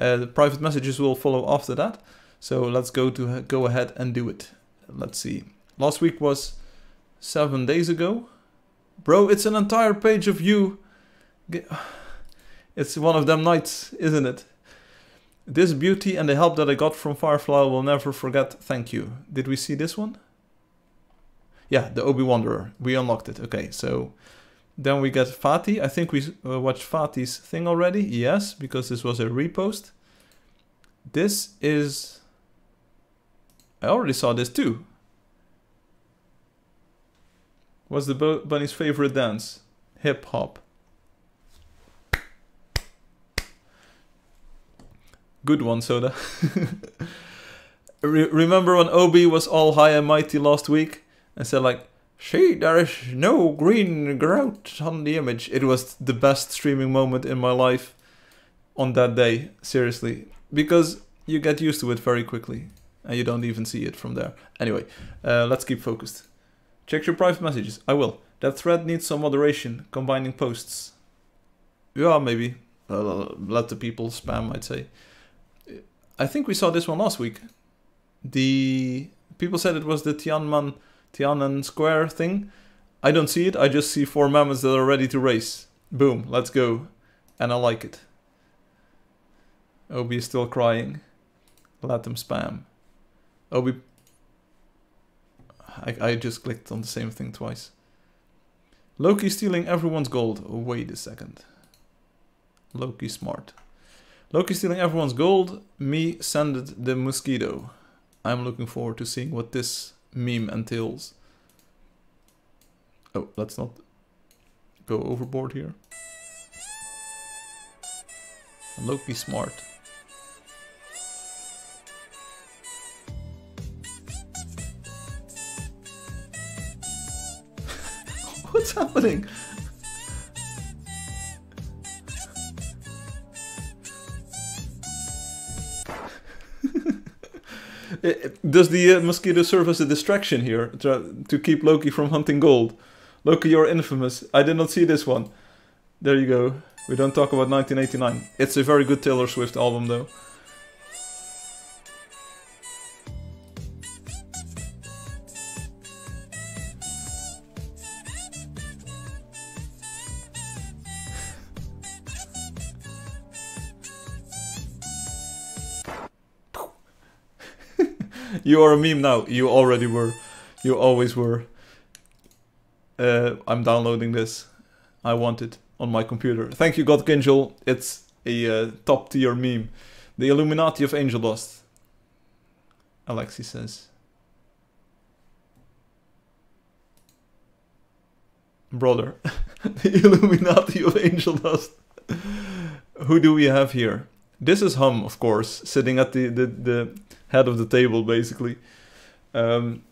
Uh, the private messages will follow after that. So let's go to go ahead and do it. Let's see. Last week was seven days ago. Bro, it's an entire page of you. It's one of them nights, isn't it? This beauty and the help that I got from Firefly will never forget. Thank you. Did we see this one? Yeah, the Obi Wanderer. We unlocked it. Okay, so then we get Fatih. I think we uh, watched Fatih's thing already. Yes, because this was a repost. This is... I already saw this too. What's the bunny's favorite dance? Hip hop. Good one, Soda. Re remember when Obi was all high and mighty last week and said like, "See, there is no green grout on the image." It was the best streaming moment in my life on that day, seriously, because you get used to it very quickly and you don't even see it from there. Anyway, uh, let's keep focused. Check your private messages. I will. That thread needs some moderation, combining posts. Yeah, maybe. Uh, let the people spam, I'd say. I think we saw this one last week. The people said it was the Tiananmen Tiananmen Square thing. I don't see it. I just see four mammoths that are ready to race. Boom, let's go. And I like it. Obi is still crying. Let them spam. Obi I, I just clicked on the same thing twice. Loki stealing everyone's gold. Oh, wait a second. Loki smart. Loki stealing everyone's gold. Me sended the mosquito. I'm looking forward to seeing what this meme entails. Oh, let's not go overboard here. Loki smart. What's happening? Does the uh, mosquito serve as a distraction here to, to keep Loki from hunting gold? Loki, you're infamous. I did not see this one. There you go. We don't talk about 1989. It's a very good Taylor Swift album, though. you are a meme now. You already were. You always were. Uh, I'm downloading this. I want it on my computer. Thank you, God Angel. It's a uh, top tier meme. The Illuminati of Angeldust. Alexi says. Brother. the Illuminati of Angeldust. Who do we have here? This is Hum, of course, sitting at the, the, the head of the table, basically. Um,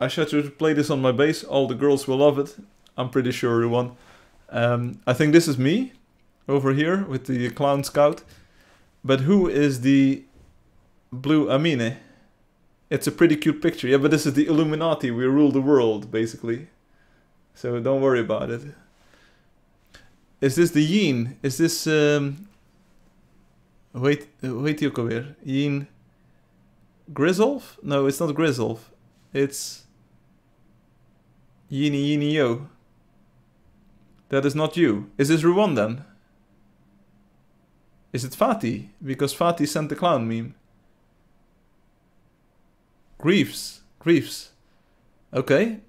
I should play this on my bass. All the girls will love it. I'm pretty sure everyone. Um, I think this is me over here with the clown scout. But who is the blue Amine? It's a pretty cute picture. Yeah, but this is the Illuminati. We rule the world, basically. So don't worry about it. Is this the Yin? Is this... Um, wait, wait, ook alweer? Yin... Grizzolf? No, it's not Grizzolf. It's... Yini Yini Yo. That is not you. Is this Ruwan then? Is it Fatih? Because Fatih sent the clown meme. Greaves. Greaves. Okay.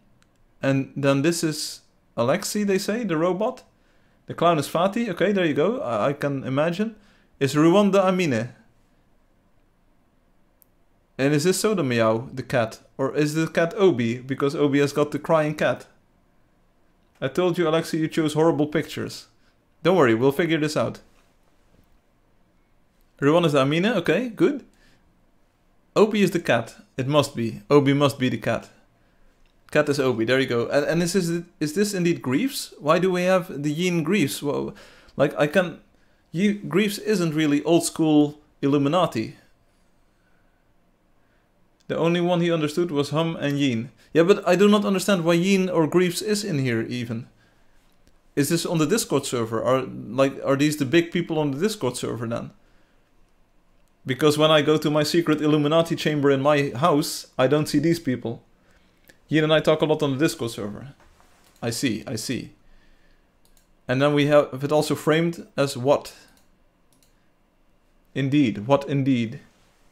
And then this is Alexi, they say, the robot. The clown is Fatih. Okay, there you go. I, I can imagine. Is Ruwanda Amine? And is this Soda Meow, the cat? Or is the cat Obi? Because Obi has got the crying cat. I told you, Alexi, you chose horrible pictures. Don't worry, we'll figure this out. Ruwan is the Amina, okay, good. Obi is the cat. It must be. Obi must be the cat. Cat is Obi, there you go. And, and is, this, is this indeed Greaves? Why do we have the Yin Greaves? Well, like, I can... You, Greaves isn't really old school Illuminati. The only one he understood was Hum and Yin. Yeah, but I do not understand why Yin or Greaves is in here even. Is this on the Discord server? Are like are these the big people on the Discord server then? Because when I go to my secret Illuminati chamber in my house, I don't see these people. Yin and I talk a lot on the Discord server. I see, I see. And then we have it also framed as what? Indeed, what indeed?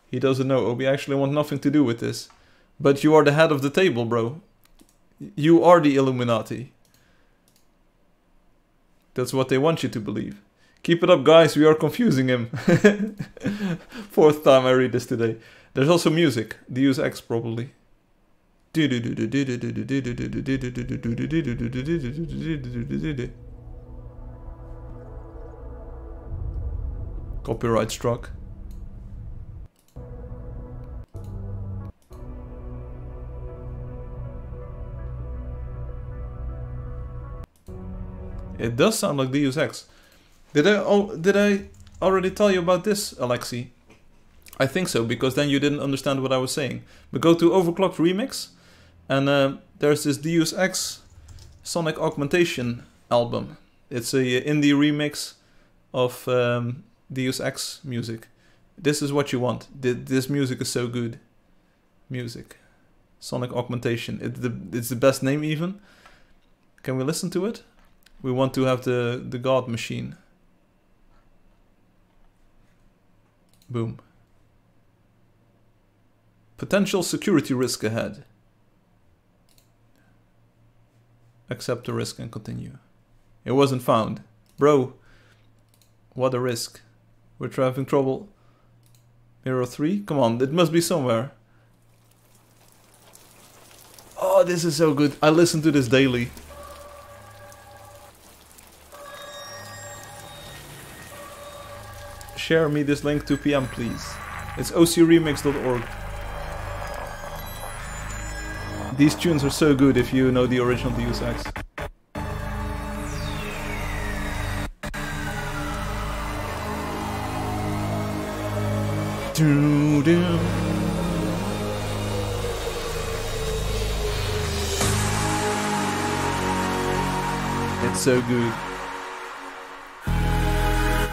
He doesn't know. Obi actually want nothing to do with this. But you are the head of the table, bro. You are the Illuminati. That's what they want you to believe. Keep it up, guys. We are confusing him. Fourth time I read this today. There's also music. They use X probably. Copyright struck. It does sound like Deus Ex. Did I oh, did I already tell you about this, Alexi? I think so, because then you didn't understand what I was saying. But go to Overclocked Remix, and uh, there's this Deus Ex Sonic Augmentation album. It's a indie remix of um, Deus Ex music. This is what you want. This music is so good. Music. Sonic Augmentation. It's the, it's the best name even. Can we listen to it? We want to have the, the God machine. Boom. Potential security risk ahead. Accept the risk and continue. It wasn't found. Bro, what a risk. We're having trouble. Mirror 3? Come on, it must be somewhere. Oh, this is so good. I listen to this daily. Share me this link to PM, please. It's ocremix.org. These tunes are so good if you know the original Deus Ex. -doo. It's so good.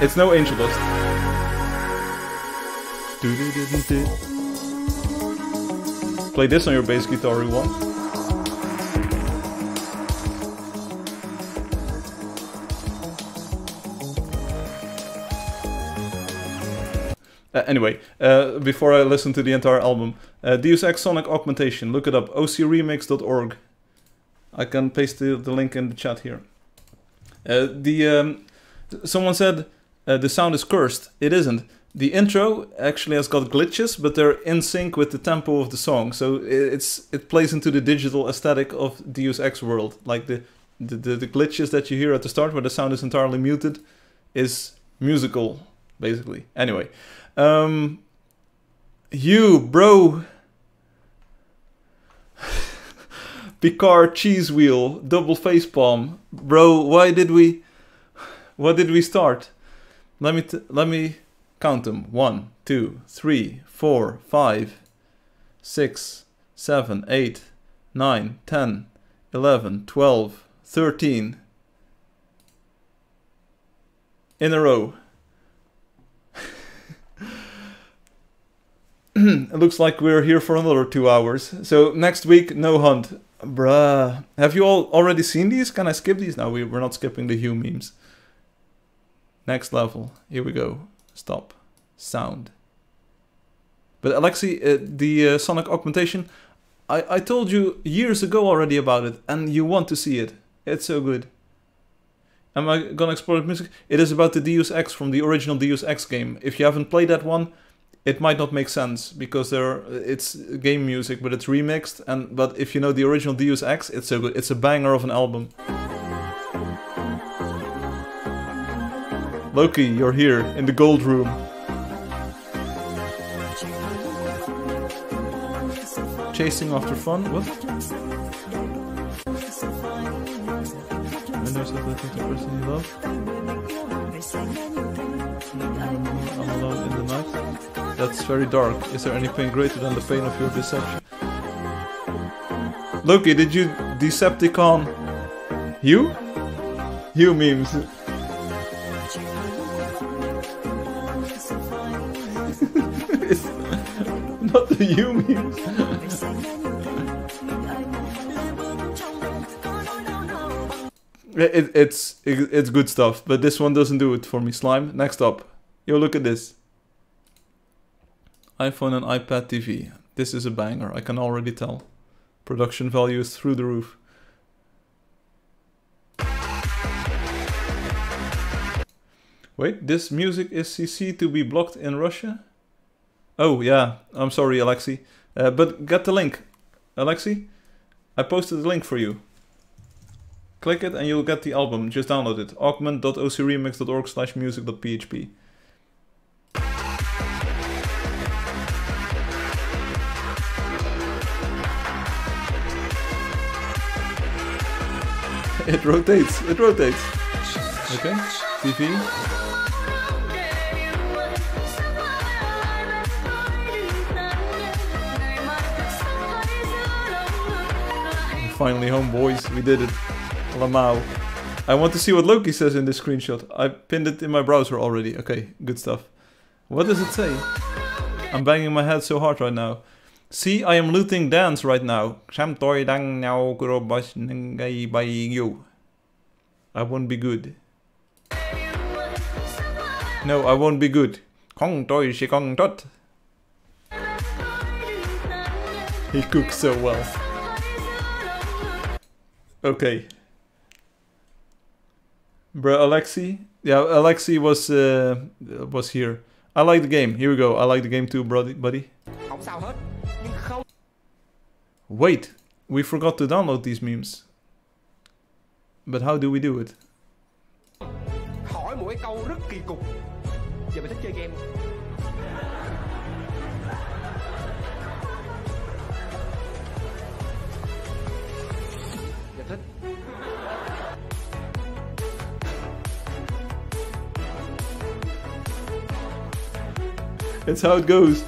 It's no Angeldust. Play this on your bass guitar, you? Uh, anyway, uh, before I listen to the entire album, uh, Deus Ex Sonic Augmentation, look it up, ocremix.org. I can paste the, the link in the chat here. Uh, the um, someone said uh, the sound is cursed. It isn't. The intro actually has got glitches, but they're in sync with the tempo of the song, so it's it plays into the digital aesthetic of Deus Ex world. Like the the, the, the glitches that you hear at the start, where the sound is entirely muted, is musical, basically. Anyway, um, you bro. Picard cheese wheel, double face palm. Bro, why did we what did we start? Let me let me count them. One, two, three, four, five, six, seven, eight, nine, ten, eleven, twelve, thirteen. In a row. it looks like we're here for another two hours. So next week, no hunt. Bruh. Have you all already seen these? Can I skip these? No, we, we're not skipping the Hue memes. Next level. Here we go. Stop. Sound. But Alexi, uh, the uh, Sonic augmentation, I, I told you years ago already about it, and you want to see it. It's so good. Am I gonna explore music? It is about the Deus Ex from the original Deus Ex game. If you haven't played that one, it might not make sense because there it's game music, but it's remixed. And but if you know the original Deus Ex, it's so good. It's a banger of an album. Loki, you're here in the gold room. Chasing after fun? What? Windows of the person you love? I'm alone in the night. That's very dark. Is there any pain greater than the pain of your deception? Loki, did you Decepticon you? You memes. You memes. It, it's it, it's good stuff, but this one doesn't do it for me. Slime. Next up, yo, look at this. iPhone and iPad TV. This is a banger. I can already tell. Production value is through the roof. Wait, this music is CC to be blocked in Russia? Oh yeah, I'm sorry, Alexi, uh, but get the link, Alexi. I posted the link for you. Click it and you'll get the album. Just download it. augment.ocremix.org slash music.php. It rotates. It rotates. Okay. TV. Finally home, boys. We did it. Lamau. I want to see what Loki says in this screenshot. I pinned it in my browser already. Okay, good stuff. What does it say? I'm banging my head so hard right now. See, I am looting dance right now. Sam toy dang now kurobash nengai by you. I won't be good. No, I won't be good. Kong toy shikong tot. He cooks so well. Okay. Bro, Alexi? Yeah, Alexi was uh, was here. I like the game. Here we go. I like the game too, buddy. buddy. Không sao hết Nhưng không Wait, we forgot to download these memes. But how do we do it? hỏi một cái câu rất kỳ cục Giờ mày thích chơi game It's how it goes.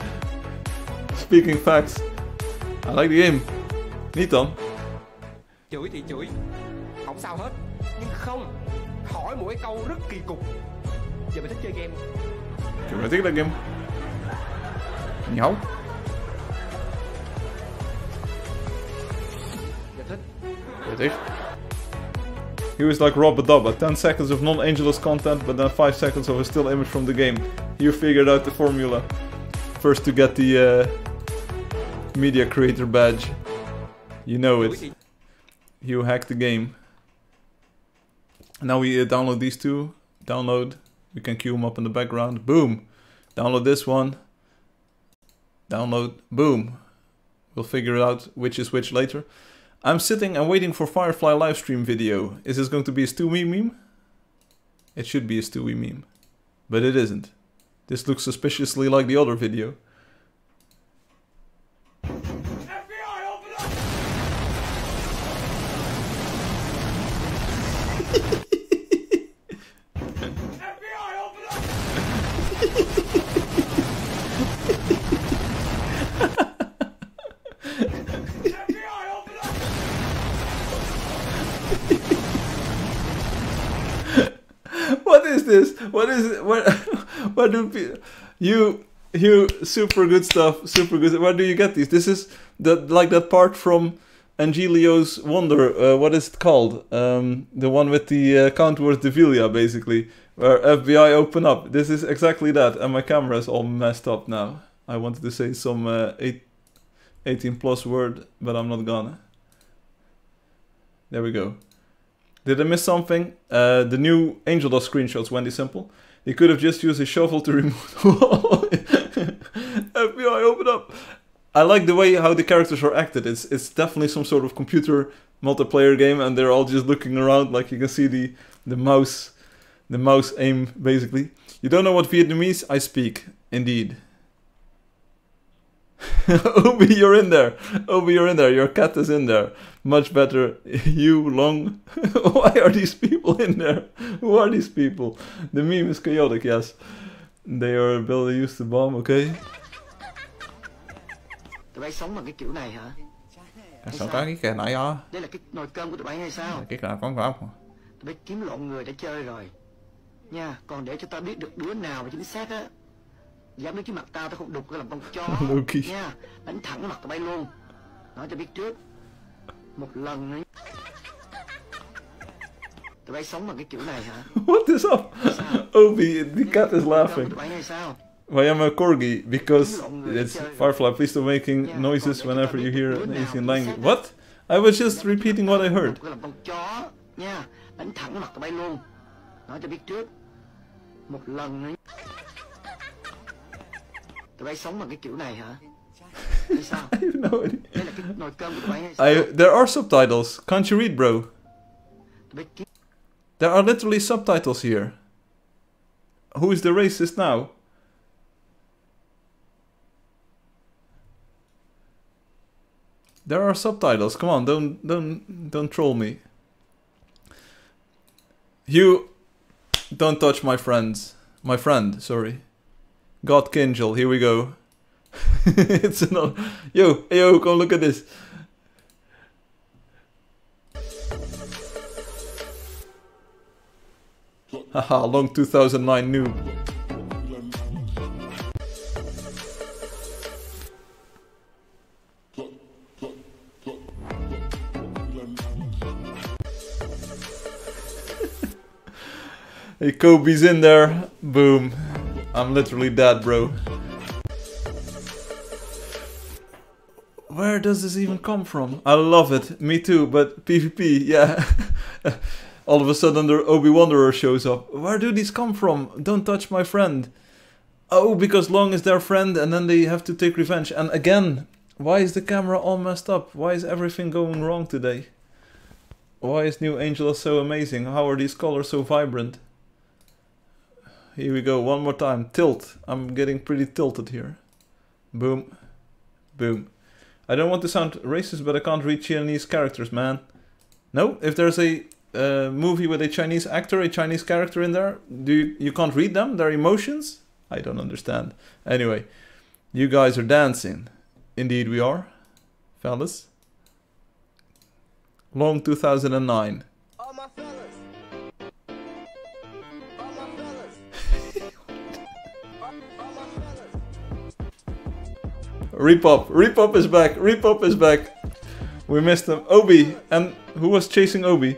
Speaking facts. I like the game. Niet dan. Chửi thì chửi Không sao hết Nhưng không Hỏi một cái câu rất kỳ cục Giờ mày thích chơi game Kunnen we tegen dat game? Miauw. Giờ thích Weet ik. He was like Rob Dubba, 10 seconds of non-Angeldust content, but then 5 seconds of a still image from the game. You figured out the formula. First to get the uh, media creator badge. You know it. You hacked the game. Now we uh, download these two. Download. We can queue them up in the background. Boom. Download this one. Download. Boom. We'll figure out which is which later. I'm sitting and waiting for Firefly livestream video. Is this going to be a Stewie meme? It should be a Stewie meme. But it isn't. This looks suspiciously like the other video. what is this? What is it? What, what do pe- you you super good stuff? Super good. Where do you get these? This is the like that part from Angelio's Wonder. Uh, what is it called? Um, the one with the uh, Count Worth Devilia, basically, where FBI open up. This is exactly that, and my camera is all messed up now. I wanted to say some uh, eight, 18 plus word, but I'm not gonna. There we go. Did I miss something? Uh, the new Angeldust screenshots, Wendy Simple. He could have just used his shovel to remove the wall. FBI, open up! I like the way how the characters are acted. It's it's definitely some sort of computer multiplayer game, and they're all just looking around. Like you can see the the mouse, the mouse aim basically. You don't know what Vietnamese I speak. Indeed. Obi, you're in there. Obi, you're in there. Your cat is in there. Much better. You long. Why are these people in there? Who are these people? The meme is chaotic. Yes, they are ability to use the bomb. Okay. tụi bay sống bằng cái kiểu này hả Sao có cái kẻ này à? đây là cái nồi cơm của tụi bay hay sao Cái kẻ con không? tụi bay kiếm lộn người để chơi rồi nha còn để cho tao biết được đứa nào mà chính xác á dám đến cái mặt tao tao không đục cái làm con chó Loki. nha đánh thẳng mặt tụi bay luôn nói cho biết trước một lần nữa tụi bay sống bằng cái kiểu này hả What is up? Obi, oh, the cat is laughing. tụi bay hay sao Why am I a corgi? Because it's Firefly. Please stop making noises whenever you hear an Asian language. What? I was just repeating what I heard. Đục cái làm con chó nha đánh thẳng mặt tụi bay luôn nói cho biết trước một lần nữa tụi bay sống bằng cái kiểu này hả hay sao I have no idea. đây là cái nồi cơm của tụi bay hay sao I, there are subtitles. Can't you read, bro? tụi bay kiếm There are literally subtitles here. Who is the racist now? There are subtitles. Come on, don't don't don't troll me. You don't touch my friends. My friend, sorry. God Kinjal, here we go. it's another Yo, yo, come look at this. Haha, long 2009 noob. hey, Kobe's in there. Boom. I'm literally dead, bro. Where does this even come from? I love it. Me too, but PvP, yeah. All of a sudden, the Obi Wanderer shows up. Where do these come from? Don't touch my friend. Oh, because Long is their friend, and then they have to take revenge. And again, why is the camera all messed up? Why is everything going wrong today? Why is New Angela so amazing? How are these colors so vibrant? Here we go. One more time. Tilt. I'm getting pretty tilted here. Boom. Boom. I don't want to sound racist, but I can't read Chinese characters, man. No, if there's a uh, movie with a Chinese actor, a Chinese character in there, do you, you can't read them? Their emotions? I don't understand. Anyway, you guys are dancing. Indeed, we are, fellas. Long 2009. Repop. Repop is back. Repop is back. We missed him. Obi. And who was chasing Obi?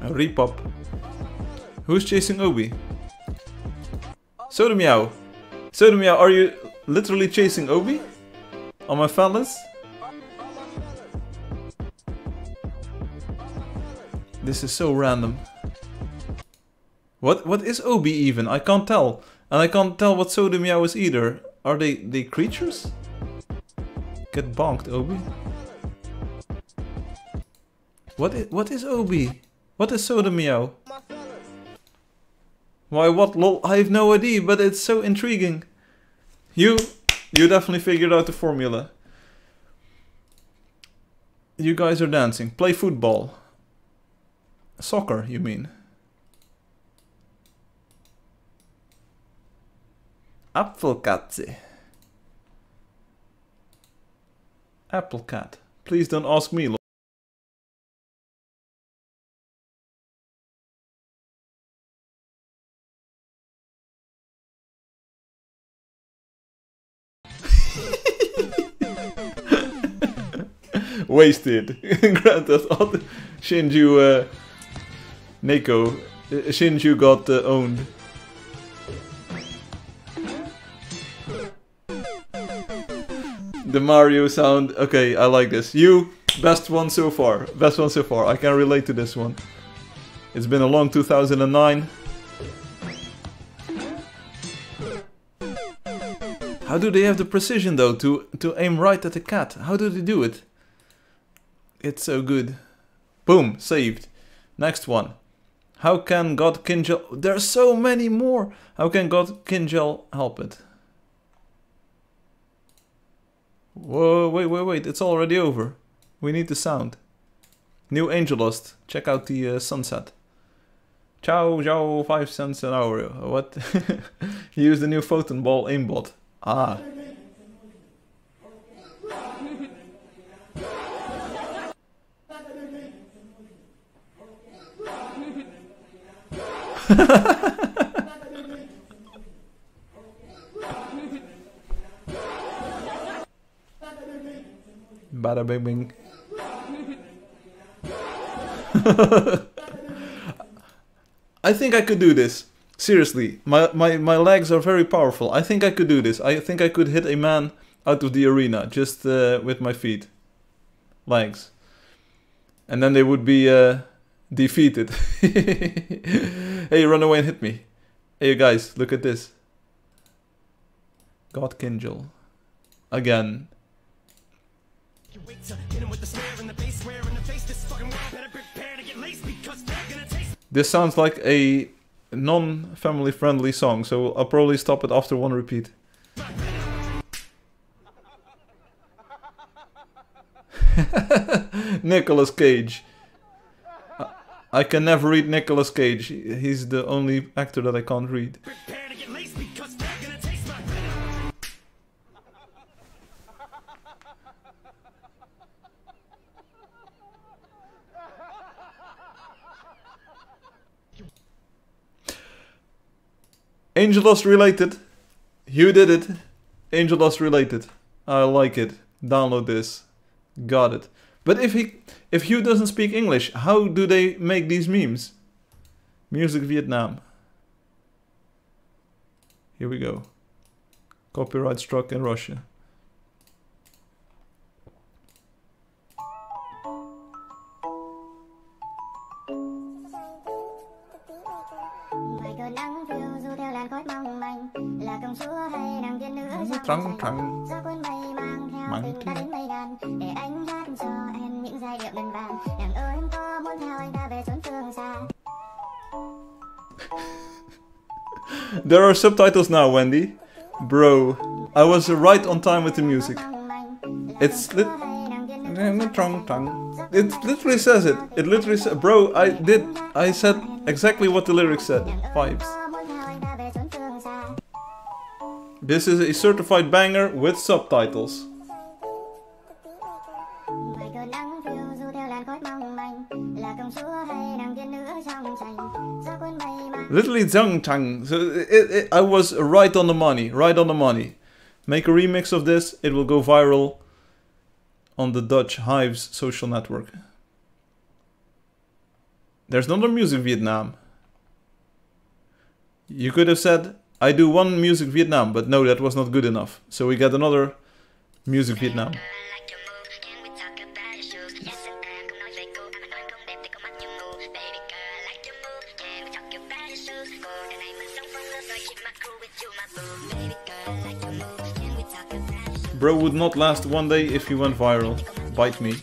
Repop. Who's chasing Obi? Soda Meow. Soda Meow, are you literally chasing Obi? On my fellas? This is so random. What what is Obi even? I can't tell. And I can't tell what Soda Meow is either. Are they they creatures? Get bonked, Obi. What is, what is Obi? What is Soda Meow? Why what lol? I have no idea, but it's so intriguing. You you definitely figured out the formula. You guys are dancing. Play football. Soccer, you mean? Apfelkatze. Apple cat. Please don't ask me. Wasted. Grand Theft Auto. Shinju, uh, Neko. Uh, Shinju got uh, owned. The Mario sound. Okay, I like this. You, best one so far. Best one so far. I can relate to this one. It's been a long 2009. How do they have the precision though to to aim right at the cat? How do they do it? It's so good. Boom, saved. Next one. How can God Kinjal... There's so many more! How can God Kinjal help it? Whoa, wait, wait, wait. It's already over. We need the sound. New Angeldust. Check out the uh, sunset. Ciao, ciao, 5 cents an hour. What? Use the new photon ball aimbot. Ah. Bada bing bing. I think I could do this. Seriously, my, my, my legs are very powerful. I think I could do this. I think I could hit a man out of the arena just uh, with my feet. Legs. And then they would be uh, defeated. hey, run away and hit me. Hey, you guys, look at this. God Kinjal. Again. This sounds like a non-family friendly song, so I'll probably stop it after one repeat. Nicolas Cage. I- I can never read Nicolas Cage. He's the only actor that I can't read. Angeldust related. You did it. Angeldust related. I like it. Download this. Got it. But if he, if Hugh doesn't speak English, how do they make these memes? Music Vietnam. Here we go. Copyright struck in Russia. Theo. đến mây ngàn để anh hát cho em những giai điệu ngân vàng nàng ơi em có muốn muốn theo anh ta về chốn phương xa There are subtitles now, Wendy. Bro, I was right on time with the music. It's lit- hay nàng tiên nữ Trong tongue. It literally says it. It literally says, bro, I did, I said exactly what the lyrics said. Vibes. This is a certified banger with subtitles. Literally Zhang Tang. So it, it, I was right on the money. Right on the money. Make a remix of this. It will go viral on the Dutch Hyves social network. There's no another music Vietnam. You could have said, I do one music Vietnam, but no, that was not good enough. So we get another music Vietnam. Bro would not last one day if he went viral. Bite me.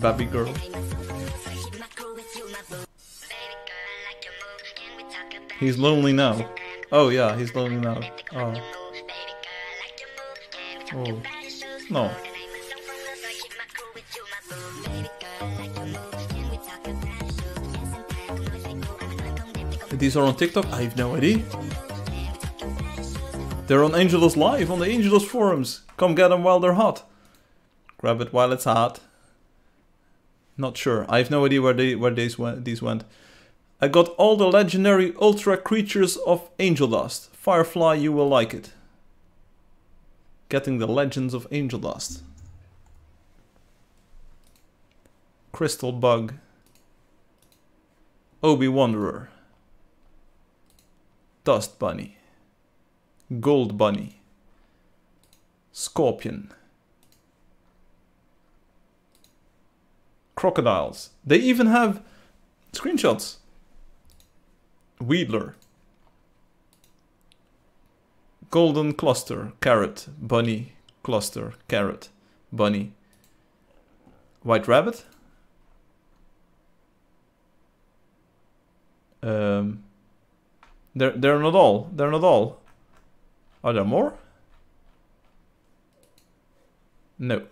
Baby girl. He's lonely now. Oh yeah, he's lonely now. Oh. Oh. No. These are on TikTok? I have no idea. They're on Angeldust Live on the Angeldust forums. Come get them while they're hot. Grab it while it's hot. Not sure. I have no idea where they where these went. These went. I got all the legendary ultra creatures of Angeldust. Firefly, you will like it. Getting the legends of Angeldust. Crystal Bug. Obi Wanderer. Dust Bunny. Gold Bunny. Scorpion. Crocodiles. They even have screenshots. Wheedler. Golden cluster, carrot, bunny, cluster, carrot, bunny. White rabbit. Um, they're they're not all. They're not all. Are there more? No.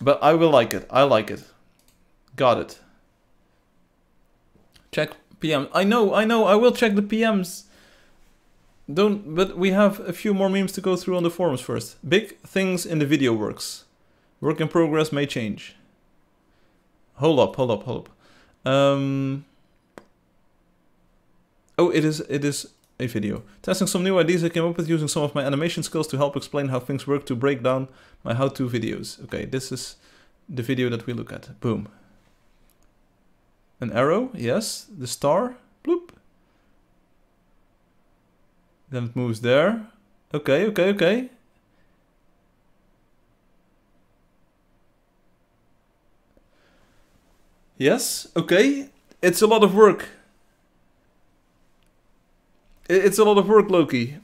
But I will like it. I like it. Got it. Check PM. I know, I know, I will check the PMs. Don't, but we have a few more memes to go through on the forums first. Big things in the video works. Work in progress may change. Hold up, hold up, hold up. Um. Oh, it is, it is a video. Testing some new ideas I came up with using some of my animation skills to help explain how things work to break down my how-to videos. Okay, this is the video that we look at. Boom. An arrow, yes. The star, bloop. Then it moves there. Okay, okay, okay. Yes, okay. It's a lot of work. It's a lot of work, Loki.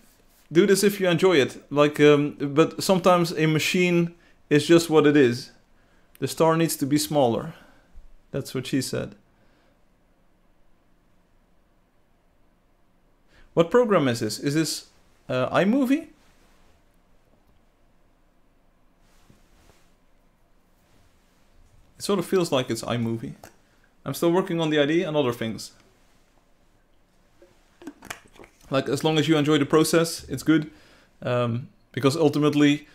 Do this if you enjoy it. Like, um, but sometimes a machine is just what it is. The star needs to be smaller. That's what she said. What program is this? Is this uh, iMovie? It sort of feels like it's iMovie. I'm still working on the idea and other things. Like as long as you enjoy the process, it's good. Um, because ultimately,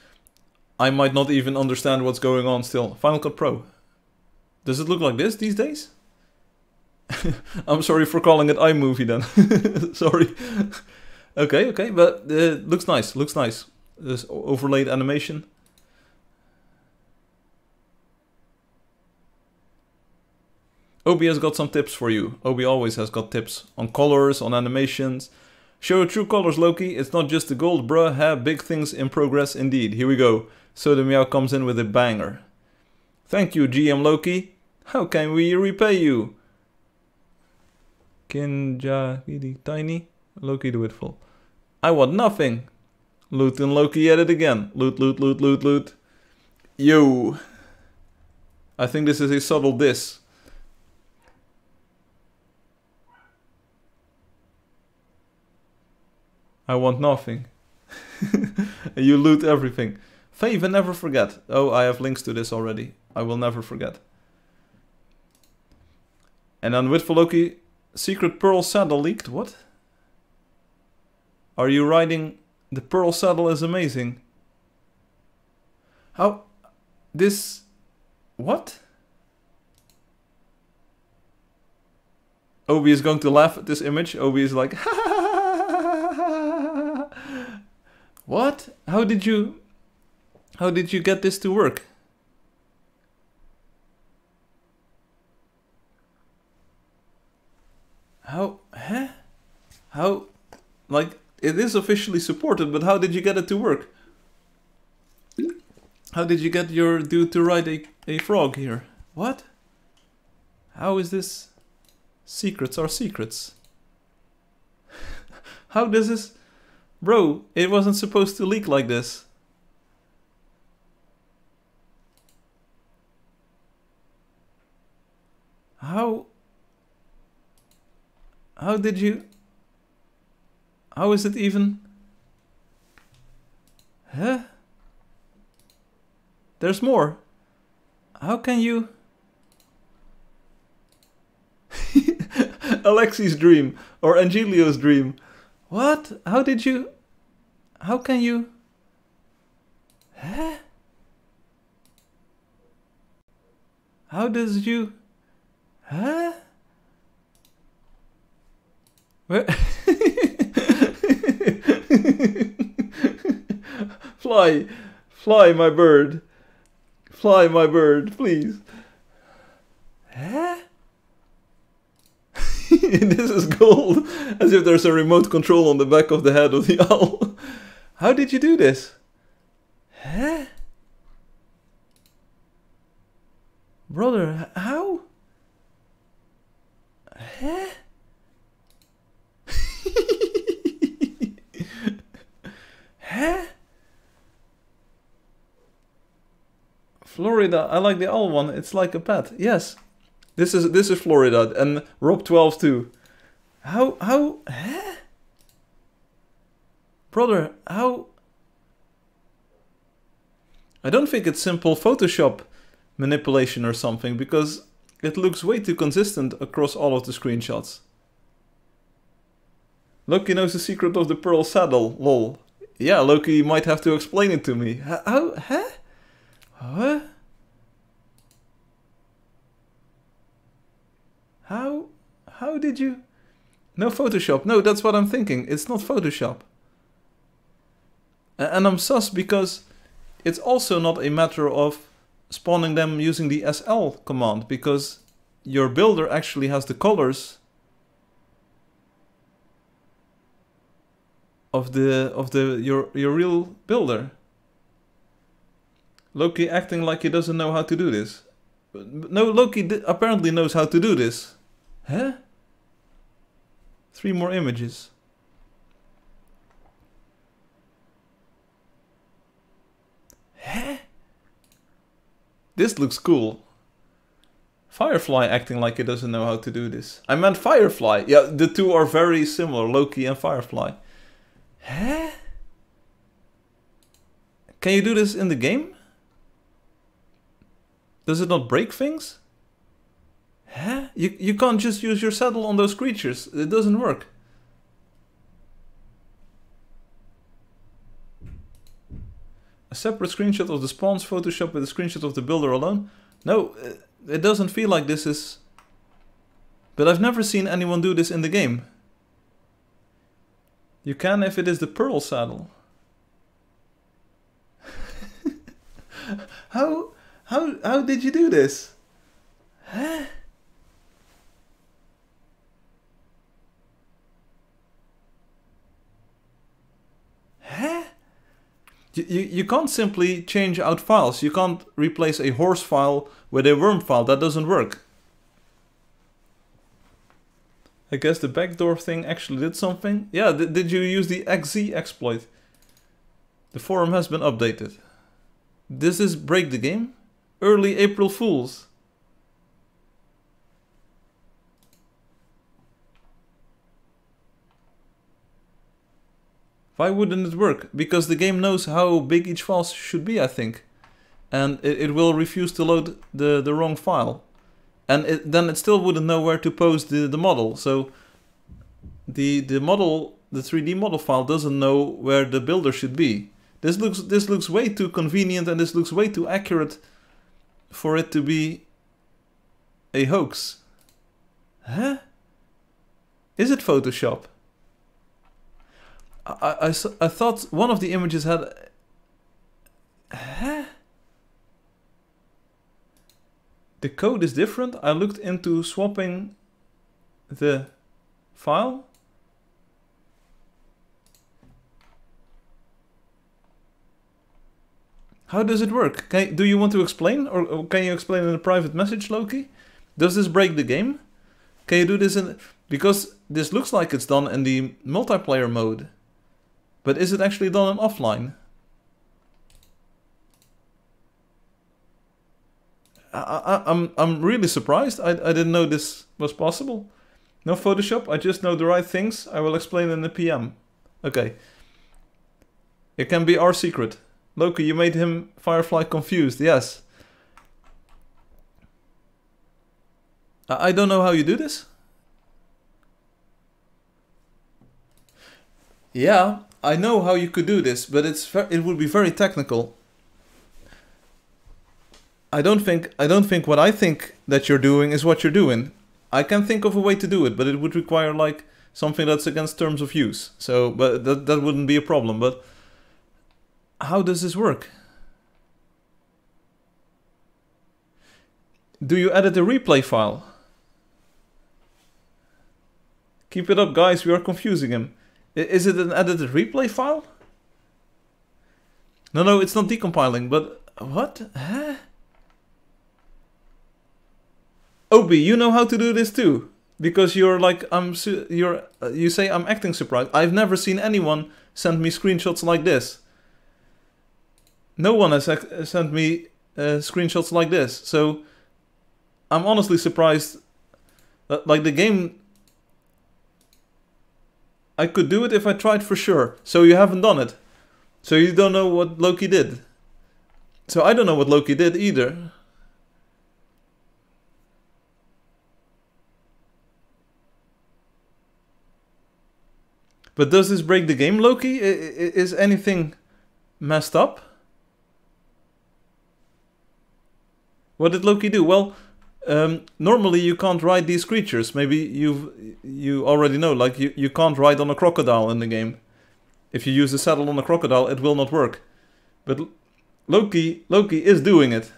I might not even understand what's going on still. Final Cut Pro. Does it look like this these days? I'm sorry for calling it iMovie then. sorry. okay, okay, but uh, looks nice. Looks nice. This overlaid animation. Obi has got some tips for you. Obi always has got tips on colors, on animations. Show true colors, Loki. It's not just the gold, bruh. Have big things in progress indeed. Here we go. Soda Meow comes in with a banger. Thank you, GM Loki. How can we repay you? Kinja Gidi Tiny. Loki the Witful. I want nothing. Loot and Loki at it again. Loot, loot, loot, loot, loot. Yo. I think this is a subtle diss. I want nothing. you loot everything. Fave and never forget. Oh, I have links to this already. I will never forget. And then with Loki, Secret Pearl Saddle leaked. What? Are you riding the Pearl Saddle is amazing. How? This... What? Obi is going to laugh at this image. Obi is like, What? How did you... How did you get this to work? How? Huh? How? Like, it is officially supported, but how did you get it to work? How did you get your dude to ride a, a frog here? What? How is this? Secrets are secrets. how does this... Bro, it wasn't supposed to leak like this. How... How did you... How is it even... Huh? There's more. How can you... Alexi's dream or Angelio's dream. What? How did you... How can you... Huh? How does you... Huh? Fly, fly, my bird. Fly, my bird, please. Huh? this is gold. As if there's a remote control on the back of the head of the owl. How did you do this? Huh? Brother, how? Huh? huh? Florida, I like the owl one. It's like a pet. Yes. This is this is Florida and Rob 12 too. How how huh? Brother, how I don't think it's simple Photoshop manipulation or something because it looks way too consistent across all of the screenshots. Loki knows the secret of the pearl saddle, lol. Yeah, Loki might have to explain it to me. How, huh? Huh? How? How did you? No Photoshop. No, that's what I'm thinking. It's not Photoshop. And I'm sus because it's also not a matter of spawning them using the SL command because your builder actually has the colors of the of the your your real builder. Loki acting like he doesn't know how to do this. No, Loki apparently knows how to do this. Huh? Three more images. Huh? This looks cool. Firefly acting like he doesn't know how to do this. I meant Firefly. Yeah, the two are very similar, Loki and Firefly. Huh? Can you do this in the game? Does it not break things? Huh? You, you can't just use your saddle on those creatures. It doesn't work. A separate screenshot of the spawns Photoshop with a screenshot of the builder alone? No, uh, it doesn't feel like this is... But I've never seen anyone do this in the game. You can if it is the pearl saddle. how, how, how did you do this? Huh? Huh? You, you, you can't simply change out files. You can't replace a horse file with a worm file. That doesn't work. I guess the backdoor thing actually did something. Yeah, did, did you use the XZ exploit? The forum has been updated. This is Break the Game? Early April Fools. Why wouldn't it work? Because the game knows how big each file should be, I think. And it, it will refuse to load the, the wrong file. And it, then it still wouldn't know where to pose the, the model. So the the model, the 3D model file doesn't know where the builder should be. This looks this looks way too convenient and this looks way too accurate for it to be a hoax. Huh? Is it Photoshop? I I thought one of the images had... Huh? The code is different. I looked into swapping the file. How does it work? Can, do you want to explain? Or, can you explain in a private message, Loki? Does this break the game? Can you do this in... Because this looks like it's done in the multiplayer mode. But is it actually done in offline? I, I, I'm I'm really surprised. I, I didn't know this was possible. No Photoshop. I just know the right things. I will explain in the PM. Okay. It can be our secret. Loki, you made him Firefly confused. Yes. I, I don't know how you do this. Yeah, I know how you could do this, but it's it would be very technical. I don't think I don't think what I think that you're doing is what you're doing. I can think of a way to do it, but it would require like something that's against terms of use. So, but that that wouldn't be a problem. But how does this work? Do you edit the replay file? Keep it up, guys. We are confusing him. Is it an edited replay file? No, no, it's not decompiling, but what? Huh? Obi, you know how to do this too, because you're like I'm. You're. Uh, you say I'm acting surprised. I've never seen anyone send me screenshots like this. No one has ac- sent me uh, screenshots like this, so I'm honestly surprised. That, like the game I could do it if I tried for sure. So you haven't done it. So you don't know what Loki did. So I don't know what Loki did either. But does this break the game, Loki? Is anything messed up? What did Loki do? Well, um, normally you can't ride these creatures. Maybe you've you already know. Like you, you can't ride on a crocodile in the game. If you use the saddle on a crocodile, it will not work. But Loki Loki is doing it,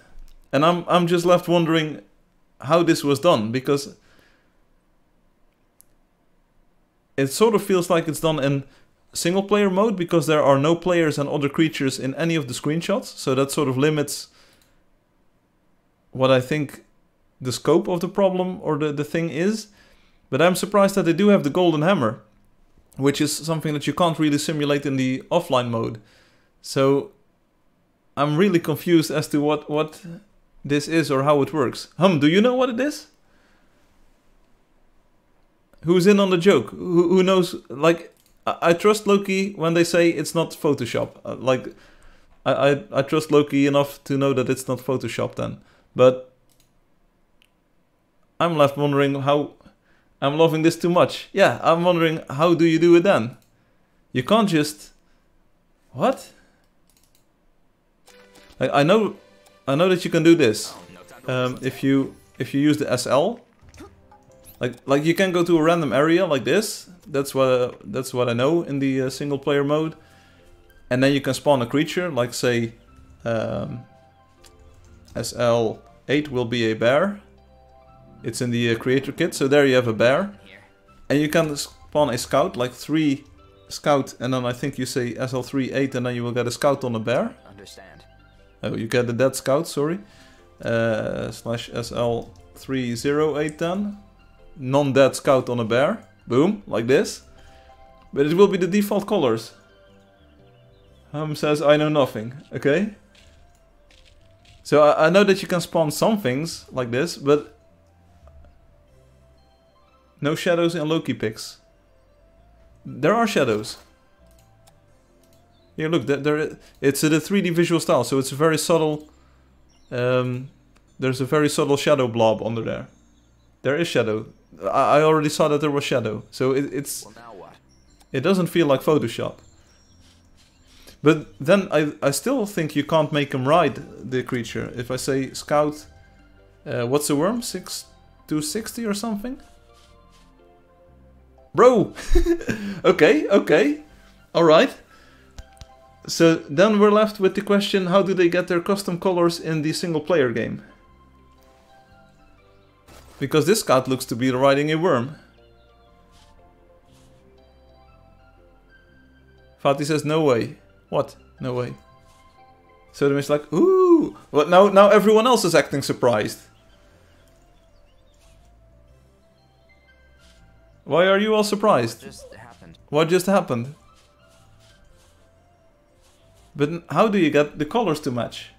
and I'm I'm just left wondering how this was done because it sort of feels like it's done in single player mode because there are no players and other creatures in any of the screenshots. So that sort of limits what I think the scope of the problem or the, the thing is. But I'm surprised that they do have the golden hammer, which is something that you can't really simulate in the offline mode. So I'm really confused as to what, what this is or how it works. Hum, do you know what it is? Who's in on the joke? Who, who knows? Like, I, I trust Loki when they say it's not Photoshop. Uh, like, I, I, I trust Loki enough to know that it's not Photoshop then. But I'm left wondering how I'm loving this too much. Yeah, I'm wondering how do you do it then? You can't just what? Like I know, I know that you can do this. Um, if you if you use the SL, like like you can go to a random area like this. That's what that's what I know in the uh, single player mode, and then you can spawn a creature. Like say, um, SL8 will be a bear. It's in the uh, creator kit, so there you have a bear. And you can spawn a scout, like three scout, and then I think you say SL3 8, and then you will get a scout on a bear. Understand. Oh, you get a dead scout, sorry. Uh, slash SL308 then. Non-dead scout on a bear. Boom, like this. But it will be the default colors. Hum says, I know nothing. Okay. So I, I know that you can spawn some things like this, but... No shadows in Loki pics. There are shadows. Here, look, there, there it's a 3D visual style, so it's a very subtle. Um, there's a very subtle shadow blob under there. There is shadow. I, I already saw that there was shadow, so it, it's Well, it doesn't feel like Photoshop. But then I, I still think you can't make him ride the creature. If I say scout, uh, what's the worm? 6 to 60 or something? Bro! okay, okay. Alright. So then we're left with the question how do they get their custom colors in the single player game? Because this scout looks to be riding a worm. Fatih says no way. What? No way. So is like, ooh. Well, now now everyone else is acting surprised. Why are you all surprised? What Just happened. What just happened? But how do you get the colors to match?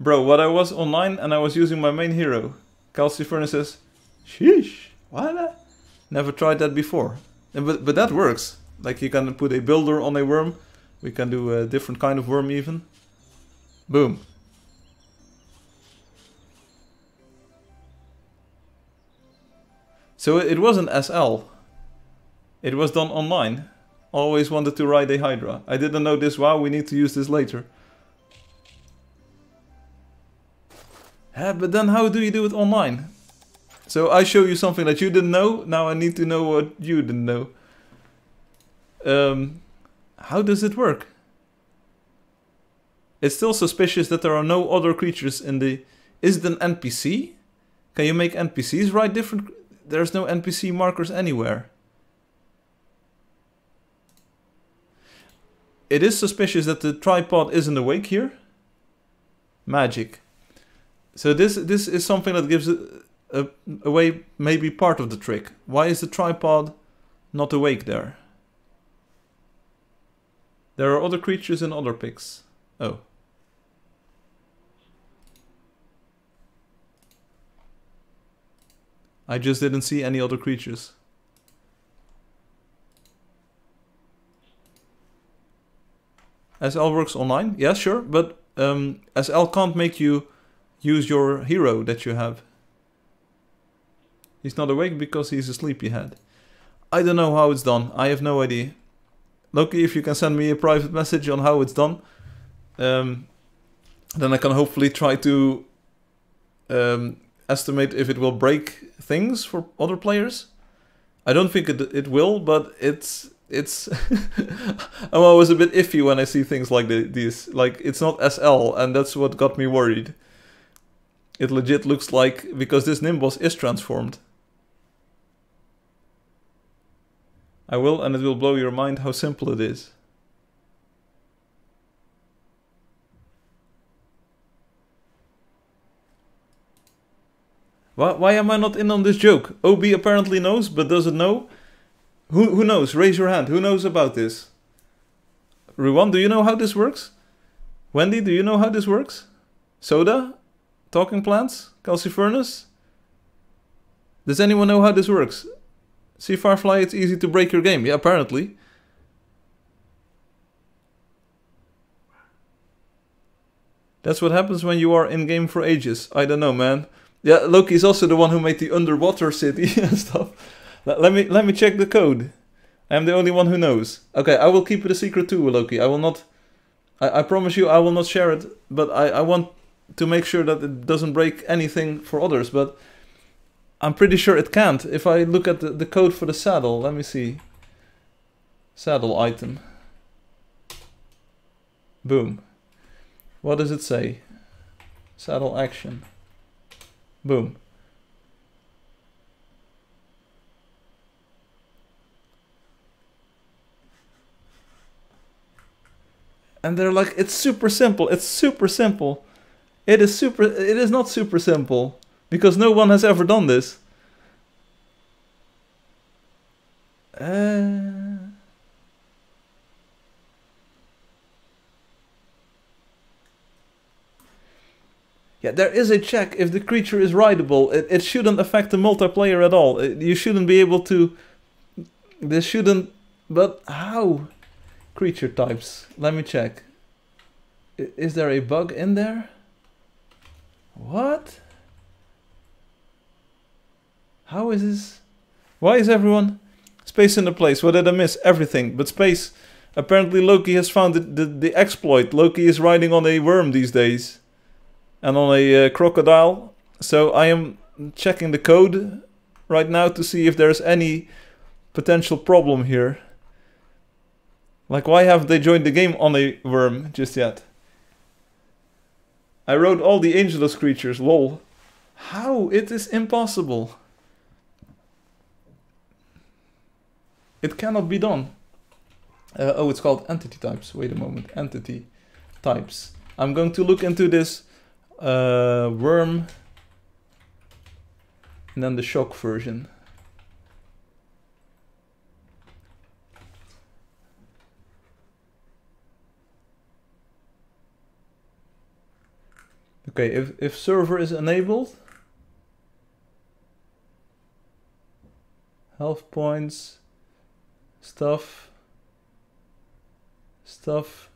Bro, what I was online and I was using my main hero. Furnace says, Sheesh, what? Never tried that before. And But, but that works. Like you can put a builder on a worm. We can do a different kind of worm even. Boom. So it wasn't SL. It was done online. Always wanted to ride a Hydra. I didn't know this. Wow, we need to use this later. Yeah, but then how do you do it online? So I show you something that you didn't know. Now I need to know what you didn't know. Um, how does it work? It's still suspicious that there are no other creatures in the... Is it an NPC? Can you make NPCs write different... There's no NPC markers anywhere. It is suspicious that the tripod isn't awake here. Magic. So this this is something that gives a, away maybe part of the trick. Why is the tripod not awake there? There are other creatures in other pics. Oh. I just didn't see any other creatures. SL works online? Yeah, sure, but um, SL can't make you use your hero that you have. He's not awake because he's a sleepyhead. I don't know how it's done. I have no idea. Loki, if you can send me a private message on how it's done, um, then I can hopefully try to um, estimate if it will break things for other players. I don't think it it will, but it's it's. I'm always a bit iffy when I see things like the, these. Like it's not SL, and that's what got me worried. It legit looks like because this Nimbus is transformed. I will, and it will blow your mind how simple it is. Why, why am I not in on this joke? Obi apparently knows, but does it know? Who, who knows? Raise your hand. Who knows about this? Ruwan, do you know how this works? Wendy, do you know how this works? Soda? Talking plants? Furnace? Does anyone know how this works? See Firefly, it's easy to break your game. Yeah, apparently. That's what happens when you are in game for ages. I don't know, man. Yeah, Loki is also the one who made the underwater city and stuff. Let me let me check the code. I am the only one who knows. Okay, I will keep it a secret too, Loki. I will not. I, I promise you, I will not share it. But I I want to make sure that it doesn't break anything for others. But I'm pretty sure it can't. If I look at the, the code for the saddle, let me see. Saddle item. Boom. What does it say? Saddle action. Boom. And they're like, it's super simple. It's super simple. It is super. It is not super simple because no one has ever done this. Uh... Yeah, there is a check if the creature is rideable. It, it shouldn't affect the multiplayer at all. It- you shouldn't be able to. This shouldn't. But how? creature types. Let me check. Is there a bug in there? What? How is this? Why is everyone space in the place? What did I miss? Everything but space. Apparently Loki has found the, the, the exploit. Loki is riding on a worm these days. And on a uh, crocodile. So I am checking the code right now to see if there's any potential problem here. Like why haven't they joined the game on a worm just yet? I wrote all the Angeldust creatures, lol. How? It is impossible. It cannot be done. Uh, oh, it's called entity types. Wait a moment. Entity types. I'm going to look into this uh, worm and then the shock version. Okay, if, if server is enabled, health points, stuff, stuff.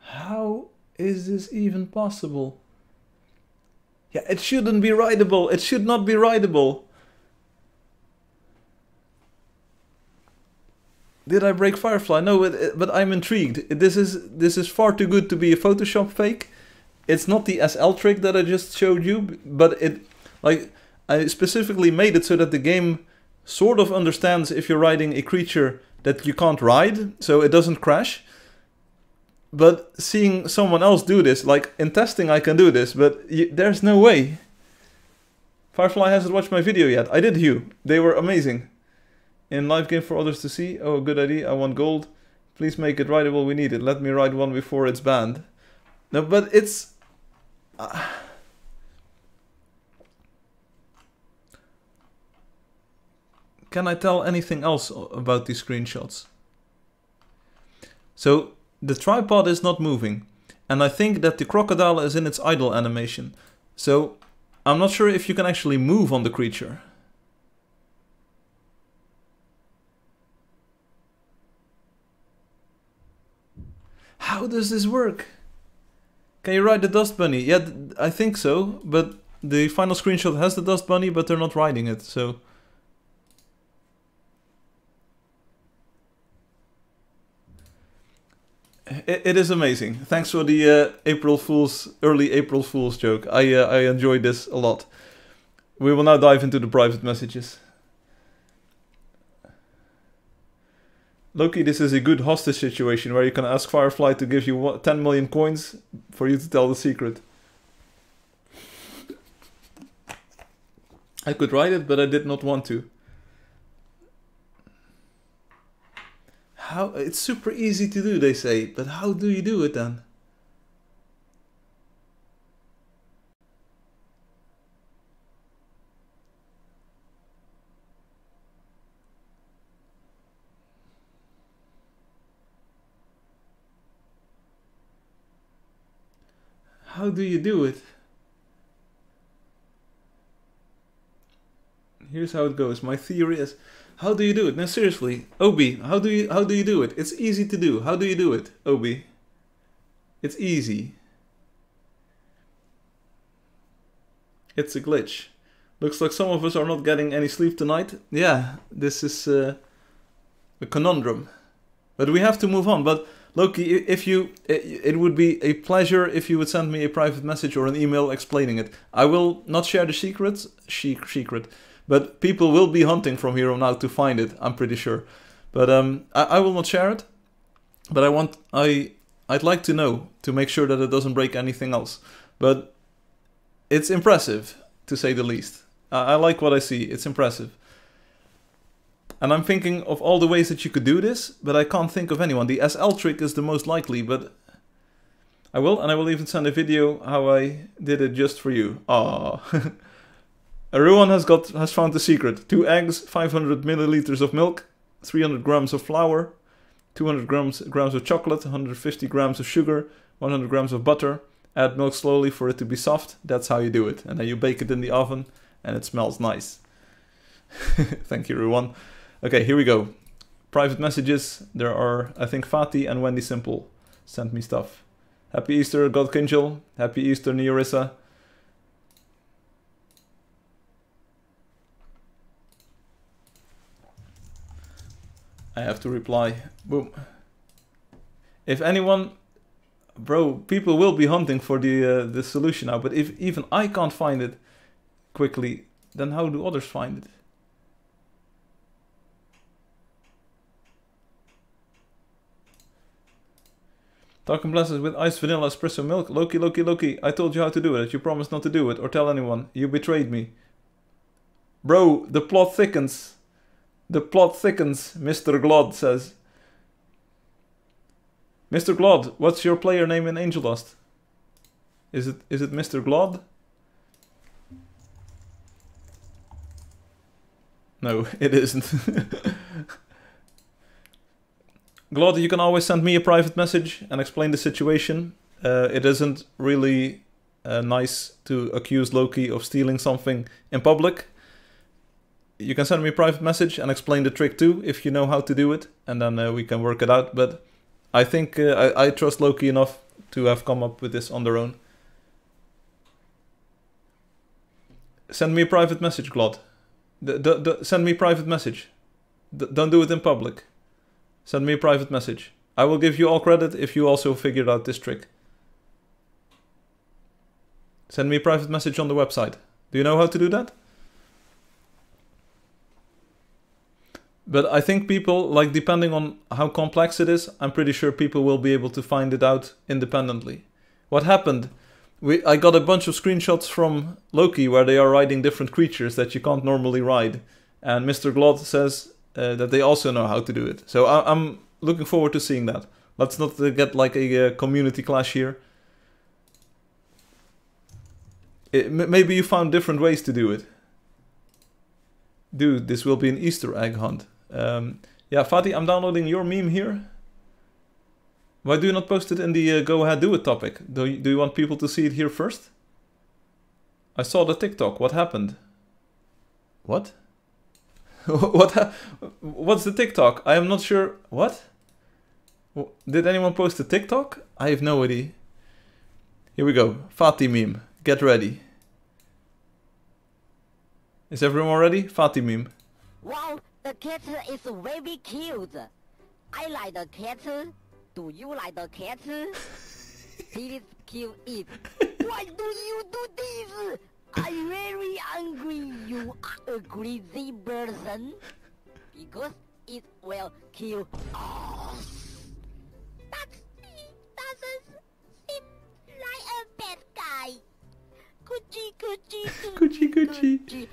How is this even possible? Yeah, it shouldn't be writable. It should not be writable. Did I break Firefly? No, it- but I'm intrigued. This is this is far too good to be a Photoshop fake. It's not the SL trick that I just showed you, but it like I specifically made it so that the game sort of understands if you're riding a creature that you can't ride, so it doesn't crash. But seeing someone else do this, like in testing, I can do this, but there's no way. Firefly hasn't watched my video yet. I did, Hugh. They were amazing. In live game for others to see. Oh, good idea. I want gold. Please make it writable. We need it. Let me write one before it's banned. No, but it's. uh, Can I tell anything else about these screenshots? So the tripod is not moving, and I think that the crocodile is in its idle animation. So I'm not sure if you can actually move on the creature. How does this work? Can you ride the dust bunny? Yeah, I think so, but the final screenshot has the dust bunny, but they're not riding it, so. It, it is amazing. Thanks for the uh, April Fool's early April Fool's joke. I uh, I enjoyed this a lot. We will now dive into the private messages. Loki, this is a good hostage situation where you can ask Firefly to give you 10 million coins for you to tell the secret. I could write it, but I did not want to. How it's super easy to do, they say, but how do you do it then? How do you do it? Here's how it goes. My theory is how do you do it? Now seriously, Obi, how do you how do you do it? It's easy to do. How do you do it, Obi? It's easy. It's a glitch. Looks like some of us are not getting any sleep tonight. Yeah, this is uh, a conundrum. But we have to move on. But Loki, if you, it would be a pleasure if you would send me a private message or an email explaining it. I will not share the secrets, she- secret, but people will be hunting from here on out to find it. I'm pretty sure. But um, I, I will not share it. But I want, I, I'd like to know to make sure that it doesn't break anything else. But it's impressive to say the least. I, I like what I see. It's impressive. And I'm thinking of all the ways that you could do this, but I can't think of anyone. The SL trick is the most likely, but I will, and I will even send a video how I did it just for you. Ah, everyone has got has found the secret: two eggs, 500 milliliters of milk, 300 grams of flour, 200 grams grams of chocolate, 150 grams of sugar, 100 grams of butter. Add milk slowly for it to be soft. That's how you do it, and then you bake it in the oven, and it smells nice. Thank you, everyone. Okay, here we go. Private messages. There are, I think, Fatih and Wendy Simple sent me stuff. Happy Easter, God Kinchel. Happy Easter, Neorissa. I have to reply. Boom. If anyone, bro, people will be hunting for the uh, the solution now. But if even I can't find it quickly, then how do others find it? Talking blesses with iced vanilla espresso milk. Loki, Loki, Loki. I told you how to do it. You promised not to do it or tell anyone. You betrayed me. Bro, the plot thickens. The plot thickens, Mr. Glod says. Mr. Glod, what's your player name in Angeldust? Is it is it Mr. Glod? No, it isn't. Glod, you can always send me a private message and explain the situation. Uh, it isn't really uh, nice to accuse Loki of stealing something in public. You can send me a private message and explain the trick too, if you know how to do it, and then uh, we can work it out. But I think uh, I, I trust Loki enough to have come up with this on their own. Send me a private message, Glod. D- send me a private message. D- don't do it in public. Send me a private message. I will give you all credit if you also figured out this trick. Send me a private message on the website. Do you know how to do that? But I think people, like, depending on how complex it is, I'm pretty sure people will be able to find it out independently. What happened? We, I got a bunch of screenshots from Loki where they are riding different creatures that you can't normally ride. And Mr. Glod says uh, that they also know how to do it. So I, I'm looking forward to seeing that. Let's not uh, get like a uh, community clash here. It, maybe you found different ways to do it. Dude, this will be an Easter egg hunt. Um, yeah, Fatih, I'm downloading your meme here. Why do you not post it in the uh, go ahead do it topic? Do you, do you want people to see it here first? I saw the TikTok. What happened? What? what? What's the TikTok? I am not sure. What? Did anyone post a TikTok? I have no idea. Here we go. Fatih meme. Get ready. Is everyone ready? Fatih meme. Wow, the cat is very cute. I like the cat. Do you like the cat? Please kill it. Why do you do this? I'm very angry. You are a greedy person. Because it will kill us. That doesn't seem like a bad guy. Coochie, coochie, Coochie, coochie.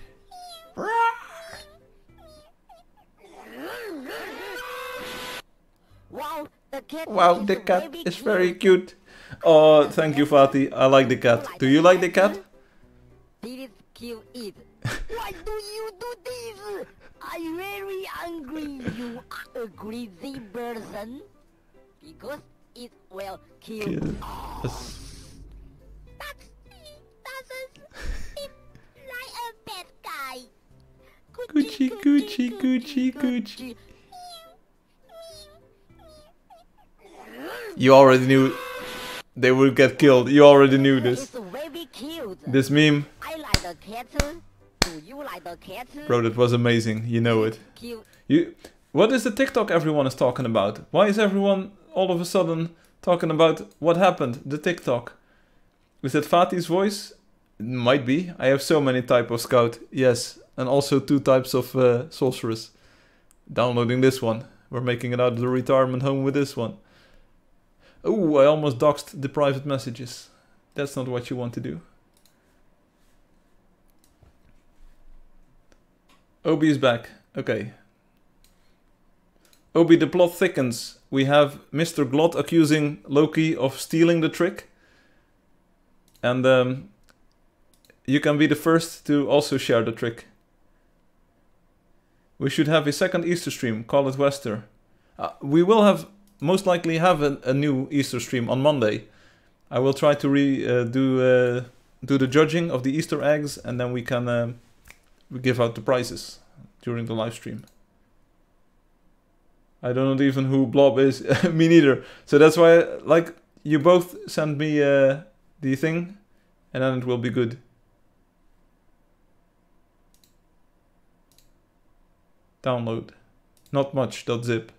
Wow, the cat Wow, the cat is very cute. Oh, thank you, Fatih. I like the cat. Do you like the cat? Kill it. Why do you do this? I'm very angry. You are a greedy person. Because it will kill Kill us. doesn't seem like a bad guy. Coochie, coochie, coochie, coochie. You already knew they would get killed. You already knew this. This meme, I like the cat. Do you like the cat? bro, that was amazing. You know it. You, what is the TikTok everyone is talking about? Why is everyone all of a sudden talking about what happened? The TikTok. Is that Fatih's voice? Might be. I have so many type of scout. Yes, and also two types of uh, sorceress. Downloading this one. We're making it out of the retirement home with this one. Oh, I almost doxed the private messages. That's not what you want to do. Obi is back. Okay. Obi, the plot thickens. We have Mr. Glot accusing Loki of stealing the trick. And um, you can be the first to also share the trick. We should have a second Easter stream. Call it Wester. Uh, we will have most likely have a, a new Easter stream on Monday. I will try to re uh, do uh, do the judging of the Easter eggs, and then we can um, we give out the prizes. during the live stream. I don't know even who Blob is. me neither. So that's why, like, you both send me uh, the thing, and then it will be good. Download. Not much. .zip.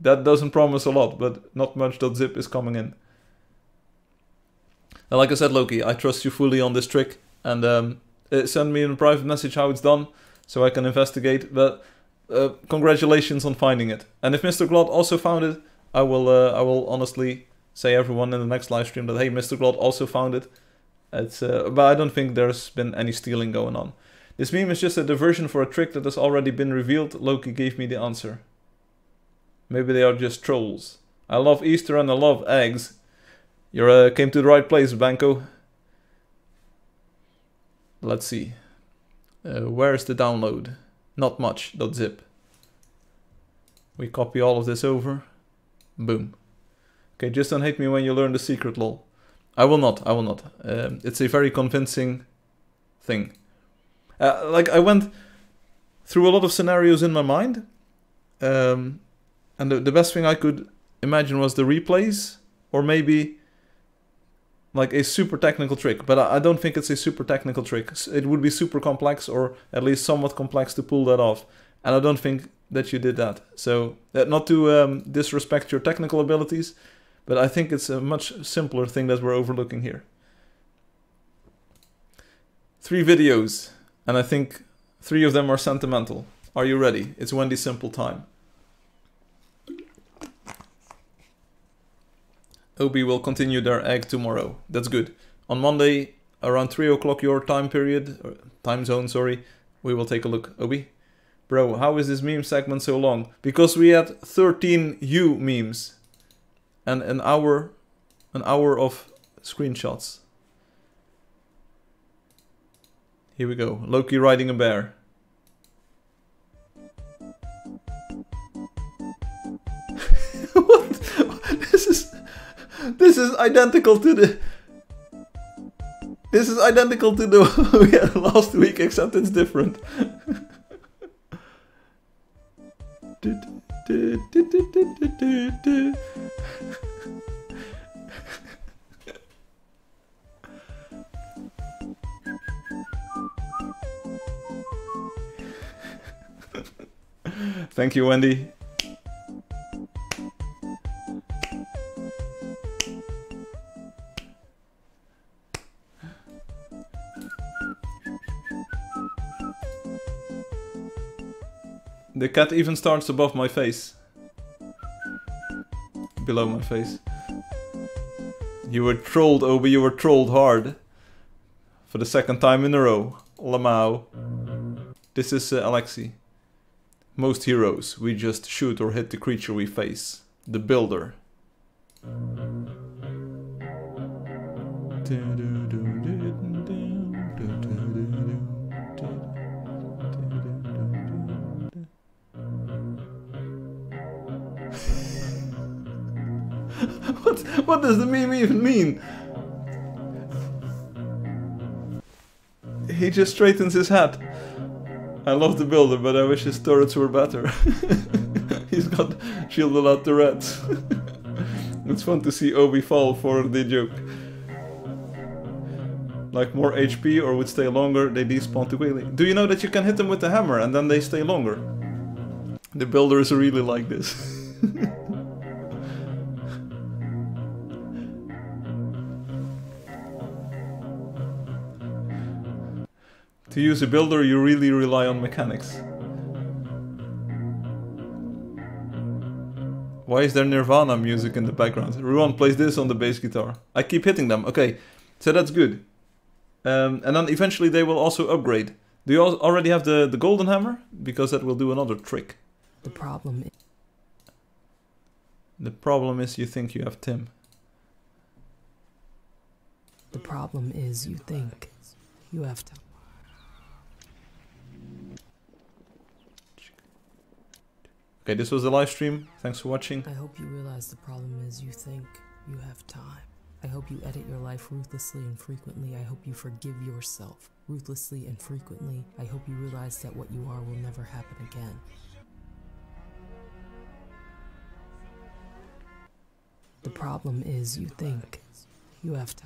That doesn't promise a lot, but not much. .zip is coming in. And like I said, Loki, I trust you fully on this trick, and um, uh, send me in a private message how it's done, so I can investigate. But uh, congratulations on finding it. And if Mr. Glot also found it, I will uh, I will honestly say everyone in the next live stream that hey, Mr. Glot also found it. It's uh, but I don't think there's been any stealing going on. This meme is just a diversion for a trick that has already been revealed. Loki gave me the answer. Maybe they are just trolls. I love Easter and I love eggs. You uh, came to the right place, Banco. Let's see. Uh, where's the download? Not much. .zip. We copy all of this over. Boom. Okay, just don't hate me when you learn the secret, lol. I will not. I will not. Um, it's a very convincing thing. Uh, like I went through a lot of scenarios in my mind, um, and the, the best thing I could imagine was the replays, or maybe like a super technical trick. But I, don't think it's a super technical trick. It would be super complex, or at least somewhat complex to pull that off. And I don't think that you did that. So uh, not to um, disrespect your technical abilities, but I think it's a much simpler thing that we're overlooking here. Three videos and I think three of them are sentimental. Are you ready? It's Wendy Simple time. Obi will continue their egg tomorrow. That's good. On Monday, around 3 o'clock your time period, time zone, sorry, we will take a look. Obi? Bro, how is this meme segment so long? Because we had 13 you memes and an hour an hour of screenshots. Here we go. Loki riding a bear. This is identical to the This is identical to the one we had last week except it's different. Thank you, Wendy. The cat even starts above my face. Below my face. You were trolled, Obi, you were trolled hard. For the second time in a row. Lamau. This is uh, Alexi. Most heroes, we just shoot or hit the creature we face. The Builder. What, what does the meme even mean? He just straightens his hat. I love the builder, but I wish his turrets were better. He's got shielded out the reds. it's fun to see Obi fall for the joke. Like more HP or would stay longer, they despawn too quickly. Do you know that you can hit them with the hammer and then they stay longer? The builder is really like this. To use a builder, you really rely on mechanics. Why is there Nirvana music in the background? Ruan plays this on the bass guitar. I keep hitting them. Okay, so that's good. Um, and then eventually they will also upgrade. Do you already have the, the golden hammer? Because that will do another trick. The problem is... The problem is you think you have Tim. The problem is you think you have to... Okay, this was the live stream. Thanks for watching. I hope you realize the problem is you think you have time. I hope you edit your life ruthlessly and frequently. I hope you forgive yourself ruthlessly and frequently. I hope you realize that what you are will never happen again. The problem is you think you have to.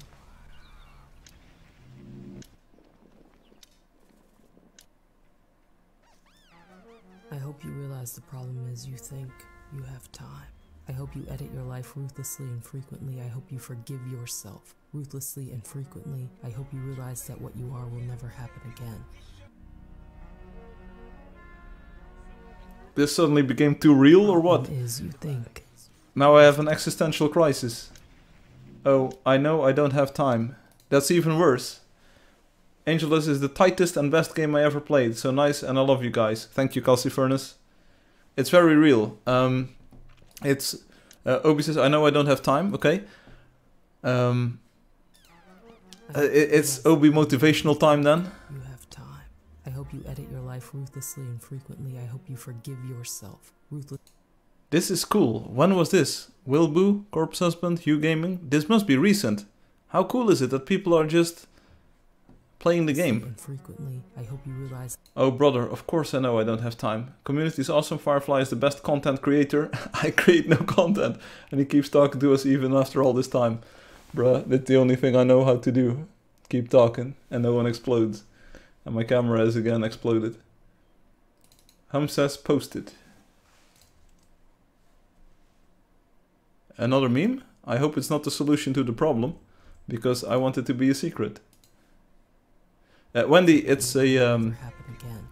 I hope you realize the problem is you think you have time. I hope you edit your life ruthlessly and frequently. I hope you forgive yourself ruthlessly and frequently. I hope you realize that what you are will never happen again. This suddenly became too real or what? Problem you think Now I have an existential crisis. Oh, I know I don't have time. That's even worse. Angeldust is the tightest and best game I ever played. So nice and I love you guys. Thank you, Kelsey Furnace. It's very real. Um, it's uh, Obi says I know I don't have time. Okay. Um, uh, it, it's Obi motivational time then. You have time. I hope you edit your life ruthlessly and frequently. I hope you forgive yourself ruthless. This is cool. When was this? Wilboo, Corpse Husband, Hugh Gaming? This must be recent. How cool is it that people are just playing the game? Frequently, I hope you realize Oh brother, of course I know I don't have time. Community is awesome, Firefly is the best content creator. I create no content. And he keeps talking to us even after all this time. Bruh, that's the only thing I know how to do. Keep talking, and no one explodes. And my camera has again exploded. Hum says posted. Another meme? I hope it's not the solution to the problem, because I want it to be a secret. Uh, Wendy, it's a um, never happen again.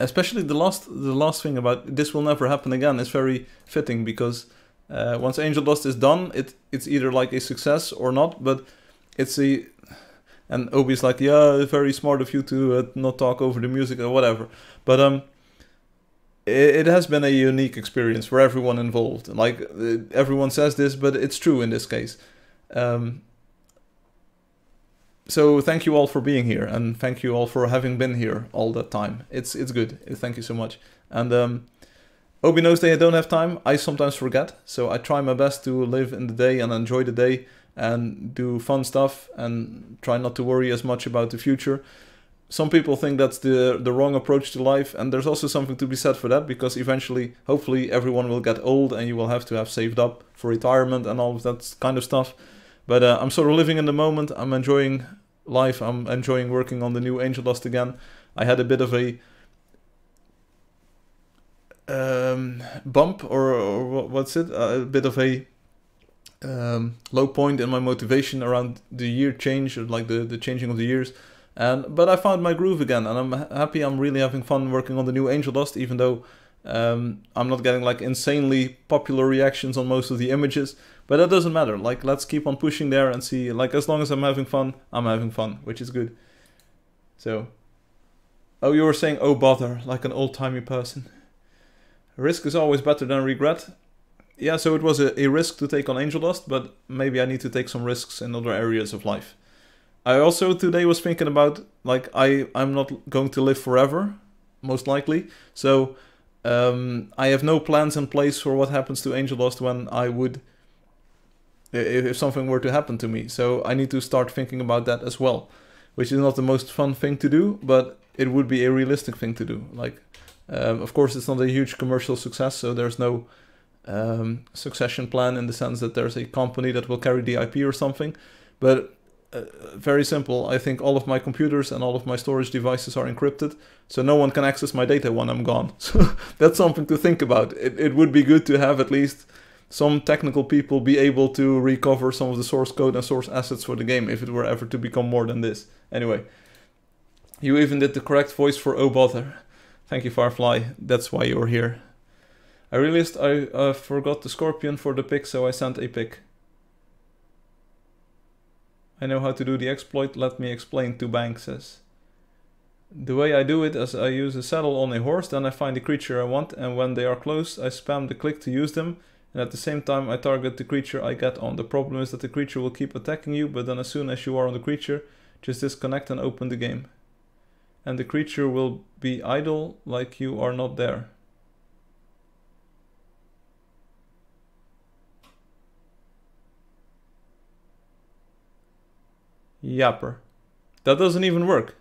especially the last the last thing about this will never happen again is very fitting because uh, once Angeldust is done, it it's either like a success or not. But it's a and Obi's like, yeah, very smart of you to uh, not talk over the music or whatever. But um, it, it has been a unique experience for everyone involved. Like uh, everyone says this, but it's true in this case. Um, so thank you all for being here, and thank you all for having been here all that time. It's it's good. Thank you so much. And um, Obi knows that I don't have time. I sometimes forget, so I try my best to live in the day and enjoy the day and do fun stuff and try not to worry as much about the future. Some people think that's the the wrong approach to life, and there's also something to be said for that because eventually, hopefully, everyone will get old and you will have to have saved up for retirement and all of that kind of stuff. But uh, I'm sort of living in the moment. I'm enjoying life. I'm enjoying working on the new Angeldust again. I had a bit of a um, bump, or, or what's it? a bit of a um, low point in my motivation around the year change, like the, the changing of the years. And but I found my groove again, and I'm happy. I'm really having fun working on the new Angeldust, even though um, I'm not getting like insanely popular reactions on most of the images. But that doesn't matter. Like let's keep on pushing there and see. Like as long as I'm having fun, I'm having fun, which is good. So. Oh, you were saying, oh bother, like an old timey person. Risk is always better than regret. Yeah, so it was a, a risk to take on Angeldust, but maybe I need to take some risks in other areas of life. I also today was thinking about like I I'm not going to live forever, most likely. So um, I have no plans in place for what happens to Angeldust when I would if, something were to happen to me. So I need to start thinking about that as well, which is not the most fun thing to do, but it would be a realistic thing to do. Like, um, of course, it's not a huge commercial success, so there's no um, succession plan in the sense that there's a company that will carry the IP or something. But uh, very simple. I think all of my computers and all of my storage devices are encrypted, so no one can access my data when I'm gone. So that's something to think about. It, it would be good to have at least some technical people be able to recover some of the source code and source assets for the game if it were ever to become more than this. Anyway, you even did the correct voice for Oh Bother. Thank you, Firefly. That's why you're here. I realized I uh, forgot the scorpion for the pick, so I sent a pick. I know how to do the exploit, let me explain, to Bank says. The way I do it is I use a saddle on a horse, then I find the creature I want, and when they are close, I spam the click to use them, and at the same time I target the creature I get on. The problem is that the creature will keep attacking you, but then as soon as you are on the creature, just disconnect and open the game. And the creature will be idle like you are not there. Yapper. That doesn't even work.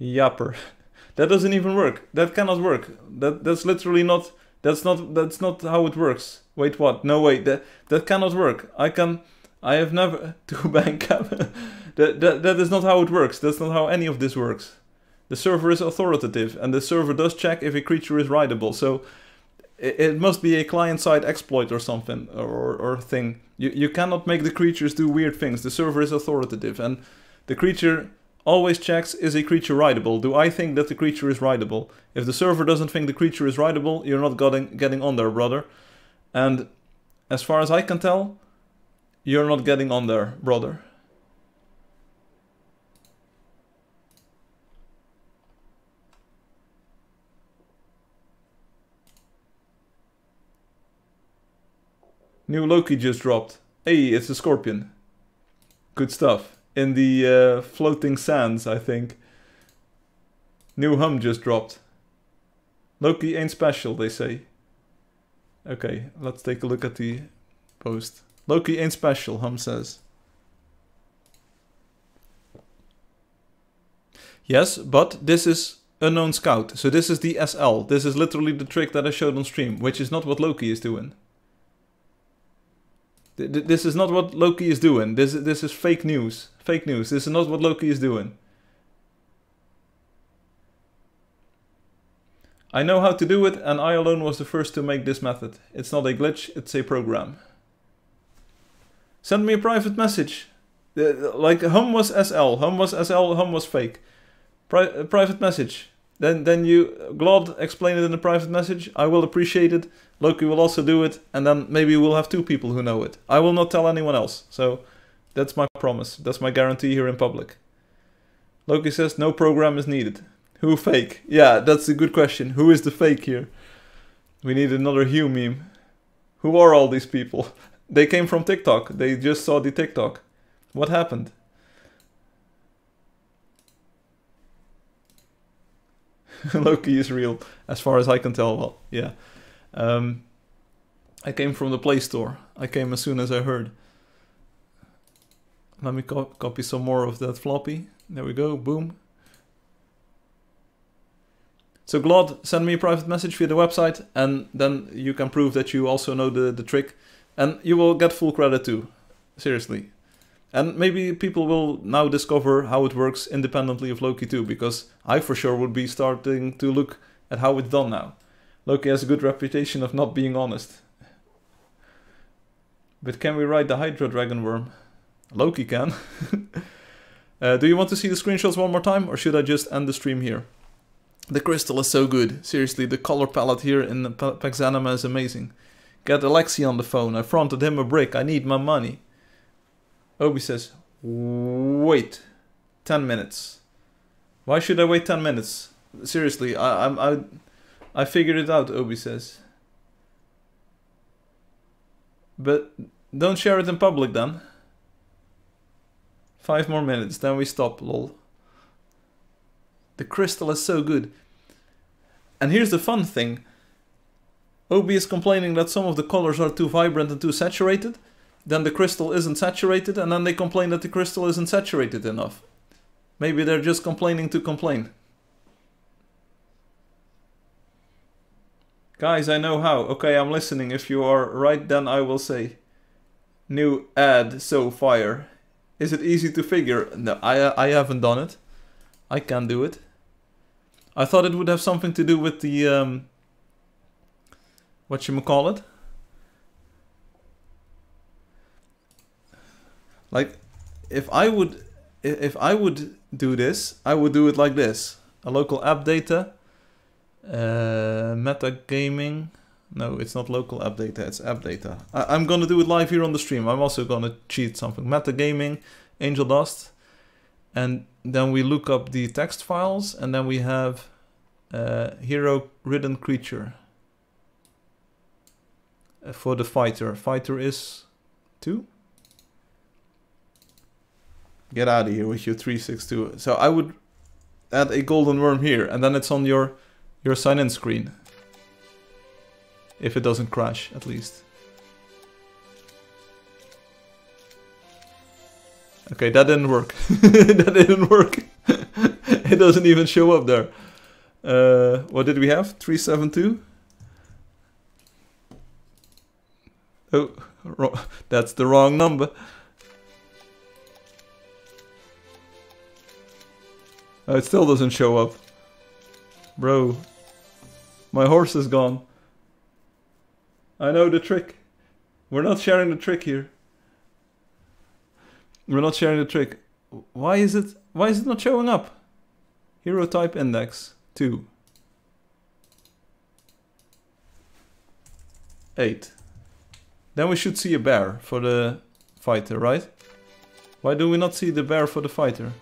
Yapper. that doesn't even work. That cannot work. That that's literally not that's not that's not how it works. Wait, what? No wait, that that cannot work. I can I have never to bank that, that that is not how it works. That's not how any of this works. The server is authoritative and the server does check if a creature is writable. So it, must be a client-side exploit or something or, or thing. You you cannot make the creatures do weird things. The server is authoritative and the creature always checks is a creature writable. Do I think that the creature is writable? If the server doesn't think the creature is writable, you're not getting getting on there, brother. And as far as I can tell, you're not getting on there, brother. New Loki just dropped. Hey, it's a scorpion. Good stuff. In the uh, floating sands, I think. New hum just dropped. Loki ain't special, they say. Okay, let's take a look at the post. Loki ain't special, hum says. Yes, but this is Unknown Scout. So this is the SL. This is literally the trick that I showed on stream, which is not what Loki is doing. This is not what Loki is doing. This this is fake news. Fake news. This is not what Loki is doing. I know how to do it and I alone was the first to make this method. It's not a glitch, it's a program. Send me a private message. like hum was SL, hum was SL, hum was fake. Pri private message. Then then you Glod explain it in a private message. I will appreciate it. Loki will also do it, and then maybe we'll have two people who know it. I will not tell anyone else. So that's my promise. That's my guarantee here in public. Loki says no program is needed. Who fake? Yeah, that's a good question. Who is the fake here? We need another Hugh meme. Who are all these people? They came from TikTok. They just saw the TikTok. What happened? Loki is real, as far as I can tell. Well, yeah. Um, I came from the Play Store. I came as soon as I heard. Let me co copy some more of that floppy. There we go. Boom. So Glod, send me a private message via the website, and then you can prove that you also know the, the trick, and you will get full credit too. Seriously. And maybe people will now discover how it works independently of Loki too, because I for sure would be starting to look at how it's done now. Loki has a good reputation of not being honest. But can we ride the Hydra Dragon Worm? Loki can. uh, do you want to see the screenshots one more time, or should I just end the stream here? The crystal is so good. Seriously, the color palette here in the Paxanima is amazing. Get Alexi on the phone. I fronted him a brick. I need my money. Obi says, wait 10 minutes. Why should I wait 10 minutes? Seriously, I, I, I, I figured it out, Obi says. But don't share it in public then. Five more minutes, then we stop, lol. The crystal is so good. And here's the fun thing. Obi is complaining that some of the colors are too vibrant and too saturated then the crystal isn't saturated, and then they complain that the crystal isn't saturated enough. Maybe they're just complaining to complain. Guys, I know how. Okay, I'm listening. If you are right, then I will say. New ad, so fire. Is it easy to figure? No, I, I haven't done it. I can do it. I thought it would have something to do with the, um, what you call it? Like, if I would, if I would do this, I would do it like this: a local app data, uh, Metagaming. No, it's not local app data; it's app data. I, am gonna do it live here on the stream. I'm also gonna cheat something. Metagaming, Angel Dust, and then we look up the text files, and then we have uh, hero ridden creature uh, for the fighter. Fighter is two. Get out of here with your 362. So I would add a golden worm here, and then it's on your, your sign-in screen. If it doesn't crash, at least. Okay, that didn't work. that didn't work. it doesn't even show up there. Uh, what did we have? 372? Oh, wrong. that's the wrong number. Oh, it still doesn't show up. Bro, my horse is gone. I know the trick. We're not sharing the trick here. We're not sharing the trick. Why is it why is it not showing up? Hero type index 2. 8. Then we should see a bear for the fighter, right? Why do we not see the bear for the fighter?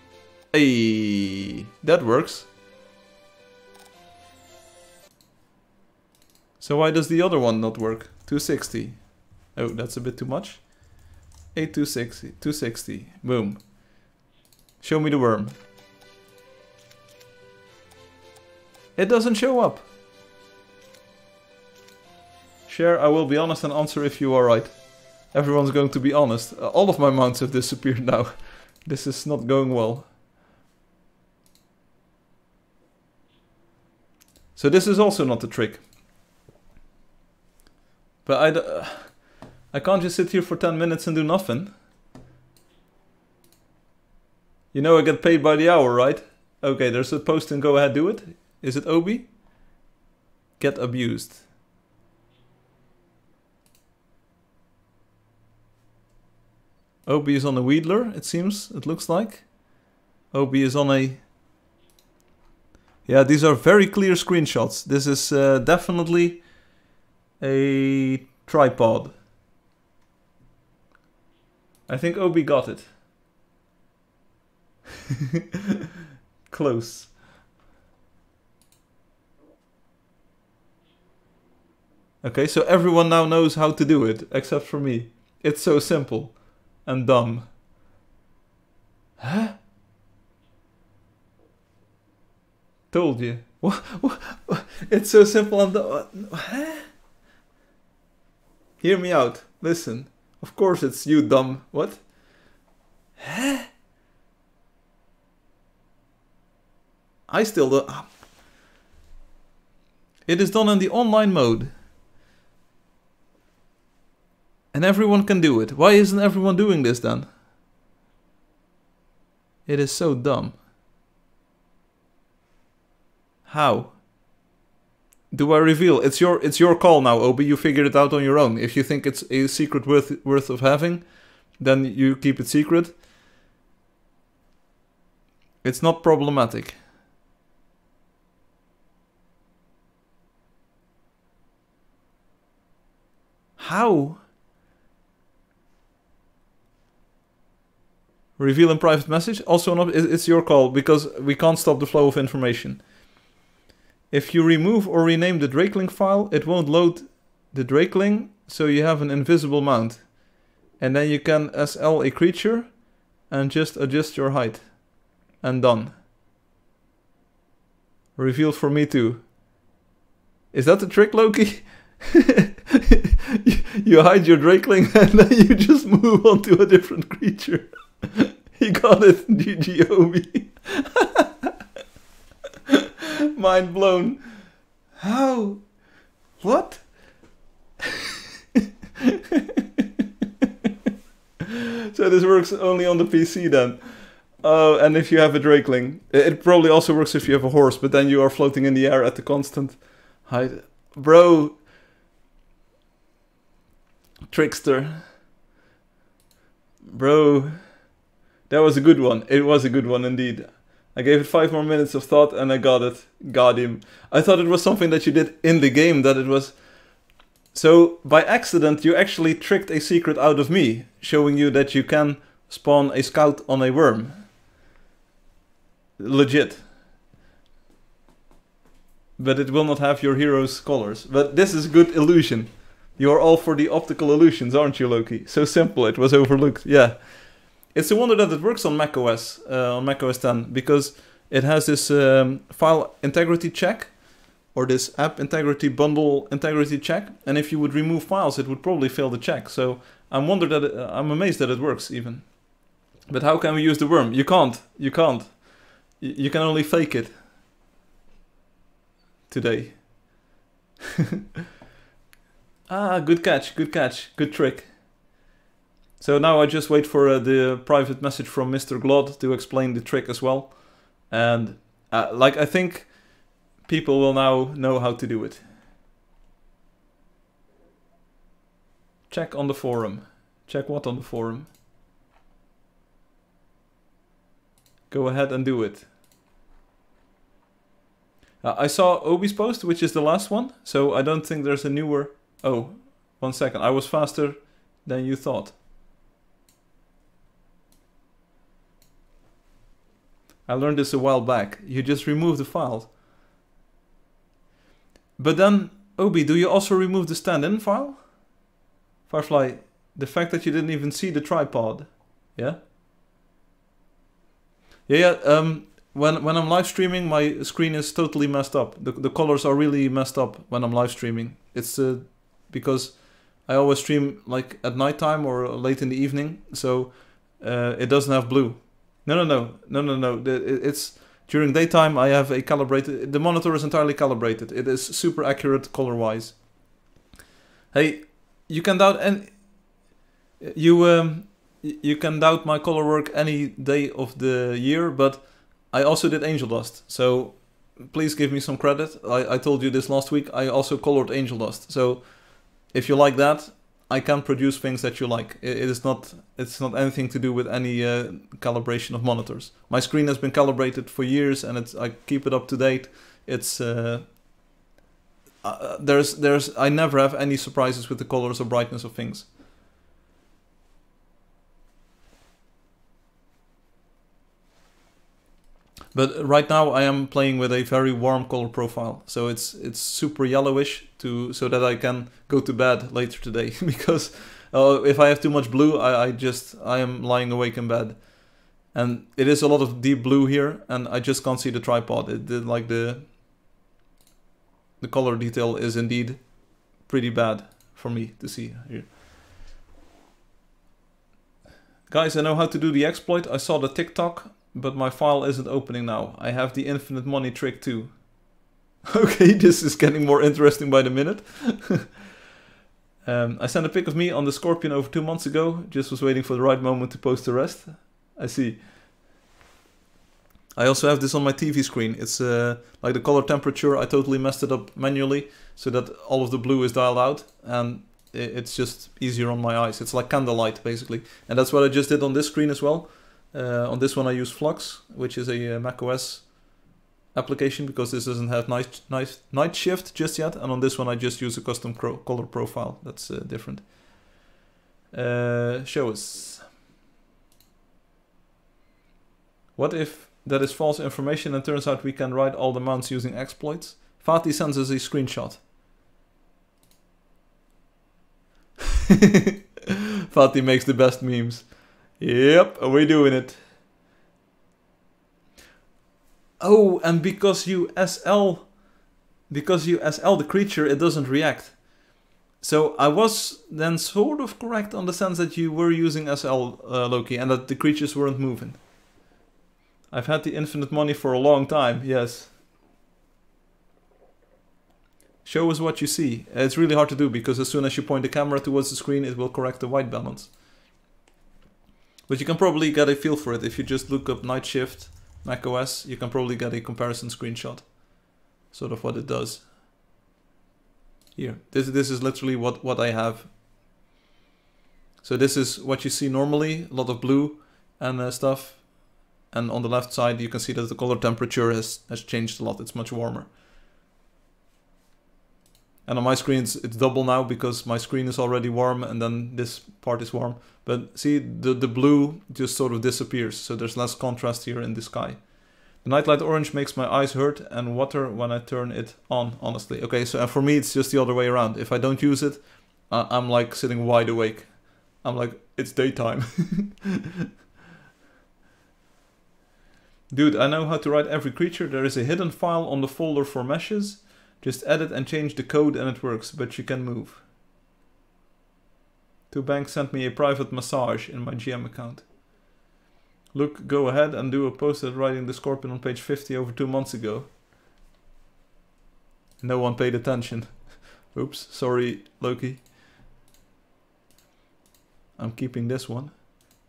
Hey, that works. So why does the other one not work? 260. Oh, that's a bit too much. 8260, 260. Boom. Show me the worm. It doesn't show up. Share, I will be honest and answer if you are right. Everyone's going to be honest. Uh, all of my mounts have disappeared now. this is not going well. So this is also not the trick. But I, I can't just sit here for 10 minutes and do nothing. You know I get paid by the hour, right? Okay, there's a post and go ahead do it. Is it Obi? Get abused. Obi is on a Wheedler, it seems, it looks like. Obi is on a... Yeah, these are very clear screenshots. This is uh, definitely a tripod. I think Obi got it. Close. Okay, so everyone now knows how to do it, except for me. It's so simple and dumb. Huh? Told you. What, what? It's so simple and dumb. Huh? Hear me out. Listen. Of course it's you, dumb. What? Huh? I still don't... Ah. It is done in the online mode. And everyone can do it. Why isn't everyone doing this then? It is so dumb. How? Do I reveal? It's your it's your call now, Obi. You figured it out on your own. If you think it's a secret worth worth of having, then you keep it secret. It's not problematic. How? Reveal in private message? Also, not, it's your call because we can't stop the flow of information. If you remove or rename the Drakeling file, it won't load the Drakeling, so you have an invisible mount. And then you can SL a creature and just adjust your height. And done. Reveal for me too. Is that the trick, Loki? you hide your Drakeling and then you just move on to a different creature. he got it, GG Obi. Mind blown. How? What? so this works only on the PC then. Oh, and if you have a Drakeling. It probably also works if you have a horse, but then you are floating in the air at the constant height. Bro. Trickster. Bro. That was a good one. It was a good one indeed. I gave it five more minutes of thought and I got it. Got him. I thought it was something that you did in the game, that it was... So, by accident, you actually tricked a secret out of me, showing you that you can spawn a scout on a worm. Legit. But it will not have your hero's colors. But this is good illusion. You are all for the optical illusions, aren't you, Loki? So simple, it was overlooked. Yeah. It's a wonder that it works on macOS, uh, on macOS 10, because it has this um, file integrity check, or this app integrity bundle integrity check, and if you would remove files, it would probably fail the check. So I'm wonder that it, I'm amazed that it works even. But how can we use the worm? You can't. You can't. You can only fake it. Today. ah, good catch, good catch, good trick. So now I just wait for uh, the private message from Mr. Glod to explain the trick as well. And uh, like I think people will now know how to do it. Check on the forum. Check what on the forum? Go ahead and do it. Uh, I saw Obi's post, which is the last one, so I don't think there's a newer... Oh, one second. I was faster than you thought. I learned this a while back. You just remove the file. But then, Obi, do you also remove the stand-in file? Firefly, the fact that you didn't even see the tripod, yeah? Yeah, yeah. Um, when when I'm live streaming, my screen is totally messed up. The the colors are really messed up when I'm live streaming. It's uh, because I always stream like at nighttime or late in the evening, so uh, it doesn't have blue. No, no, no, no, no, no. It's during daytime. I have a calibrated. The monitor is entirely calibrated. It is super accurate color wise. Hey, you can doubt and you um you can doubt my color work any day of the year, but I also did Angeldust, so please give me some credit. I, I told you this last week. I also colored Angeldust, so if you like that, I can produce things that you like. It, is not it's not anything to do with any uh, calibration of monitors. My screen has been calibrated for years, and it's I keep it up to date. It's uh, uh, there's there's I never have any surprises with the colors or brightness of things. But right now I am playing with a very warm color profile, so it's it's super yellowish to so that I can go to bed later today because uh, if I have too much blue, I, I just I am lying awake in bed, and it is a lot of deep blue here, and I just can't see the tripod. It did like the the color detail is indeed pretty bad for me to see here. Guys, I know how to do the exploit. I saw the TikTok, but my file isn't opening now. I have the infinite money trick too. Okay, this is getting more interesting by the minute. um, I sent a pic of me on the Scorpion over two months ago. Just was waiting for the right moment to post the rest. I see. I also have this on my TV screen. It's uh, like the color temperature. I totally messed it up manually so that all of the blue is dialed out, and it's just easier on my eyes. It's like candlelight basically, and that's what I just did on this screen as well. Uh, on this one, I use Flux, which is a uh, macOS application because this doesn't have night, night, night shift just yet. And on this one, I just use a custom color profile. That's uh, different. Uh, show us. What if that is false information and turns out we can write all the mounts using exploits? Fatih sends us a screenshot. Fatih makes the best memes. Yep, we're doing it. Oh, and because you SL, because you SL the creature, it doesn't react. So I was then sort of correct on the sense that you were using SL uh, Loki and that the creatures weren't moving. I've had the infinite money for a long time, yes. Show us what you see. It's really hard to do because as soon as you point the camera towards the screen, it will correct the white balance. But you can probably get a feel for it if you just look up Night Shift macOS. You can probably get a comparison screenshot, sort of what it does. Here, this this is literally what what I have. So this is what you see normally, a lot of blue and uh, stuff. And on the left side, you can see that the color temperature has has changed a lot. It's much warmer. And on my screen, it's, it's double now because my screen is already warm and then this part is warm. But see, the, the blue just sort of disappears, so there's less contrast here in the sky. The nightlight orange makes my eyes hurt and water when I turn it on, honestly. Okay, so for me, it's just the other way around. If I don't use it, I I'm like sitting wide awake. I'm like, it's daytime. Dude, I know how to write every creature. There is a hidden file on the folder for meshes. Just edit and change the code and it works, but you can move. Two Bank sent me a private massage in my GM account. Look, go ahead and do a post at riding the Scorpion on page 50 over two months ago. No one paid attention. Oops, sorry, Loki. I'm keeping this one.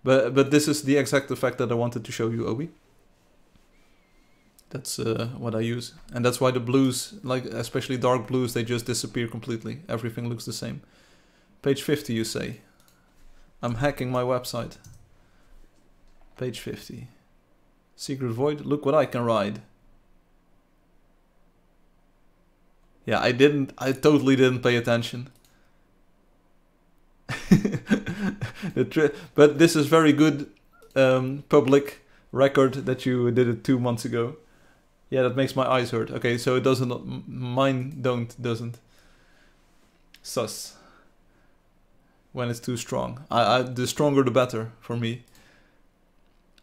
But but this is the exact effect that I wanted to show you, Obi. That's uh, what I use. And that's why the blues, like especially dark blues, they just disappear completely. Everything looks the same. Page 50, you say. I'm hacking my website. Page 50. Secret Void, look what I can ride. Yeah, I didn't, I totally didn't pay attention. the but this is very good um, public record that you did it two months ago. Yeah, that makes my eyes hurt. Okay, so it doesn't, mine don't, doesn't. Sus. When it's too strong. I, I, the stronger the better for me.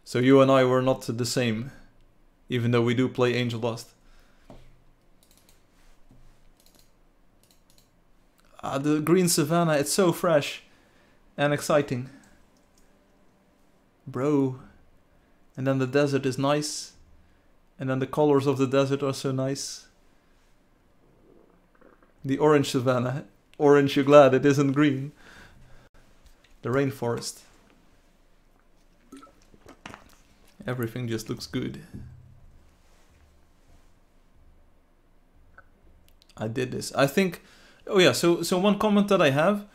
So you and I were not the same, even though we do play Angeldust. Ah, the green savannah, it's so fresh and exciting. Bro. And then the desert is nice. And then the colors of the desert are so nice. The orange savannah. Orange, you're glad it isn't green. The rainforest. Everything just looks good. I did this. I think... Oh yeah, so, so one comment that I have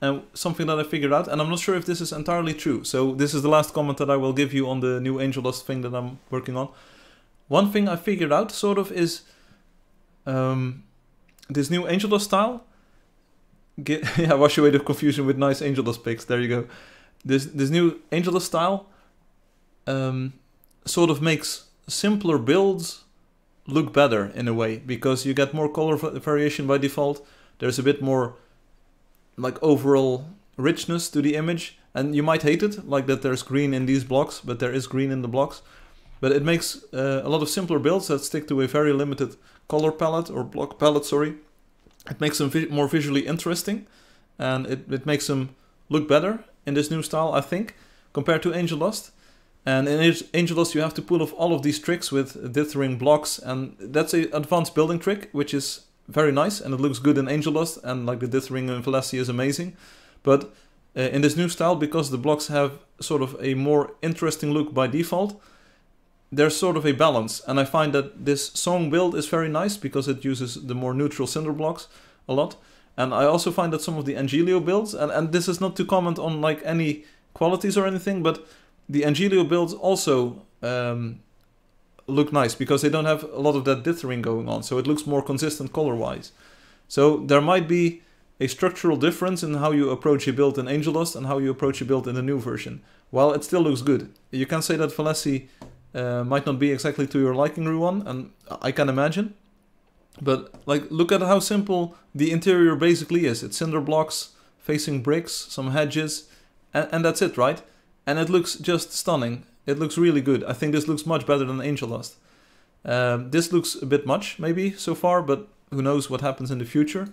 and something that I figured out, and I'm not sure if this is entirely true. So this is the last comment that I will give you on the new Angeldust thing that I'm working on. One thing I figured out, sort of, is um, this new Angeldust style. Get, yeah, wash away the confusion with nice Angeldust pics. There you go. This this new Angeldust style um, sort of makes simpler builds look better in a way because you get more color variation by default. There's a bit more like overall richness to the image and you might hate it like that there's green in these blocks but there is green in the blocks but it makes uh, a lot of simpler builds that stick to a very limited color palette or block palette sorry it makes them vi more visually interesting and it, it makes them look better in this new style I think compared to Angeldust and in Angeldust you have to pull off all of these tricks with dithering blocks and that's a advanced building trick which is very nice and it looks good in Angeldust and like the dithering in Valessi is amazing. But uh, in this new style, because the blocks have sort of a more interesting look by default, there's sort of a balance. And I find that this song build is very nice because it uses the more neutral cinder blocks a lot. And I also find that some of the Angelio builds, and, and this is not to comment on like any qualities or anything, but the Angelio builds also um, look nice because they don't have a lot of that dithering going on. So it looks more consistent color-wise. So there might be a structural difference in how you approach a build in Angeldust and how you approach a build in the new version. While it still looks good. You can say that Valessi uh, might not be exactly to your liking, Ruan, and I can imagine. But like, look at how simple the interior basically is. It's cinder blocks, facing bricks, some hedges, and, and that's it, right? And it looks just stunning. It looks really good. I think this looks much better than Angeldust. Um, this looks a bit much, maybe, so far, but who knows what happens in the future.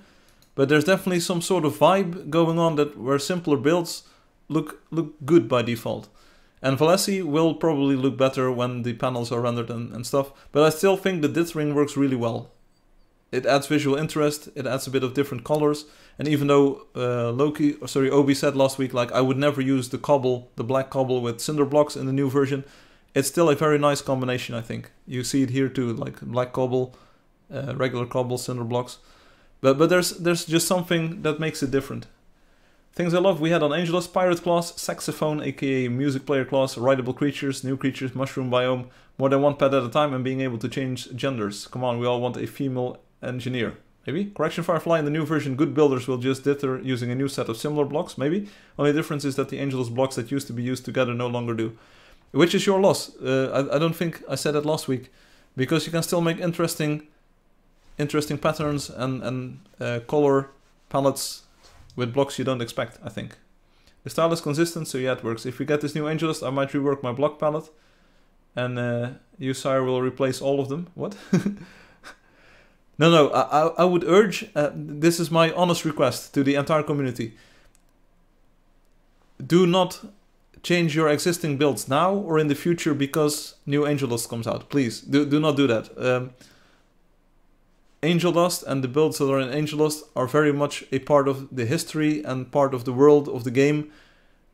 But there's definitely some sort of vibe going on that where simpler builds look look good by default. And Valessi will probably look better when the panels are rendered and, and stuff, but I still think the dithering works really well. It adds visual interest, it adds a bit of different colors, and even though uh, Loki, sorry, Obi said last week, like I would never use the cobble, the black cobble with cinder blocks in the new version, it's still a very nice combination, I think. You see it here too, like black cobble, uh, regular cobble, cinder blocks. But but there's there's just something that makes it different. Things I love, we had on Angeldust Pirate class, Saxophone, aka Music Player class, Rideable Creatures, New Creatures, Mushroom Biome, more than one pet at a time and being able to change genders. Come on, we all want a female engineer. Maybe? Correction Firefly in the new version, good builders will just dither using a new set of similar blocks, maybe? Only difference is that the Angeldust blocks that used to be used together no longer do. Which is your loss. Uh, I, I don't think I said that last week. Because you can still make interesting interesting patterns and, and uh, color palettes with blocks you don't expect, I think. The style is consistent, so yeah, it works. If we get this new Angeldust, I might rework my block palette. And uh, Usire will replace all of them. What? No, no, I, I would urge, uh, this is my honest request to the entire community. Do not change your existing builds now or in the future because new Angeldust comes out. Please do do not do that. Um, Angeldust and the builds that are in Angeldust are very much a part of the history and part of the world of the game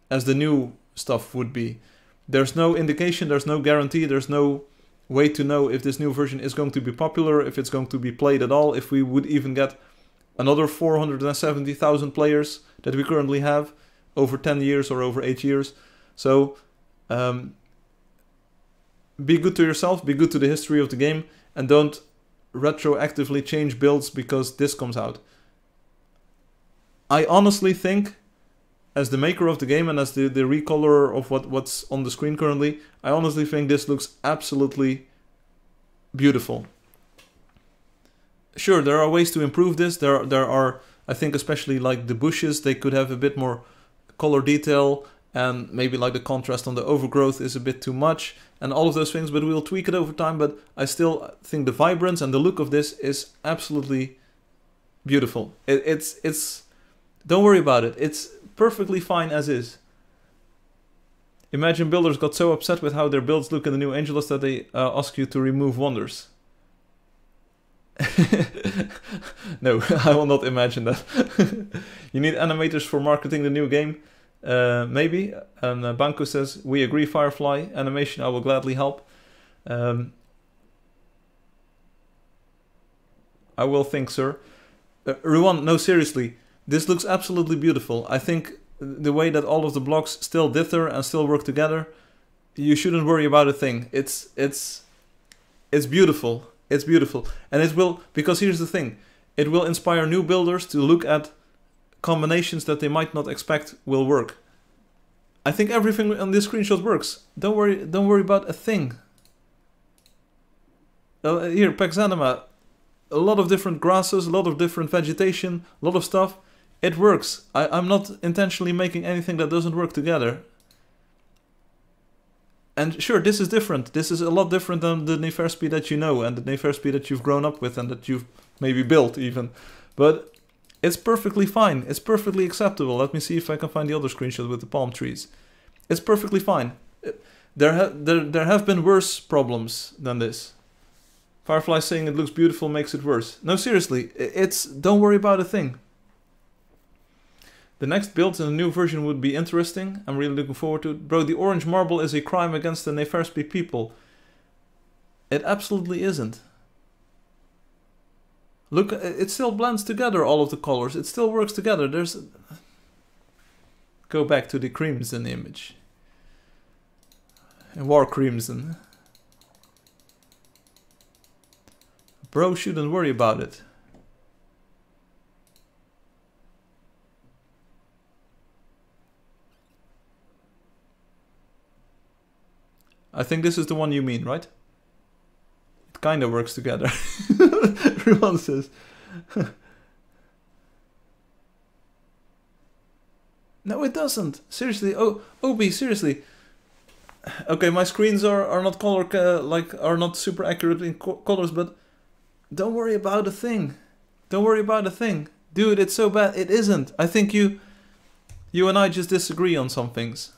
as the new stuff would be. There's no indication, there's no guarantee, there's no way to know if this new version is going to be popular, if it's going to be played at all, if we would even get another 470,000 players that we currently have over 10 years or over 8 years. So um, be good to yourself, be good to the history of the game, and don't retroactively change builds because this comes out. I honestly think, as the maker of the game and as the, the recolorer of what, what's on the screen currently, I honestly think this looks absolutely beautiful. Sure, there are ways to improve this. There, there are, I think, especially like the bushes, they could have a bit more color detail and maybe like the contrast on the overgrowth is a bit too much and all of those things but we'll tweak it over time. But i still think the vibrance and the look of this is absolutely beautiful. It, it's it's don't worry about it. It's perfectly fine as is. Imagine builders got so upset with how their builds look in the new Angeldust that they uh, ask you to remove wonders. No i will not imagine that. You need animators for marketing the new game uh, maybe. And uh, Banco says, we agree, Firefly. Animation, I will gladly help. Um, I will think, sir. Uh, Ruan, no, seriously. This looks absolutely beautiful. I think the way that all of the blocks still dither and still work together, you shouldn't worry about a thing. It's, it's, it's beautiful. It's beautiful. And it will, because here's the thing. It will inspire new builders to look at combinations that they might not expect will work. I think everything on this screenshot works. Don't worry, don't worry about a thing. Uh, here, Pexanima, a lot of different grasses, a lot of different vegetation, a lot of stuff. It works. I, I'm not intentionally making anything that doesn't work together. And sure, this is different. This is a lot different than the Neferspi that you know and the Neferspi that you've grown up with and that you've maybe built even. But it's perfectly fine. It's perfectly acceptable. Let me see if I can find the other screenshot with the palm trees. It's perfectly fine. Uh, there, ha there, there have been worse problems than this. Firefly saying it looks beautiful makes it worse. No, seriously, it's don't worry about a thing. The next build in the new version would be interesting. I'm really looking forward to it. Bro, the orange marble is a crime against the Neferspi people. It absolutely isn't. Look, uh, it still blends together, all of the colors. It still works together. There's... Go back to the crimson image. And War Crimson. Bro shouldn't worry about it. I think this is the one you mean, right? It kind of works together. Everyone says. no, it doesn't. Seriously. Oh, Obi, seriously. Okay, my screens are, are not color uh, like are not super accurate in co colors, but don't worry about a thing. Don't worry about a thing. Dude, it's so bad. It isn't. I think you you and I just disagree on some things.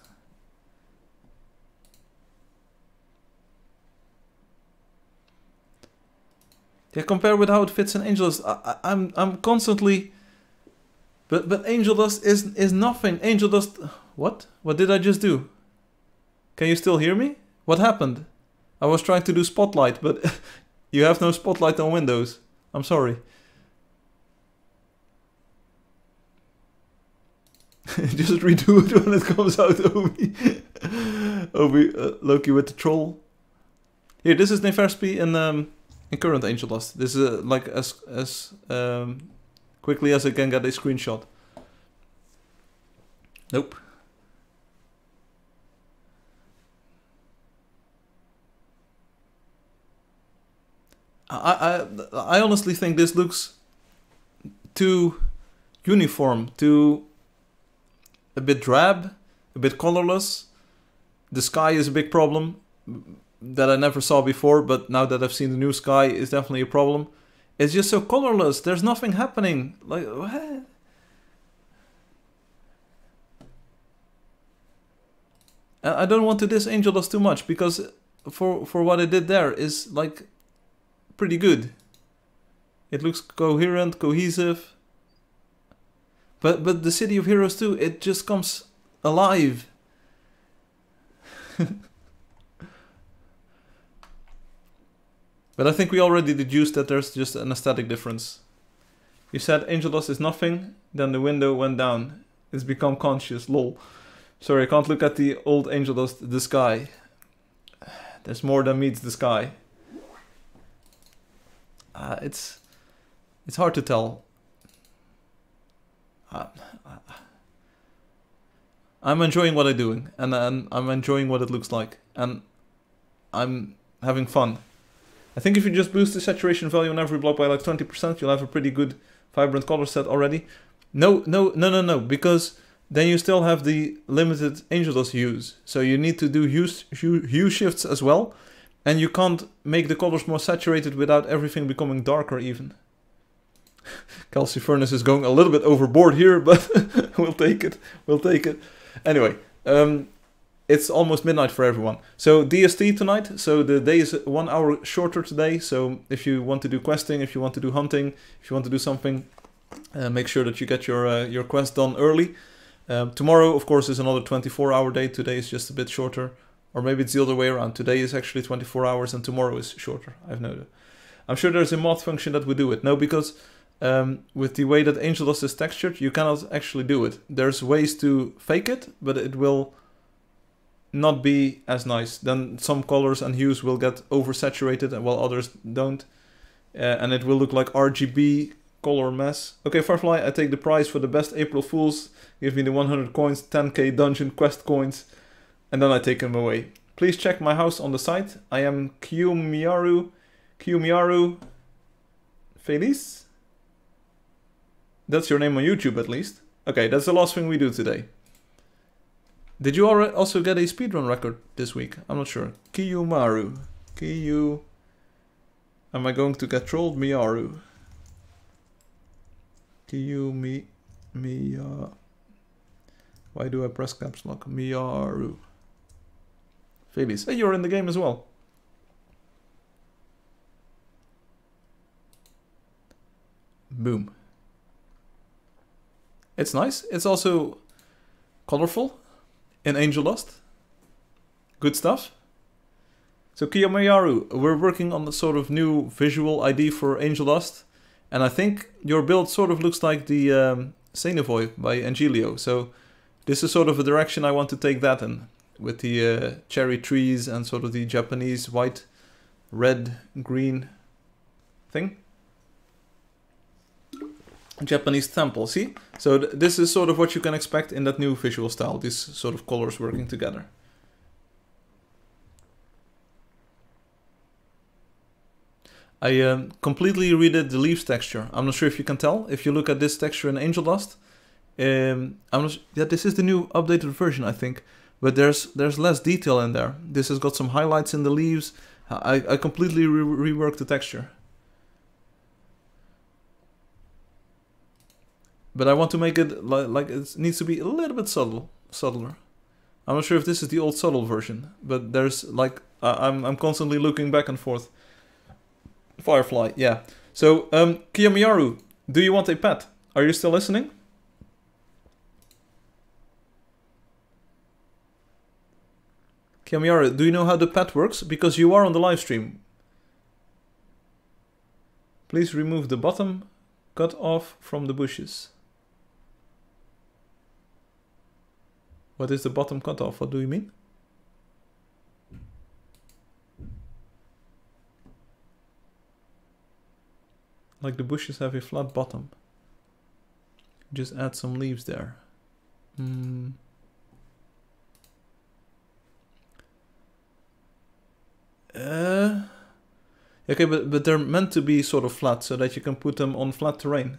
Yeah, compare with how it fits in Angeldust. I, I, I'm I'm constantly. But but Angeldust is is nothing. Angeldust. What? What did I just do? Can you still hear me? What happened? I was trying to do Spotlight, but you have no Spotlight on Windows. I'm sorry. just redo it when it comes out, Obi. Obi, uh, Loki with the troll. Here, this is Neferspi and um, in current Angeldust. This is uh, like as as um, quickly as I can get a screenshot. Nope. I, I I honestly think this looks too uniform, too a bit drab, a bit colorless. The sky is a big problem that I never saw before, but now that I've seen the new sky is definitely a problem. It's just so colorless. There's nothing happening. Like what? I don't want to diss Angeldust too much because for for what I did there is like pretty good. It looks coherent, cohesive. But but the City of Heroes 2, it just comes alive. but I think we already deduced that there's just an aesthetic difference. You said Angeldust is nothing, then the window went down. It's become conscious, lol. Sorry, I can't look at the old Angeldust, the sky. There's more than meets the sky. Uh, it's it's hard to tell. Uh, I'm enjoying what I'm doing, and, and I'm enjoying what it looks like, and I'm having fun. I think if you just boost the saturation value on every block by like 20%, you'll have a pretty good vibrant color set already. No, no, no, no, no, because then you still have the limited Angeldust hues. So you need to do hue, hue, hue shifts as well, and you can't make the colors more saturated without everything becoming darker even. Kelsey Furnace is going a little bit overboard here, but we'll take it. We'll take it. Anyway, um, it's almost midnight for everyone. So DST tonight. So the day is one hour shorter today. So if you want to do questing, if you want to do hunting, if you want to do something, uh, make sure that you get your uh, your quest done early. Um, tomorrow, of course, is another 24-hour day. Today is just a bit shorter, or maybe it's the other way around. Today is actually 24 hours, and tomorrow is shorter. I've noted. I'm sure there's a mod function that would do it. No, because um, with the way that Angeldust is textured, you cannot actually do it. There's ways to fake it, but it will not be as nice. Then some colors and hues will get oversaturated, and while others don't, uh, and it will look like RGB color mess. Okay, Firefly, I take the prize for the best April Fools. Give me the 100 coins, 10k dungeon quest coins, and then I take them away. Please check my house on the site. I am Kiyomiyaru, Kiyomiyaru Feliz? That's your name on YouTube at least. Okay, that's the last thing we do today. Did you also get a speedrun record this week? I'm not sure. Kiyumaru. Kiyu... Am I going to get trolled? Miyaru. Kiyu mi... Miya... Why do I press caps lock? Miyaru. Feliz. Hey, you're in the game as well. Boom. It's nice. It's also colorful in Angeldust. Good stuff. So Kiyomayaru, we're working on the sort of new visual ID for Angeldust. And I think your build sort of looks like the um, by Angelio. So this is sort of a direction I want to take that in. With the uh, cherry trees and sort of the Japanese white, red, green thing. Japanese temple, see? So th this is sort of what you can expect in that new visual style, these sort of colors working together. I um, completely redid the leaves texture. I'm not sure if you can tell. If you look at this texture in Angeldust, um, I'm not, yeah, this is the new updated version, I think. But there's there's less detail in there. This has got some highlights in the leaves. I, I completely re reworked the texture. But I want to make it like, like it needs to be a little bit subtle, subtler. I'm not sure if this is the old subtle version, but there's like uh, I'm I'm constantly looking back and forth. Firefly, yeah. So um, Kiyomiyaru, do you want a pet? Are you still listening? Kiyomiyaru, do you know how the pet works? Because you are on the live stream. Please remove the bottom cut off from the bushes. What is the bottom cut off? What do you mean? Like the bushes have a flat bottom. Just add some leaves there. Mm. Uh, okay, but, but they're meant to be sort of flat so that you can put them on flat terrain.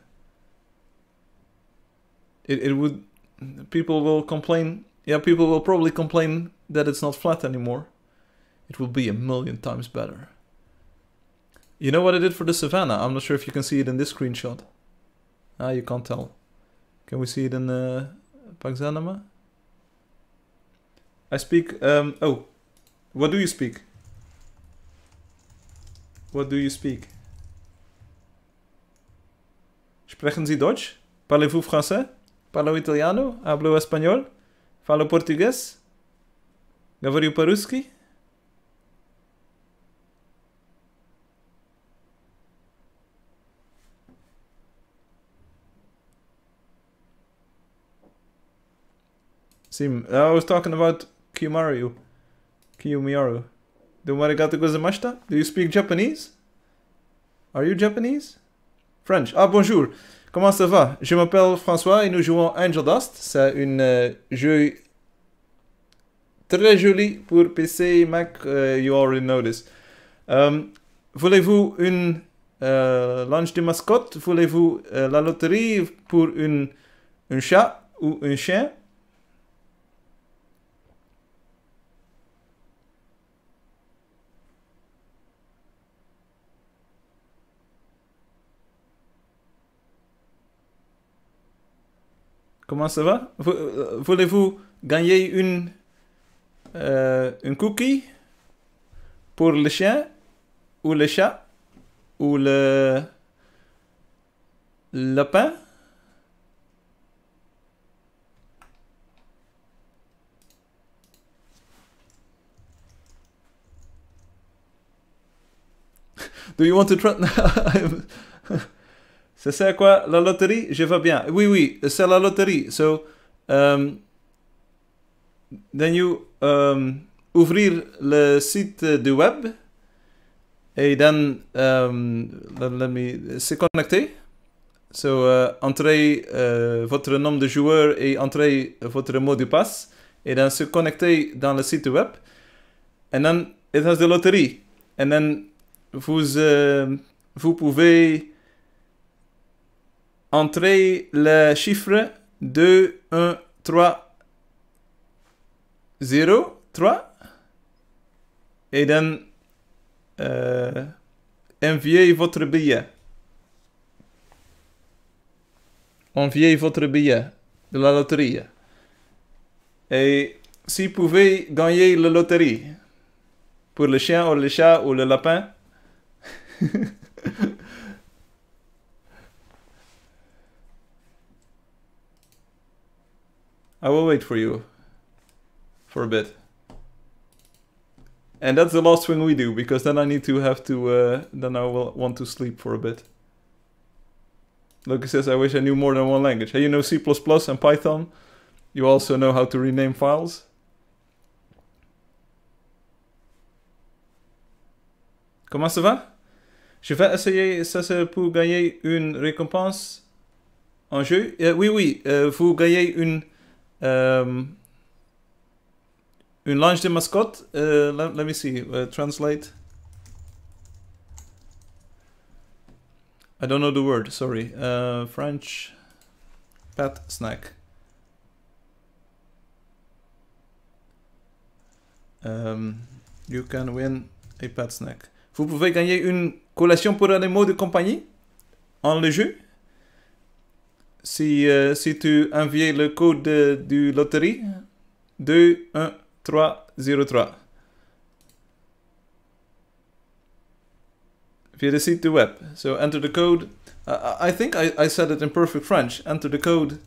It, it would... People will complain... Yeah, people will probably complain that it's not flat anymore. It will be a million times better. You know what I did for the savannah? I'm not sure if you can see it in this screenshot. Ah, you can't tell. Can we see it in the uh, Paxanima? I speak. Um, oh, what do you speak? What do you speak? Sprechen Sie Deutsch? Parlez-vous français? Parlo italiano? Hablo español? Falo português? Говорю по-русски? Sim, I was talking about Kiyomaru. Kiyomiyaru. Do arigato gozaimasu? Do you speak Japanese? Are you Japanese? French. Ah, bonjour. Comment ça va? Je m'appelle François et nous jouons Angel Dust. C'est un euh, jeu très joli pour PC, Mac. euh, you already know this. Euh, Voulez-vous une euh, lunch de mascotte? Voulez-vous euh, la loterie pour une, un chat ou un chien? Comment ça va? Euh, Voulez-vous gagner une, euh, cookie pour le chien ou le chat ou le lapin? Do you want to try? Ça c'est quoi? La loterie? Je vais bien. Oui, oui, c'est la loterie. So, um, then you um, ouvrir le site du web et then um, let, me se connecter. So, uh, entrez euh, votre nom de joueur et entrez votre mot de passe et then se connecter dans le site web. And then it has the loterie. And then vous, euh, vous pouvez entrer le chiffre 2, 1, 3, 0, 3 et then euh, envier votre billet. Envier votre billet de la loterie. Et si vous pouvez gagner la loterie pour le chien ou le chat ou le lapin, I will wait for you for a bit. And that's the last thing we do, because then I need to have to, uh, then I will want to sleep for a bit. Lucas says, I wish I knew more than one language. Hey, you know C++ and Python. You also know how to rename files. Comment ça va? Je vais essayer, ça c'est pour gagner une récompense en jeu. Euh, oui, oui, euh, vous gagnez une, euh, une linge de mascotte. Uh, let, me see, uh, translate. I don't know the word, sorry. Uh, French pet snack. Um, you can win a pet snack. Vous pouvez gagner une collation pour animaux de compagnie en le jeu? Si, euh, si tu envoies le code de, du loterie 21303 via the site web. So enter the code. Uh, I think I, I said it in perfect French. Enter the code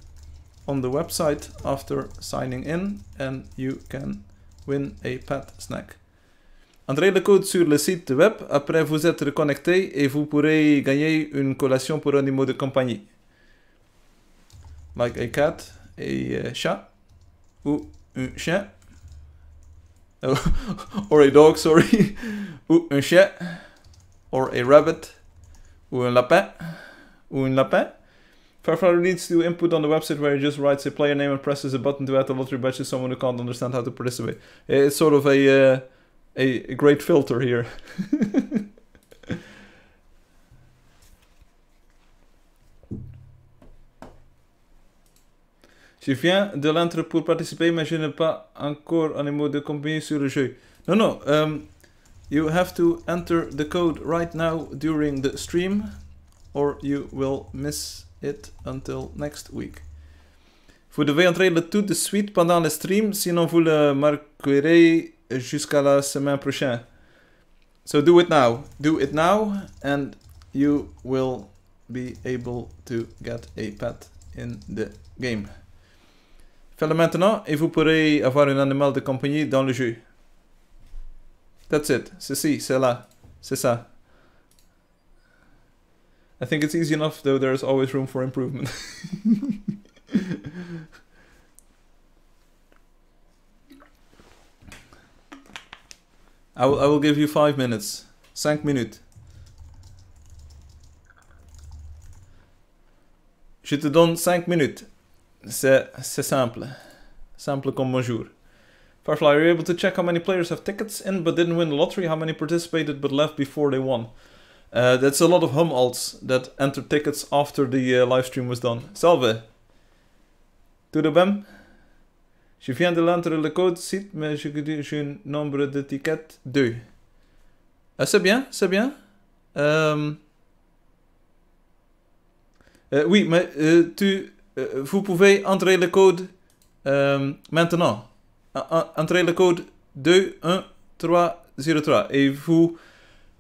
on the website after signing in and you can win a pet snack. Entrez le code sur le site web, après vous êtes reconnecté et vous pourrez gagner une collation pour animaux de compagnie. Like a cat, a uh, chat, ou un chien. Or a dog, sorry. ou un chien. Or a rabbit. Ou un lapin. Ou un lapin. Firefly needs to input on the website where he just writes a player name and presses a button to add a lottery badge to someone who can't understand how to participate. It's sort of a... Uh, a great filter here. je viens de l'entrer pour participer, mais je n'ai pas encore mot de compagnie sur le jeu. No, no. Um, you have to enter the code right now during the stream, or you will miss it until next week. Vous devez entrer le tout de suite pendant le stream, sinon vous le marquerez jusqu'à la semaine prochaine. So do it now. Do it now and you will be able to get a pet in the game. Faites-le maintenant et vous pourrez avoir un animal de compagnie dans le jeu. That's it. Ceci, c'est là. C'est ça. I think it's easy enough, though there's always room for improvement. I will, I will give you five minutes. Cinq minutes. Je te donne cinq minutes. C'est, simple. Simple comme bonjour. Firefly, are you able to check how many players have tickets in but didn't win the lottery? How many participated but left before they won? Uh, that's a lot of hum alts that entered tickets after the uh, live stream was done. Salve. De même. Je viens de l'entrer le code site, mais je j'ai un nombre de tickets 2. Ah, c'est bien, c'est bien. Euh, euh, oui, mais euh, tu, euh, vous pouvez entrer le code euh, maintenant. En- en- Entrez le code 2, 1, 3, 0, 3 et vous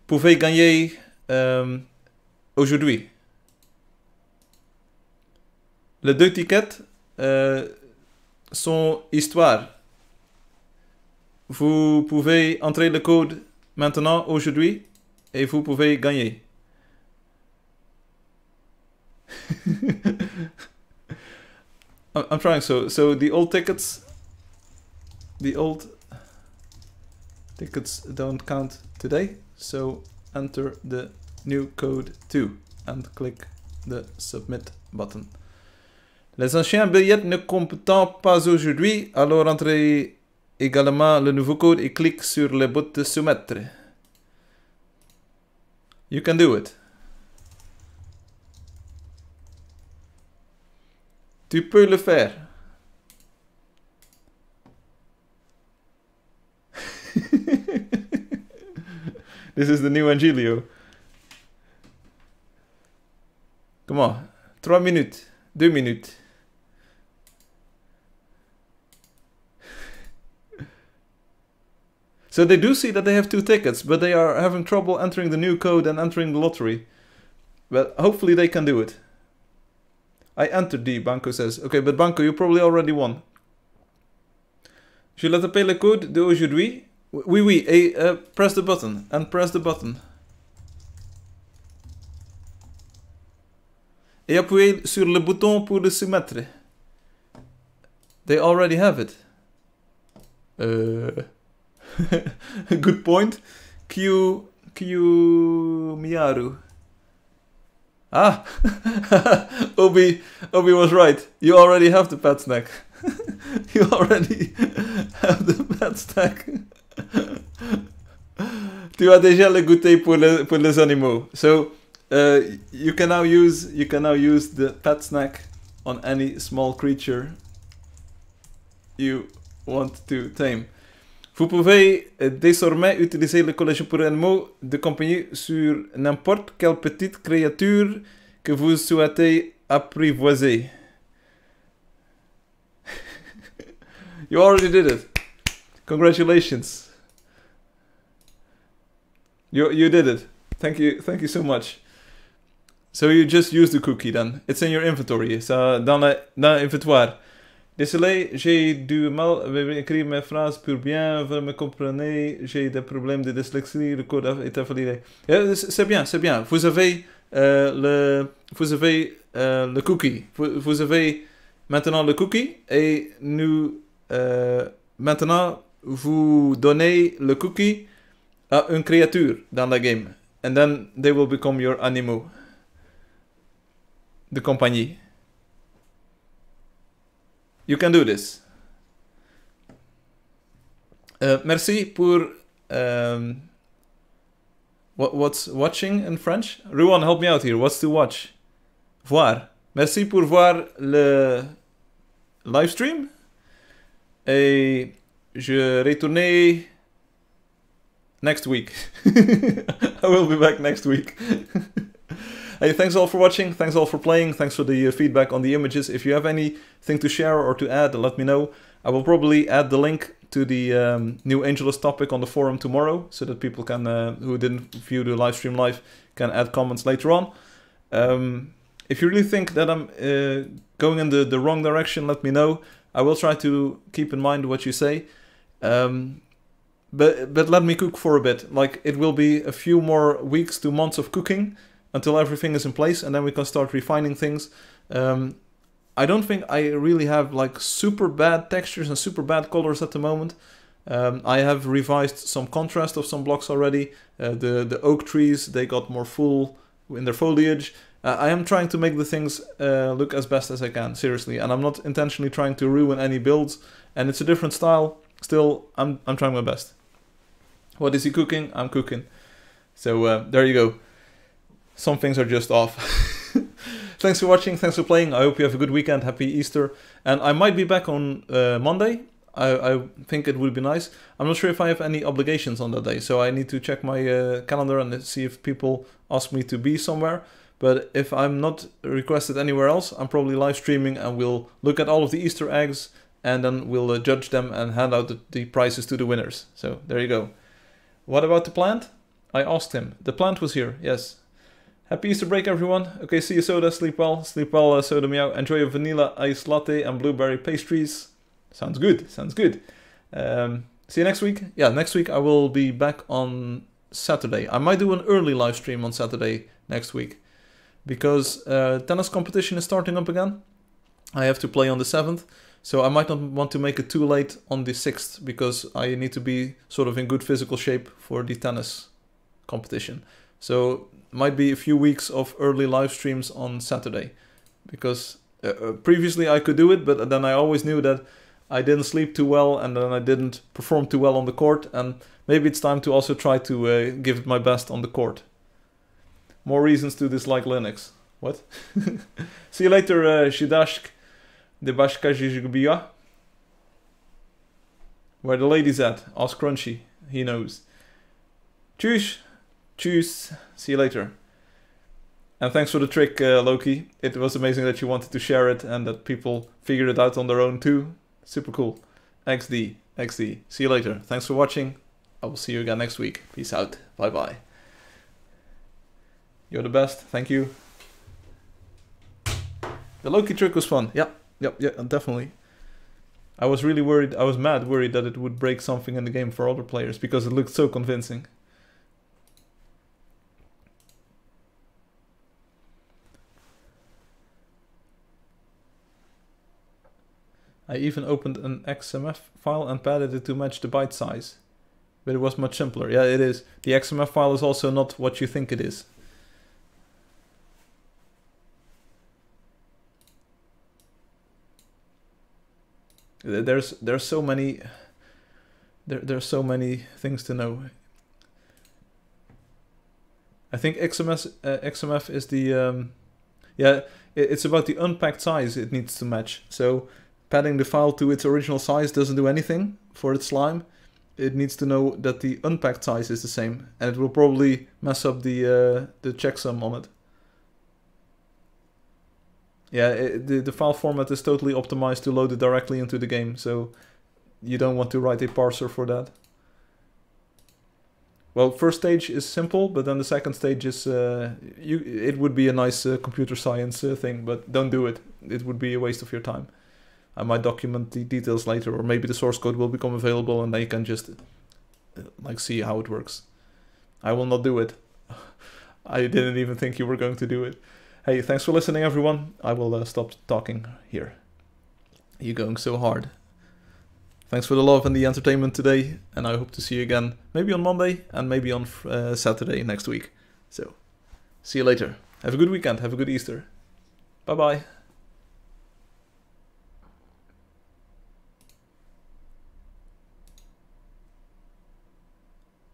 pouvez gagner euh, aujourd'hui. Les deux tickets euh, sont histoire. Vous pouvez entrer le code maintenant aujourd'hui et vous pouvez gagner. I'm trying so so the old tickets the old tickets don't count today so enter the new code too and click the submit button. Les anciens billets ne comptent pas aujourd'hui, alors entrez également le nouveau code et clique sur le bouton soumettre. You can do it. This is the new Angelio. Come on. 3 minutes. 2 minutes. So they do see that they have two tickets, but they are having trouble entering the new code and entering the lottery. But hopefully they can do it. I entered D, Banco says. Okay, but Banco, you probably already won. Je l'ai tapé le code d'aujourd'hui. Oui, oui, et uh, press the button. And press the button. Et appuyez sur le bouton pour le soumettre. They already have it. Uh, good point. Q Q Miyaru. Ah, Obi Obi was right. You already have the pet snack. you already have the pet snack. tu as déjà le goûter pour, le, pour les animaux. So uh, you can now use you can now use the pet snack on any small creature you want to tame. Vous pouvez euh, désormais utiliser le collège pour animaux de compagnie sur n'importe quelle petite créature que vous souhaitez apprivoiser. you already did it. Congratulations. You you did it. Thank you thank you so much. So you just use the cookie then. It's in your inventory. Ça dans le dans. Désolé, j'ai du mal à écrire mes phrases pour bien, vous me comprenez, j'ai des problèmes de dyslexie, le code est invalidé. Euh, C'est bien, c'est bien. Vous avez euh, le, vous avez euh, le cookie. Vous, avez maintenant le cookie et nous maintenant vous donnez le cookie à une créature dans la game. And then they will become your animaux de compagnie. You can do this. Uh, merci pour um, what, what's watching in French. Ruan, help me out here. What's to watch? Voir. Merci pour voir le live stream. Et je retourne next week. I will be back next week. hey, thanks all for watching. Thanks all for playing. Thanks for the uh, feedback on the images. If you have anything to share or to add, let me know. I will probably add the link to the um, new Angelus topic on the forum tomorrow, so that people can, uh, who didn't view the live stream live, can add comments later on. Um, if you really think that I'm uh, going in the, the wrong direction, let me know. I will try to keep in mind what you say. Um, but but let me cook for a bit. Like it will be a few more weeks to months of cooking until everything is in place, and then we can start refining things. Um, I don't think I really have like super bad textures and super bad colors at the moment. Um, I have revised some contrast of some blocks already. Uh, the the oak trees they got more full in their foliage. Uh, I am trying to make the things uh, look as best as I can, seriously, and I'm not intentionally trying to ruin any builds. And it's a different style. Still, I'm I'm trying my best. What is he cooking? I'm cooking. So uh, there you go. Some things are just off. thanks for watching. Thanks for playing. I hope you have a good weekend. Happy Easter. And I might be back on uh, Monday. I, I, think it would be nice. I'm not sure if I have any obligations on that day, so I need to check my uh, calendar and see if people ask me to be somewhere. But if I'm not requested anywhere else, I'm probably live streaming and we'll look at all of the Easter eggs and then we'll uh, judge them and hand out the, the prizes to the winners. So there you go. What about the plant? I asked him. The plant was here, yes. Happy Easter break, everyone. Okay, see you, Soda. Sleep well. Sleep well, uh, Soda Meow. Enjoy your vanilla ice latte and blueberry pastries. Sounds good. Sounds good. Um, see you next week. Yeah, next week I will be back on Saturday. I might do an early live stream on Saturday next week because uh, tennis competition is starting up again. I have to play on the 7th. So I might not want to make it too late on the 6th because I need to be sort of in good physical shape for the tennis competition. So might be a few weeks of early live streams on Saturday because uh, uh, previously I could do it, but then I always knew that I didn't sleep too well and then I didn't perform too well on the court and maybe it's time to also try to uh, give it my best on the court. More reasons to dislike Linux. What? See you later, uh, Shidashk. The Bashka Jijgbia. Where the lady's at? Ask Crunchy. He knows. Tschüss. Tschüss. See you later. And thanks for the trick, uh, Loki. It was amazing that you wanted to share it and that people figured it out on their own too. Super cool. XD. XD. See you later. Thanks for watching. I will see you again next week. Peace out. Bye bye. You're the best. Thank you. The Loki trick was fun. Yep. Yep, yeah, definitely. I was really worried, I was mad worried that it would break something in the game for other players because it looked so convincing. I even opened an XMF file and padded it to match the byte size. But it was much simpler. Yeah, it is. The XMF file is also not what you think it is. there's there's so many there there's so many things to know. I think XMS uh, XMF is the um, yeah it, it's about the unpacked size it needs to match. So padding the file to its original size doesn't do anything for its slime. It needs to know that the unpacked size is the same, and it will probably mess up the uh, the checksum on it. Yeah, it, the, the file format is totally optimized to load it directly into the game, so you don't want to write a parser for that. Well, first stage is simple, but then the second stage is uh, you. It would be a nice uh, computer science uh, thing, but don't do it. It would be a waste of your time. I might document the details later, or maybe the source code will become available and they can just uh, like see how it works. I will not do it. I didn't even think you were going to do it. Hey, thanks for listening, everyone. I will uh, stop talking here. You're going so hard. Thanks for the love and the entertainment today, and I hope to see you again maybe on Monday and maybe on uh, Saturday next week. So, see you later. Have a good weekend. Have a good Easter. Bye bye.